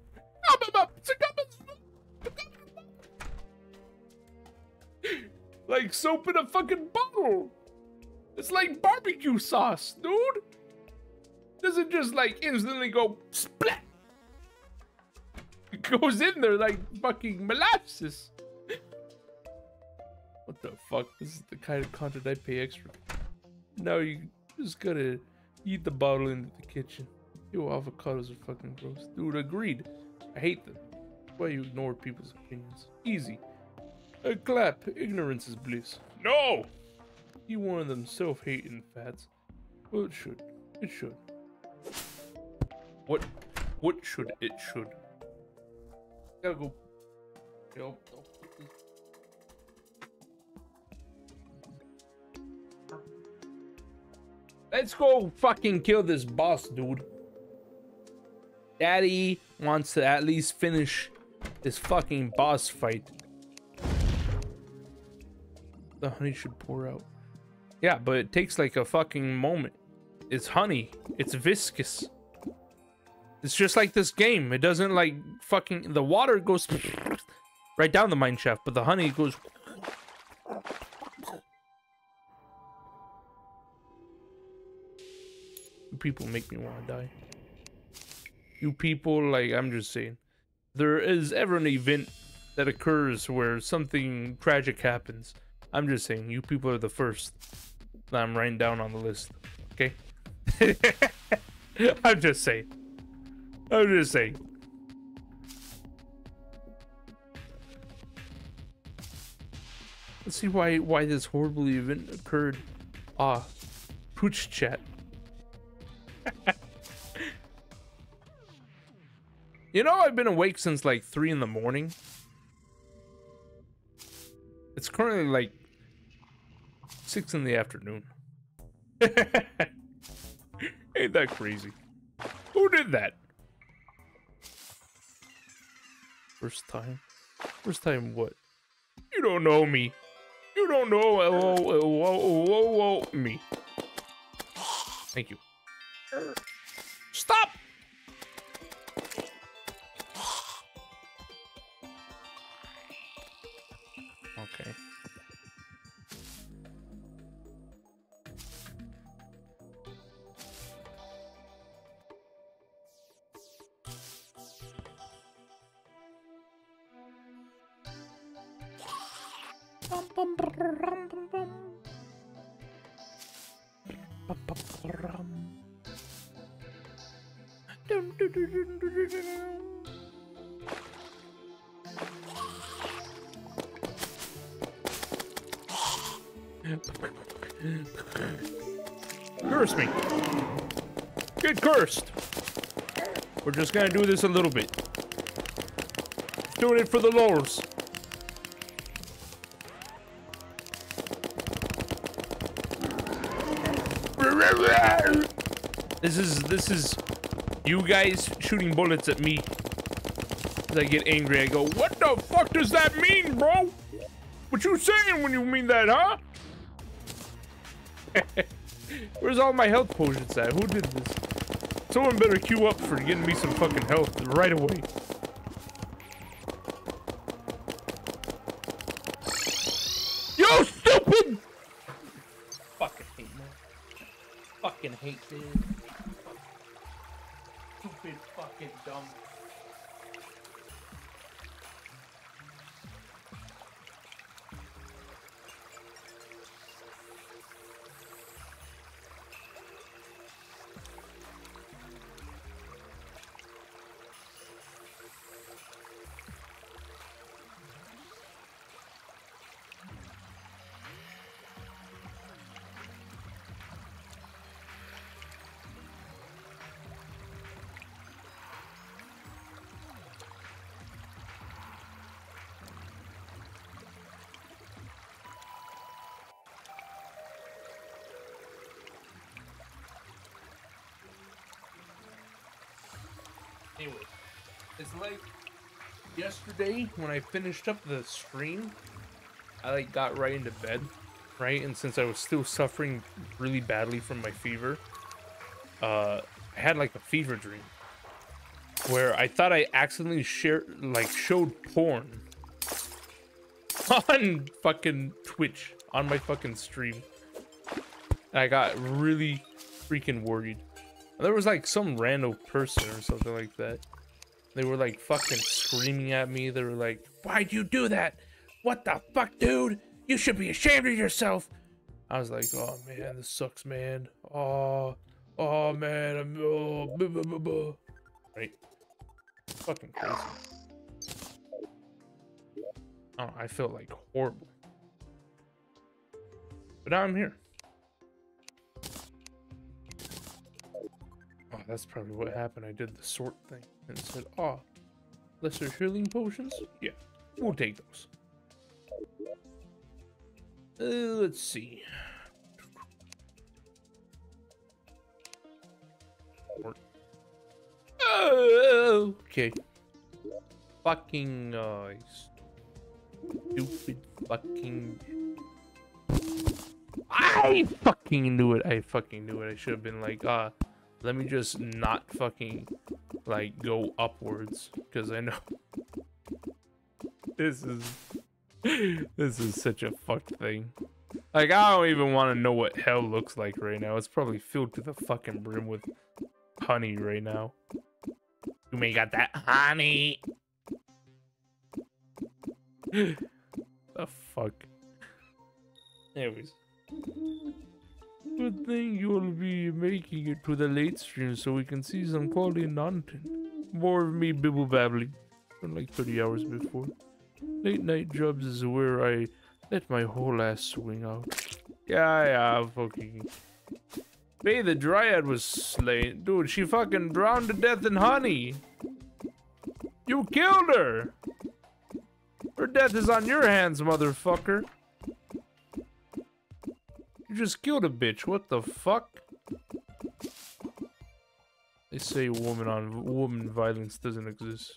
Like soap in a fucking bottle. It's like barbecue sauce, dude doesn't just like instantly go splat. It goes in there like fucking molasses. What the fuck? This is the kind of content I pay extra. Now you just gotta eat the bottle into the kitchen. Yo, avocados are fucking gross. Dude, agreed. I hate them. Why you ignore people's opinions? Easy. A clap. Ignorance is bliss. No! You one of them self-hating fats. Well, it should. It should. What? What should it should? Gotta go. Yo, Let's go fucking kill this boss, dude. Daddy wants to at least finish this fucking boss fight. The honey should pour out. Yeah, but it takes like a fucking moment. It's honey. It's viscous. It's just like this game. It doesn't like fucking the water goes *laughs* right down the mine shaft, but the honey goes people make me want to die. You people, like, I'm just saying. There is ever an event that occurs where something tragic happens. I'm just saying, you people are the first that I'm writing down on the list. Okay? *laughs* I'm just saying. I'm just saying. Let's see why why this horrible event occurred. Ah, pooch chat. You know, I've been awake since like three in the morning. It's currently like six in the afternoon. *laughs* Ain't that crazy? Who did that? First time? First time what? You don't know me. You don't know uh, whoa, uh, whoa, whoa, whoa, whoa, me. Thank you. Stop! Cursed. We're just gonna do this a little bit. Doing it for the lulz. This is this is you guys shooting bullets at me. As I get angry, I go, "What the fuck does that mean, bro? What you saying when you mean that, huh?" *laughs* Where's all my health potions at? Who did this? Someone better queue up for getting me some fucking health right away. Yesterday when I finished up the stream, I like got right into bed, right? And since I was still suffering really badly from my fever, uh, I had like a fever dream where I thought I accidentally shared, like, showed porn *laughs* on fucking Twitch on my fucking stream. And I got really freaking worried. There was like some random person or something like that. They were like fucking screaming at me. They were like, Why'd you do that? What the fuck, dude? You should be ashamed of yourself. I was like, Oh man, this sucks, man. Oh, oh man, I'm oh, blah, blah, blah, right. Fucking crazy. Oh, I felt like horrible. But now I'm here. That's probably what happened. I did the sort thing and said, oh, lesser healing potions? Yeah, we'll take those. Uh, let's see. Oh, okay. Fucking nice. Stupid fucking. I fucking knew it. I fucking knew it. I should have been like, ah. Uh, let me just not fucking like go upwards because I know *laughs* this is this is such a fuck thing. Like I don't even want to know what hell looks like right now. It's probably filled to the fucking brim with honey right now. You may got that honey. *laughs* the fuck. Anyways. Good thing you'll be making it to the late stream so we can see some quality content. More of me bibble babbling from like 30 hours before. Late night jobs is where I let my whole ass swing out. Yeah, yeah, fucking. Hey, the dryad was slain. Dude, she fucking drowned to death in honey. You killed her. Her death is on your hands, motherfucker. You just killed a bitch. What the fuck? They say woman on woman violence doesn't exist.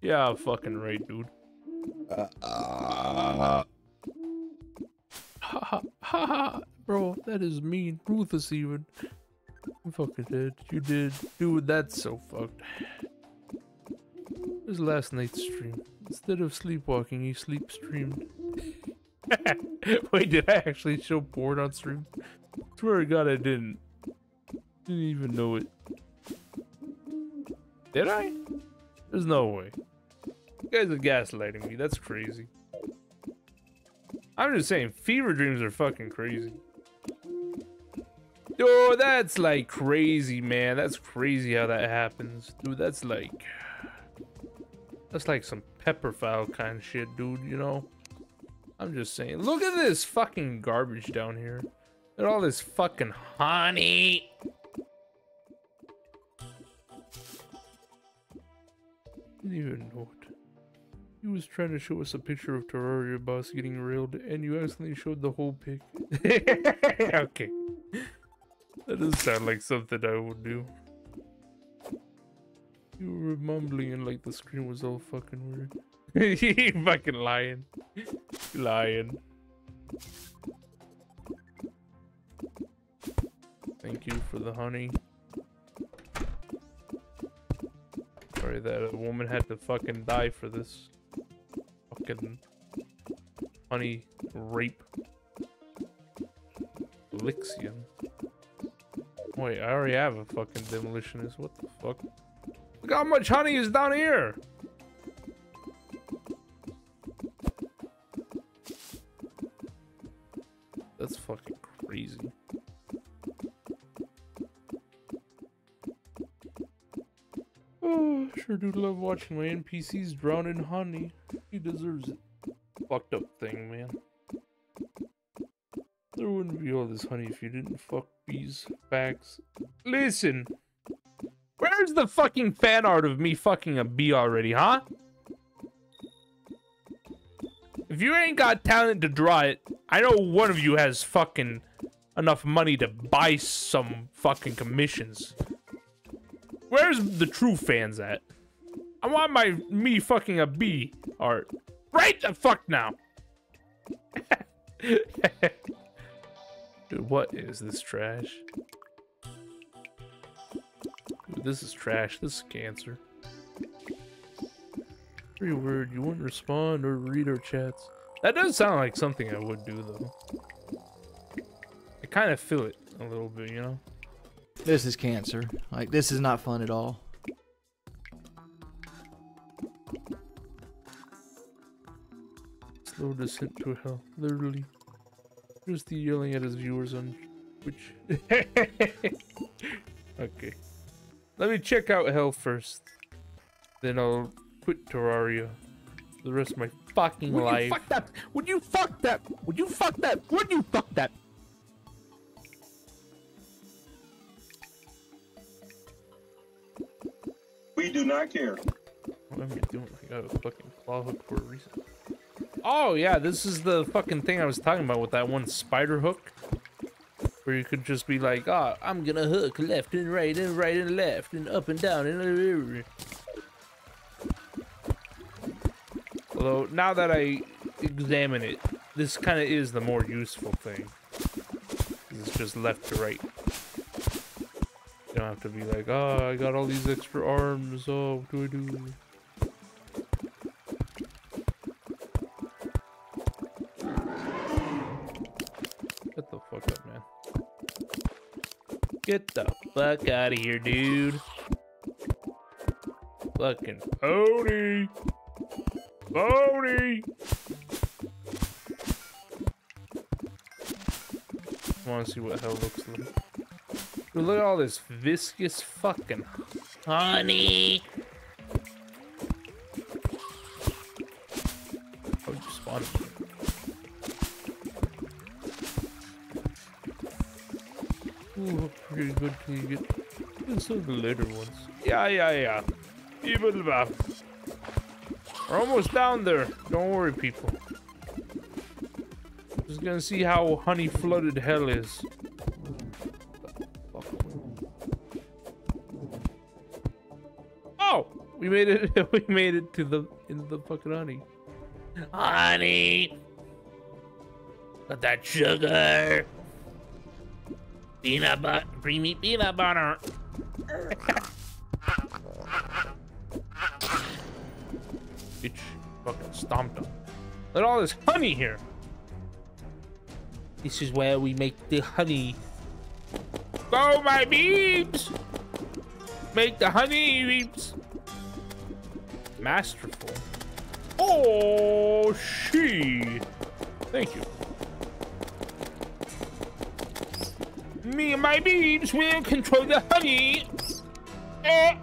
Yeah, fucking right, dude. Uh, uh. Ha ha ha! Bro, that is mean. Ruthless even. You fucking did. You did. Dude, that's so fucked. It was last night's stream. Instead of sleepwalking, he sleep streamed. *laughs* *laughs* Wait, did I actually show porn on stream? Swear to God, I didn't. Didn't even know it. Did I? There's no way. You guys are gaslighting me. That's crazy. I'm just saying, fever dreams are fucking crazy. Dude, that's like crazy, man. That's crazy how that happens. Dude, that's like... That's like some pepper pepperfowl kind of shit, dude, you know? I'm just saying. Look at this fucking garbage down here. Look at all this fucking honey. didn't even know it. He was trying to show us a picture of Terraria boss getting railed, and you accidentally showed the whole pic. *laughs* okay. That does sound like something I would do. You were mumbling and like the screen was all fucking weird. You *laughs* fucking lying. lying. Thank you for the honey. Sorry that a woman had to fucking die for this. Fucking honey rape. Lixion. Wait, I already have a fucking demolitionist. What the fuck? Look how much honey is down here! Do love watching my NPCs drown in honey. He deserves it. Fucked up thing, man. There wouldn't be all this honey if you didn't fuck bees. Facts. Listen! Where's the fucking fan art of me fucking a bee already, huh? If you ain't got talent to draw it, I know one of you has fucking enough money to buy some fucking commissions. Where's the true fans at? I want my me fucking a bee art. Right the fuck now. *laughs* Dude, what is this trash? Dude, this is trash. This is cancer. Pretty weird. You wouldn't respond or read our chats. That does sound like something I would do, though. I kind of feel it a little bit, you know? This is cancer. Like, this is not fun at all. Slow descent to hell, literally. Here's the yelling at his viewers on Twitch. *laughs* okay. Let me check out hell first. Then I'll quit Terraria. The rest of my fucking Would life. you fuck that? Would you fuck that? Would you fuck that? Would you fuck that? We do not care. What am I doing? I got a fucking claw hook for a reason. Oh yeah, this is the fucking thing I was talking about with that one spider hook. Where you could just be like, oh, I'm gonna hook left and right and right and left and up and down and *laughs* Although now that I examine it, this kind of is the more useful thing. It's just left to right. You don't have to be like, oh, I got all these extra arms. Oh, what do I do? Get the fuck out of here, dude. Fucking pony. Pony. I want to see what hell looks like. Look at all this viscous fucking honey. You get get some of the later ones. Yeah, yeah, yeah. Evil bath. We're almost down there. Don't worry, people. Just gonna see how honey flooded hell is. Oh, we made it. *laughs* We made it to the into the fucking honey. Honey, got that sugar. Peanut butter, creamy peanut butter. Bitch, fucking stomped him. Look at all this honey here. This is where we make the honey. Go, my beeps! Make the honey beeps. Masterful. Oh, she. Thank you. Me and my bees will control the honey. Eh.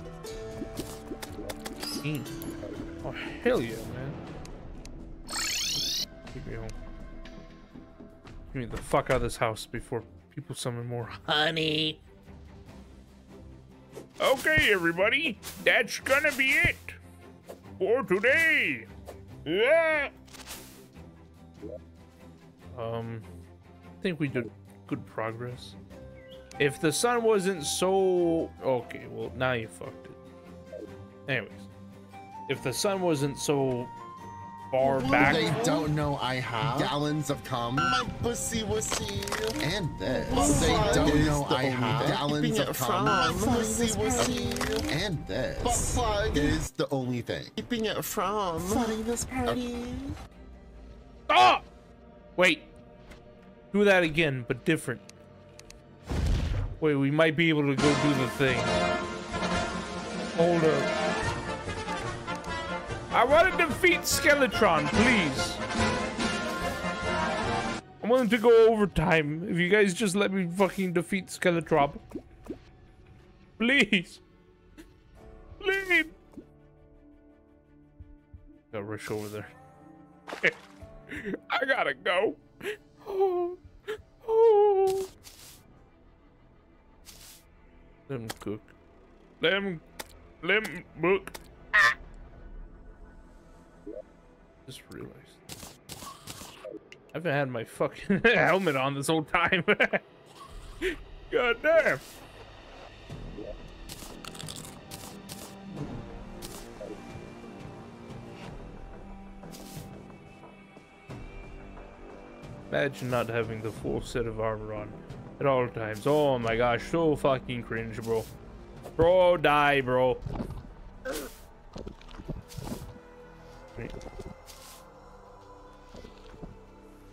Mm. Oh, hell yeah, man. Keep me home. Get me the fuck out of this house before people summon more honey. Okay, everybody, that's gonna be it for today. Yeah. Um, I think we did good progress. If the sun wasn't so... Okay, well, now you fucked it. Anyways. If the sun wasn't so far back... They don't know I have gallons of cum. My pussy was see. And this. But they don't know I have gallons of cum. My pussy was see. And this. But plug is the only thing. Keeping it from flooding this party. Ah! Wait. Do that again, but different. Wait, we might be able to go do the thing. Hold up. I want to defeat Skeletron, please. I'm willing to go overtime if you guys just let me fucking defeat Skeletron. Please. Please. Gotta rush over there. *laughs* I gotta go. *gasps* Oh, oh. Let him cook. Let him, let cook. Just realized. I haven't had my fucking *laughs* helmet on this whole time. *laughs* God damn. Imagine not having the full set of armor on at all times. Oh my gosh, so fucking cringe, bro. Bro, die, bro.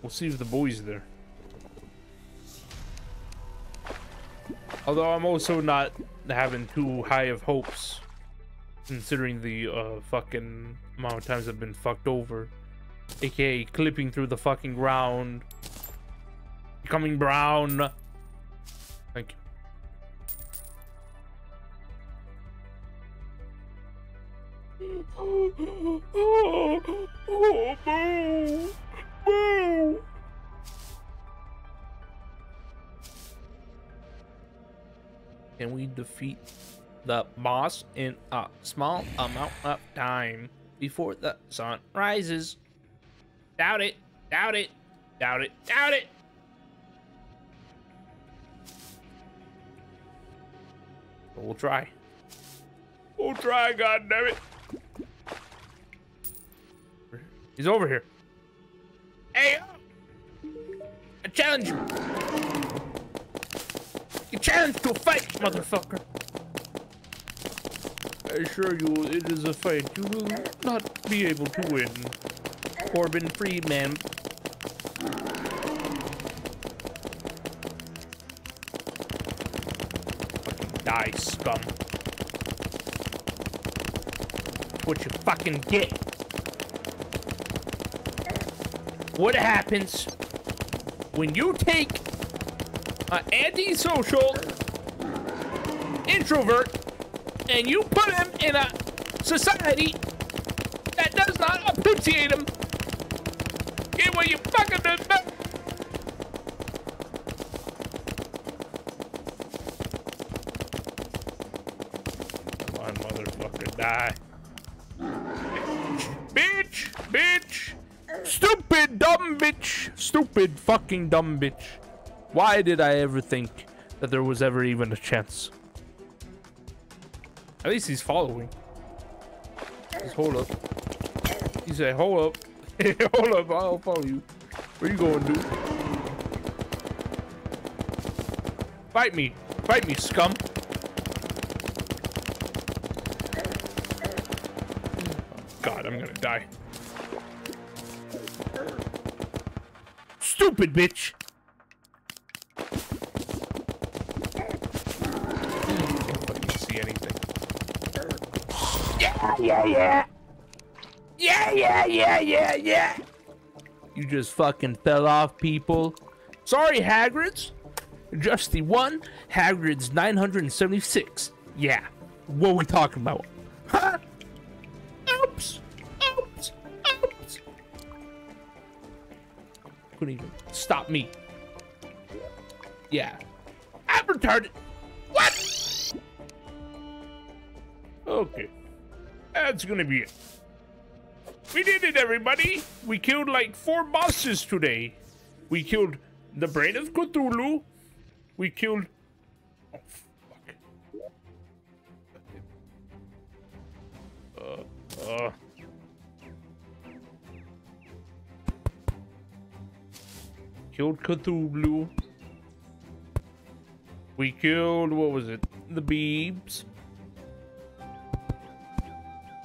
We'll see if the boys there. Although I'm also not having too high of hopes, considering the uh, fucking amount of times I've been fucked over. AKA clipping through the fucking ground. Becoming brown. Oh, boo! Boo! Can we defeat the boss in a small amount of time before the sun rises? Doubt it. Doubt it. Doubt it. Doubt it. But we'll try. We'll try, God damn it. He's over here. Hey, uh, I challenge you. You challenge to a fight, motherfucker. I assure you, it is a fight you will not be able to win. Corbin Freeman. Fucking die, scum. What you fucking get. What happens when you take an antisocial introvert and you put him in a society that does not appreciate him Get what you fucking did back. Come on, motherfucker, die. Bitch! Bitch! Stupid dumb bitch! Stupid fucking dumb bitch. Why did I ever think that there was ever even a chance? At least he's following. Just hold up. He said, hold up. *laughs* Hold up, I'll follow you. Where you going, dude? Fight me. Fight me, scum. God, I'm gonna die. Stupid bitch! Can't see anything. Yeah, yeah, yeah! Yeah, yeah, yeah, yeah, yeah. You just fucking fell off, people. Sorry, Hagrids. Just the 1, Hagrid's 976. Yeah, what we talking about? Huh? Couldn't even stop me. Yeah. I'm retarded. What? Okay. That's gonna be it. We did it, everybody! We killed like four bosses today. We killed the Brain of Cthulhu. We killed... Oh, fuck. Uh, uh... Killed Cthulhu. We killed, what was it? The Beebs.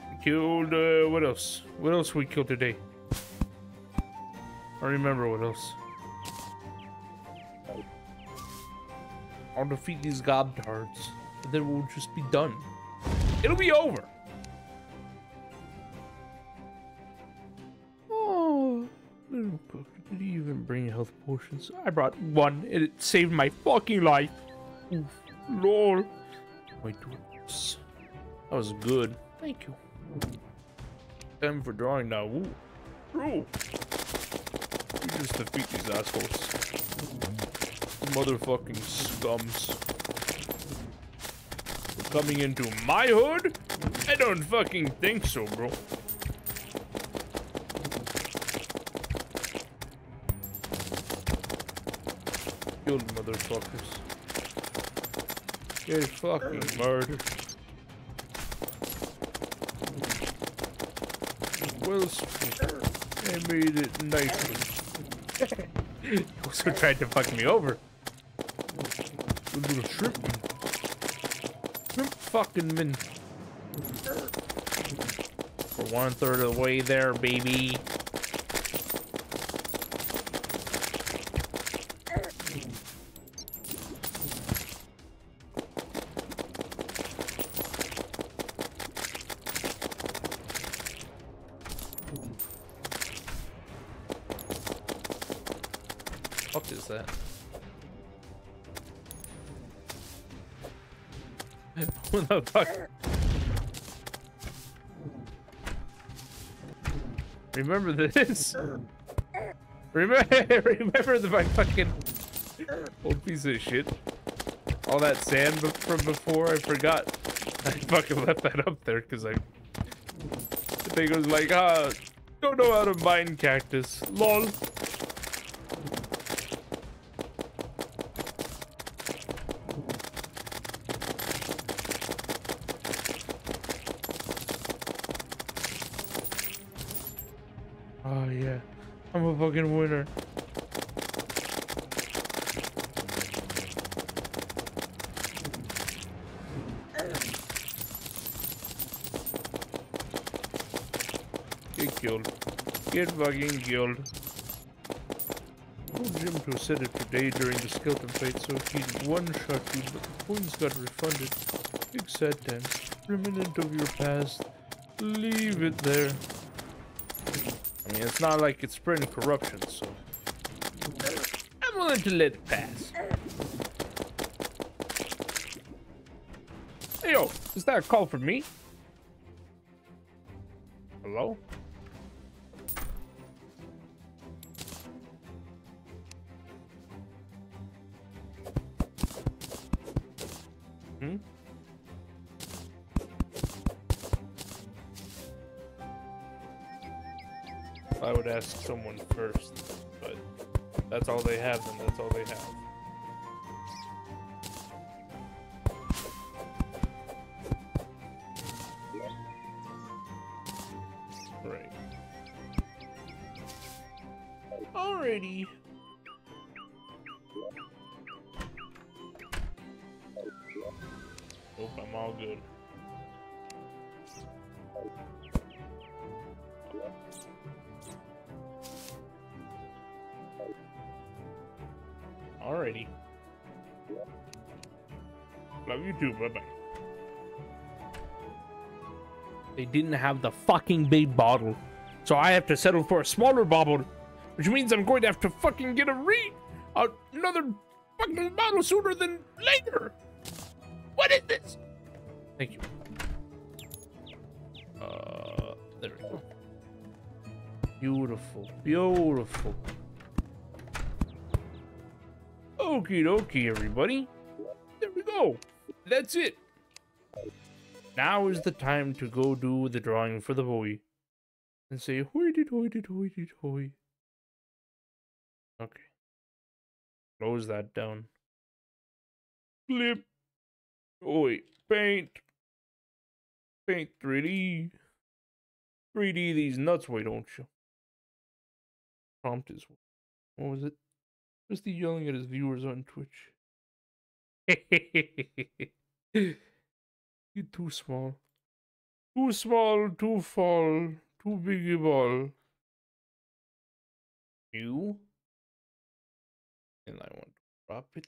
We killed, uh, what else? What else we killed today? I remember what else. I'll defeat these gobtards, and then we'll just be done. It'll be over. Did you even bring health potions? I brought one, and it saved my fucking life. Oof, lol. My goodness. That was good. Thank you. Time for drawing now. Ooh. True. You just defeat these assholes. Motherfucking scums. We're coming into my hood? I don't fucking think so, bro. Killed motherfuckers. Get fucking murdered. Well, I made it nicely. *laughs* he also tried to fuck me over. A little shrimp. Shrimp fucking min. We're one third of the way there, baby. Remember this? Remember, *laughs* remember the my fucking old piece of shit? All that sand from before, I forgot. I fucking left that up there because I... The thing was like, ah, don't know how to mine cactus. Lol. Get fucking killed. Told Jim to set it today during the skeleton fight so he'd one-shot you, but the coins got refunded. Big sad time. Remnant of your past. Leave it there. I mean, it's not like it's spreading corruption, so... I'm willing to let it pass. Hey, yo, is that a call for me? Too. Bye bye. They didn't have the fucking big bottle, so I have to settle for a smaller bottle, which means I'm going to have to fucking get a re uh, another fucking bottle sooner than later. What is this? Thank you. Uh, there we go. Beautiful, beautiful. Okie dokie, everybody. There we go. That's it. Now is the time to go do the drawing for the boy. And say, hoity toity toity toy. Okay. Close that down. Flip. Wait, paint. Paint 3D. 3D these nuts, why don't you? Prompt is what was it? Just the yelling at his viewers on Twitch. *laughs* *laughs* you too small. Too small, too fall, too big a ball. You? And I want to drop it.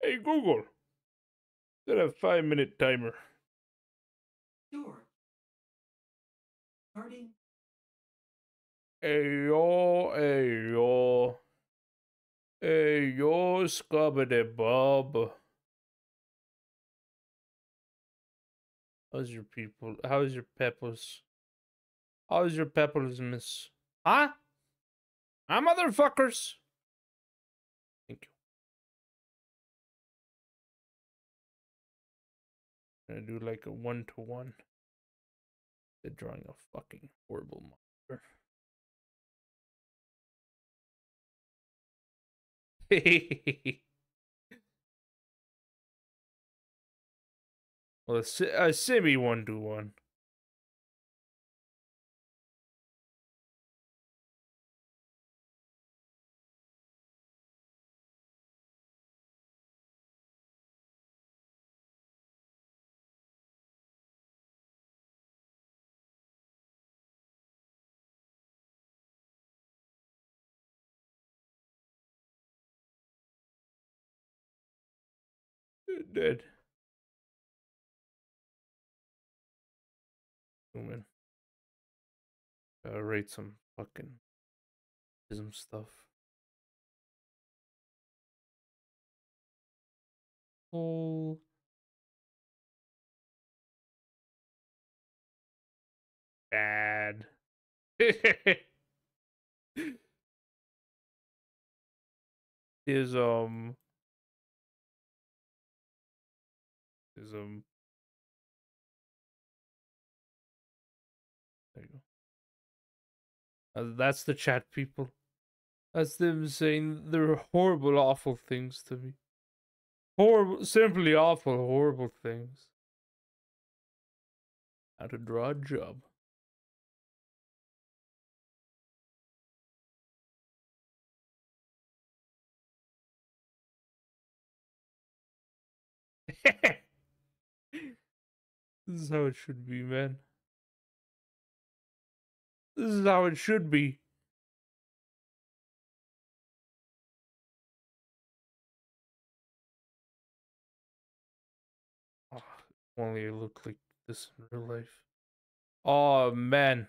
Hey Google, set a five minute timer. Sure. Starting. Ayo, ayo. Ayo, scubbity bob. How's your people? How's your peppers? How's your peppers, miss? Huh? Huh, motherfuckers? Thank you. I do like a one to one. They're drawing a fucking horrible monster. *laughs* well, a, a semi one to one. Dead. Zoom in. Uh, rate some fucking ism stuff. Oh. Bad. *laughs* Is um is um there you go. Uh, that's the chat people. That's them saying they're horrible, awful things to me. Horrible, simply awful, horrible things. How to draw a job. *laughs* This is how it should be, man. This is how it should be. Oh, only I looked like this in real life. Oh man.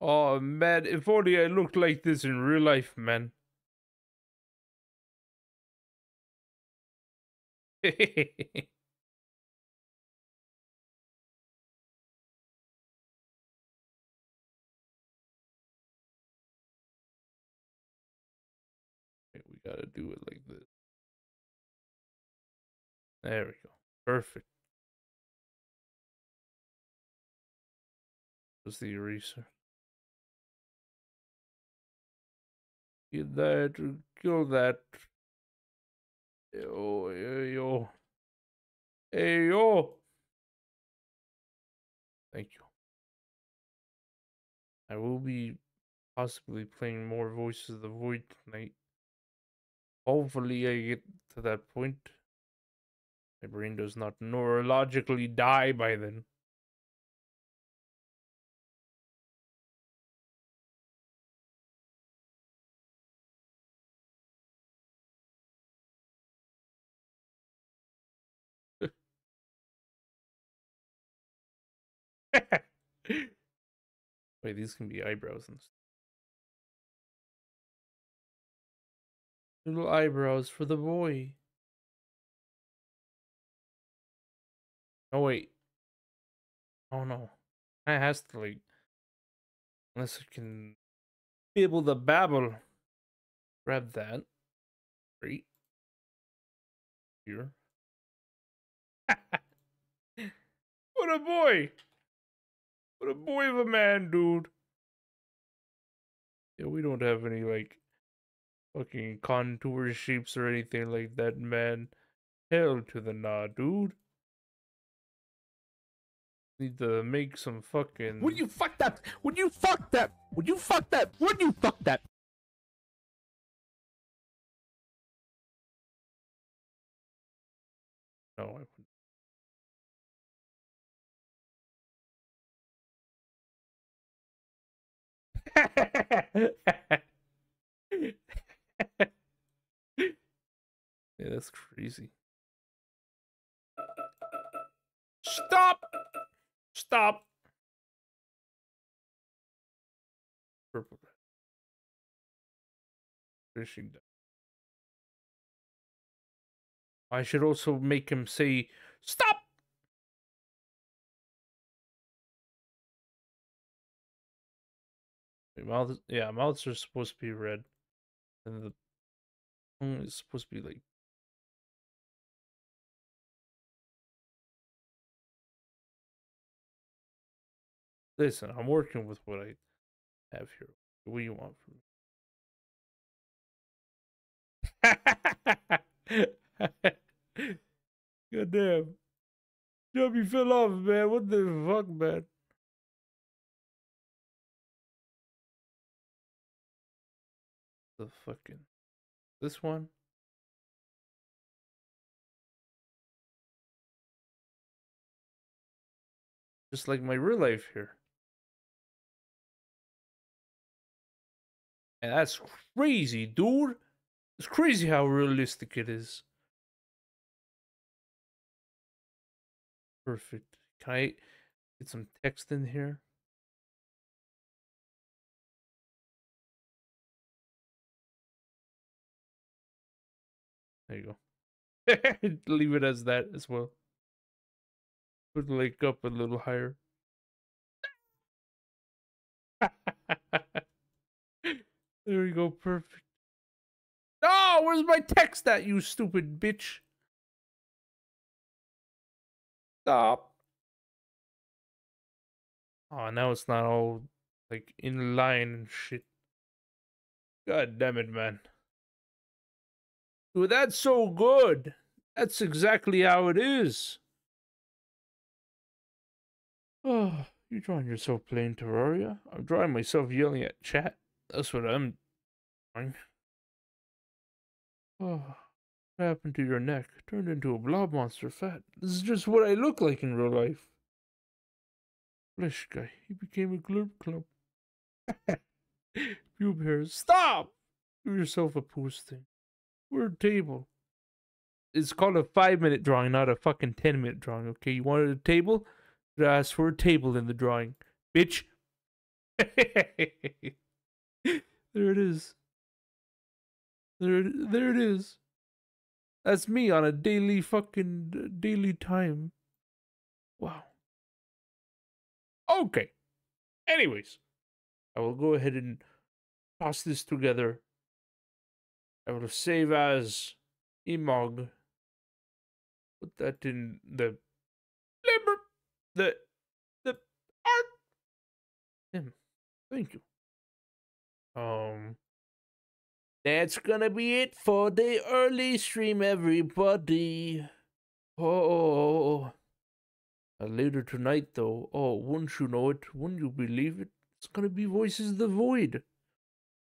Oh man, if only I looked like this in real life, man. *laughs* we gotta do it like this. There we go. Perfect. Just the eraser. Get that, uh, kill that. Yo, yo, yo. Hey, yo. Thank you. I will be possibly playing more Voices of the Void tonight. Hopefully, I get to that point. My brain does not neurologically die by then. *laughs* Wait, these can be eyebrows and little eyebrows for the boy. Oh wait. Oh no. That has to like unless I can be able to babble. Grab that. Great. Here. *laughs* what a boy! What a boy of a man, dude. Yeah, we don't have any like fucking contour shapes or anything like that, man. Hell to the nah, dude. Need to make some fucking. Would you fuck that? Would you fuck that? Would you fuck that? Would you fuck that? No, I *laughs* yeah, that's crazy. Stop! Stop! Purple. Fishing. I should also make him say, Stop! Mouths, yeah, mouths are supposed to be red. And the tongue is supposed to be like. Listen, I'm working with what I have here. What do you want from me? *laughs* God damn. Chubby fell off, man. What the fuck, man? The fucking. This one? Just like my real life here. And that's crazy, dude. It's crazy how realistic it is. Perfect. Can I get some text in here? There you go. *laughs* Leave it as that as well. Put the lake up a little higher. *laughs* there we go. Perfect. Oh, where's my text at, you stupid bitch? Stop. Oh, now it's not all like in line and shit. God damn it, man. Dude, that's so good. That's exactly how it is. *sighs* Oh, you're drawing yourself playing Terraria? I'm drawing myself yelling at chat. That's what I'm doing. Oh, *sighs* what happened to your neck? Turned into a blob monster fat. This is just what I look like in real life. Flesh guy. He became a glurp clump. *laughs* Pube hairs. Stop! Give yourself a posting. Word table. It's called a five minute drawing, not a fucking ten minute drawing, okay? You wanted a table? Ask for a table in the drawing. Bitch. *laughs* there it is. There, there it is. That's me on a daily fucking uh, daily time. Wow. Okay. Anyways, I will go ahead and toss this together. I will save as emog. Put that in the the the art. Thank you. Um. That's gonna be it for the early stream, everybody. Oh. Uh, later tonight, though, oh, wouldn't you know it? Wouldn't you believe it? It's gonna be Voices of the Void.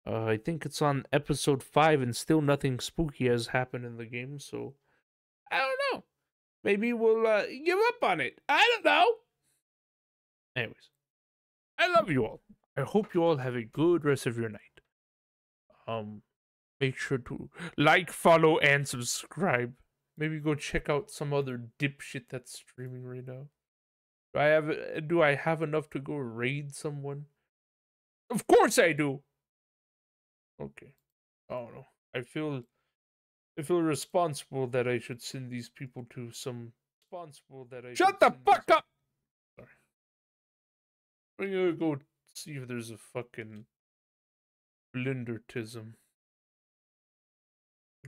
Uh, I think it's on episode 5 and still nothing spooky has happened in the game, so I don't know. Maybe we'll uh, give up on it. I don't know. Anyways, I love you all. I hope you all have a good rest of your night. Um, make sure to like, follow, and subscribe. Maybe go check out some other dipshit that's streaming right now. Do I have do I have enough to go raid someone? Of course I do. Okay. Oh no. I feel I feel responsible that I should send these people to some responsible that I Shut the these- fuck up! Sorry. I'm gonna go see if there's a fucking blendertism.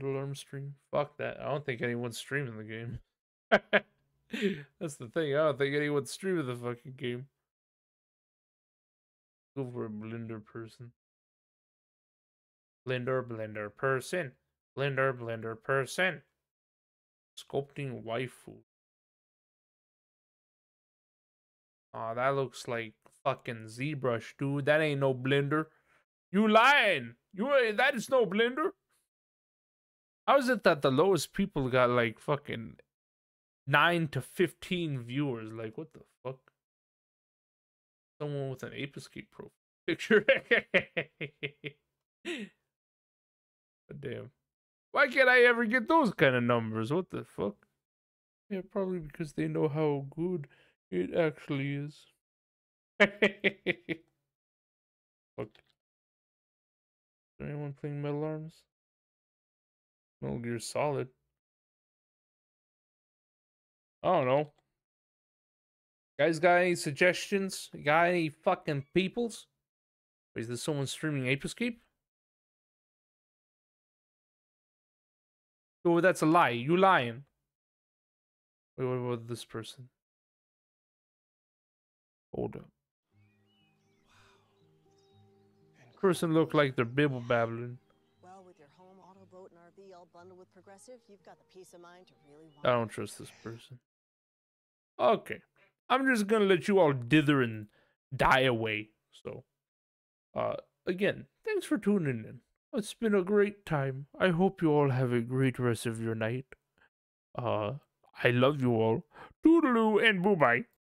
Alarm stream? Fuck that. I don't think anyone's streaming the game. *laughs* That's the thing. I don't think anyone's streaming the fucking game. Go for a blender person. Blender, blender person. Blender, blender person. Sculpting waifu. Aw, that looks like fucking ZBrush, dude. That ain't no blender. You lying. You that is no blender. How is it that the lowest people got like fucking 9 to 15 viewers? Like, what the fuck? Someone with an Ape Escape profile picture. *laughs* But damn. Why can't I ever get those kind of numbers? What the fuck? Yeah, probably because they know how good it actually is. *laughs* fuck. Is there anyone playing Metal Arms? Metal Gear Solid. I don't know. Guys, got any suggestions? Got any fucking peoples? Is there someone streaming Ape Escape? Oh, that's a lie. You lying. Wait, what about this person? Hold up. Person look like they're bibble babbling. Well, with your home, auto, boat, and RV all bundled with Progressive, you've got the peace of mind to really want I don't trust this person. Okay. I'm just gonna let you all dither and die away. So, uh, again, thanks for tuning in. It's been a great time. I hope you all have a great rest of your night. Uh, I love you all. Toodaloo and boo bye.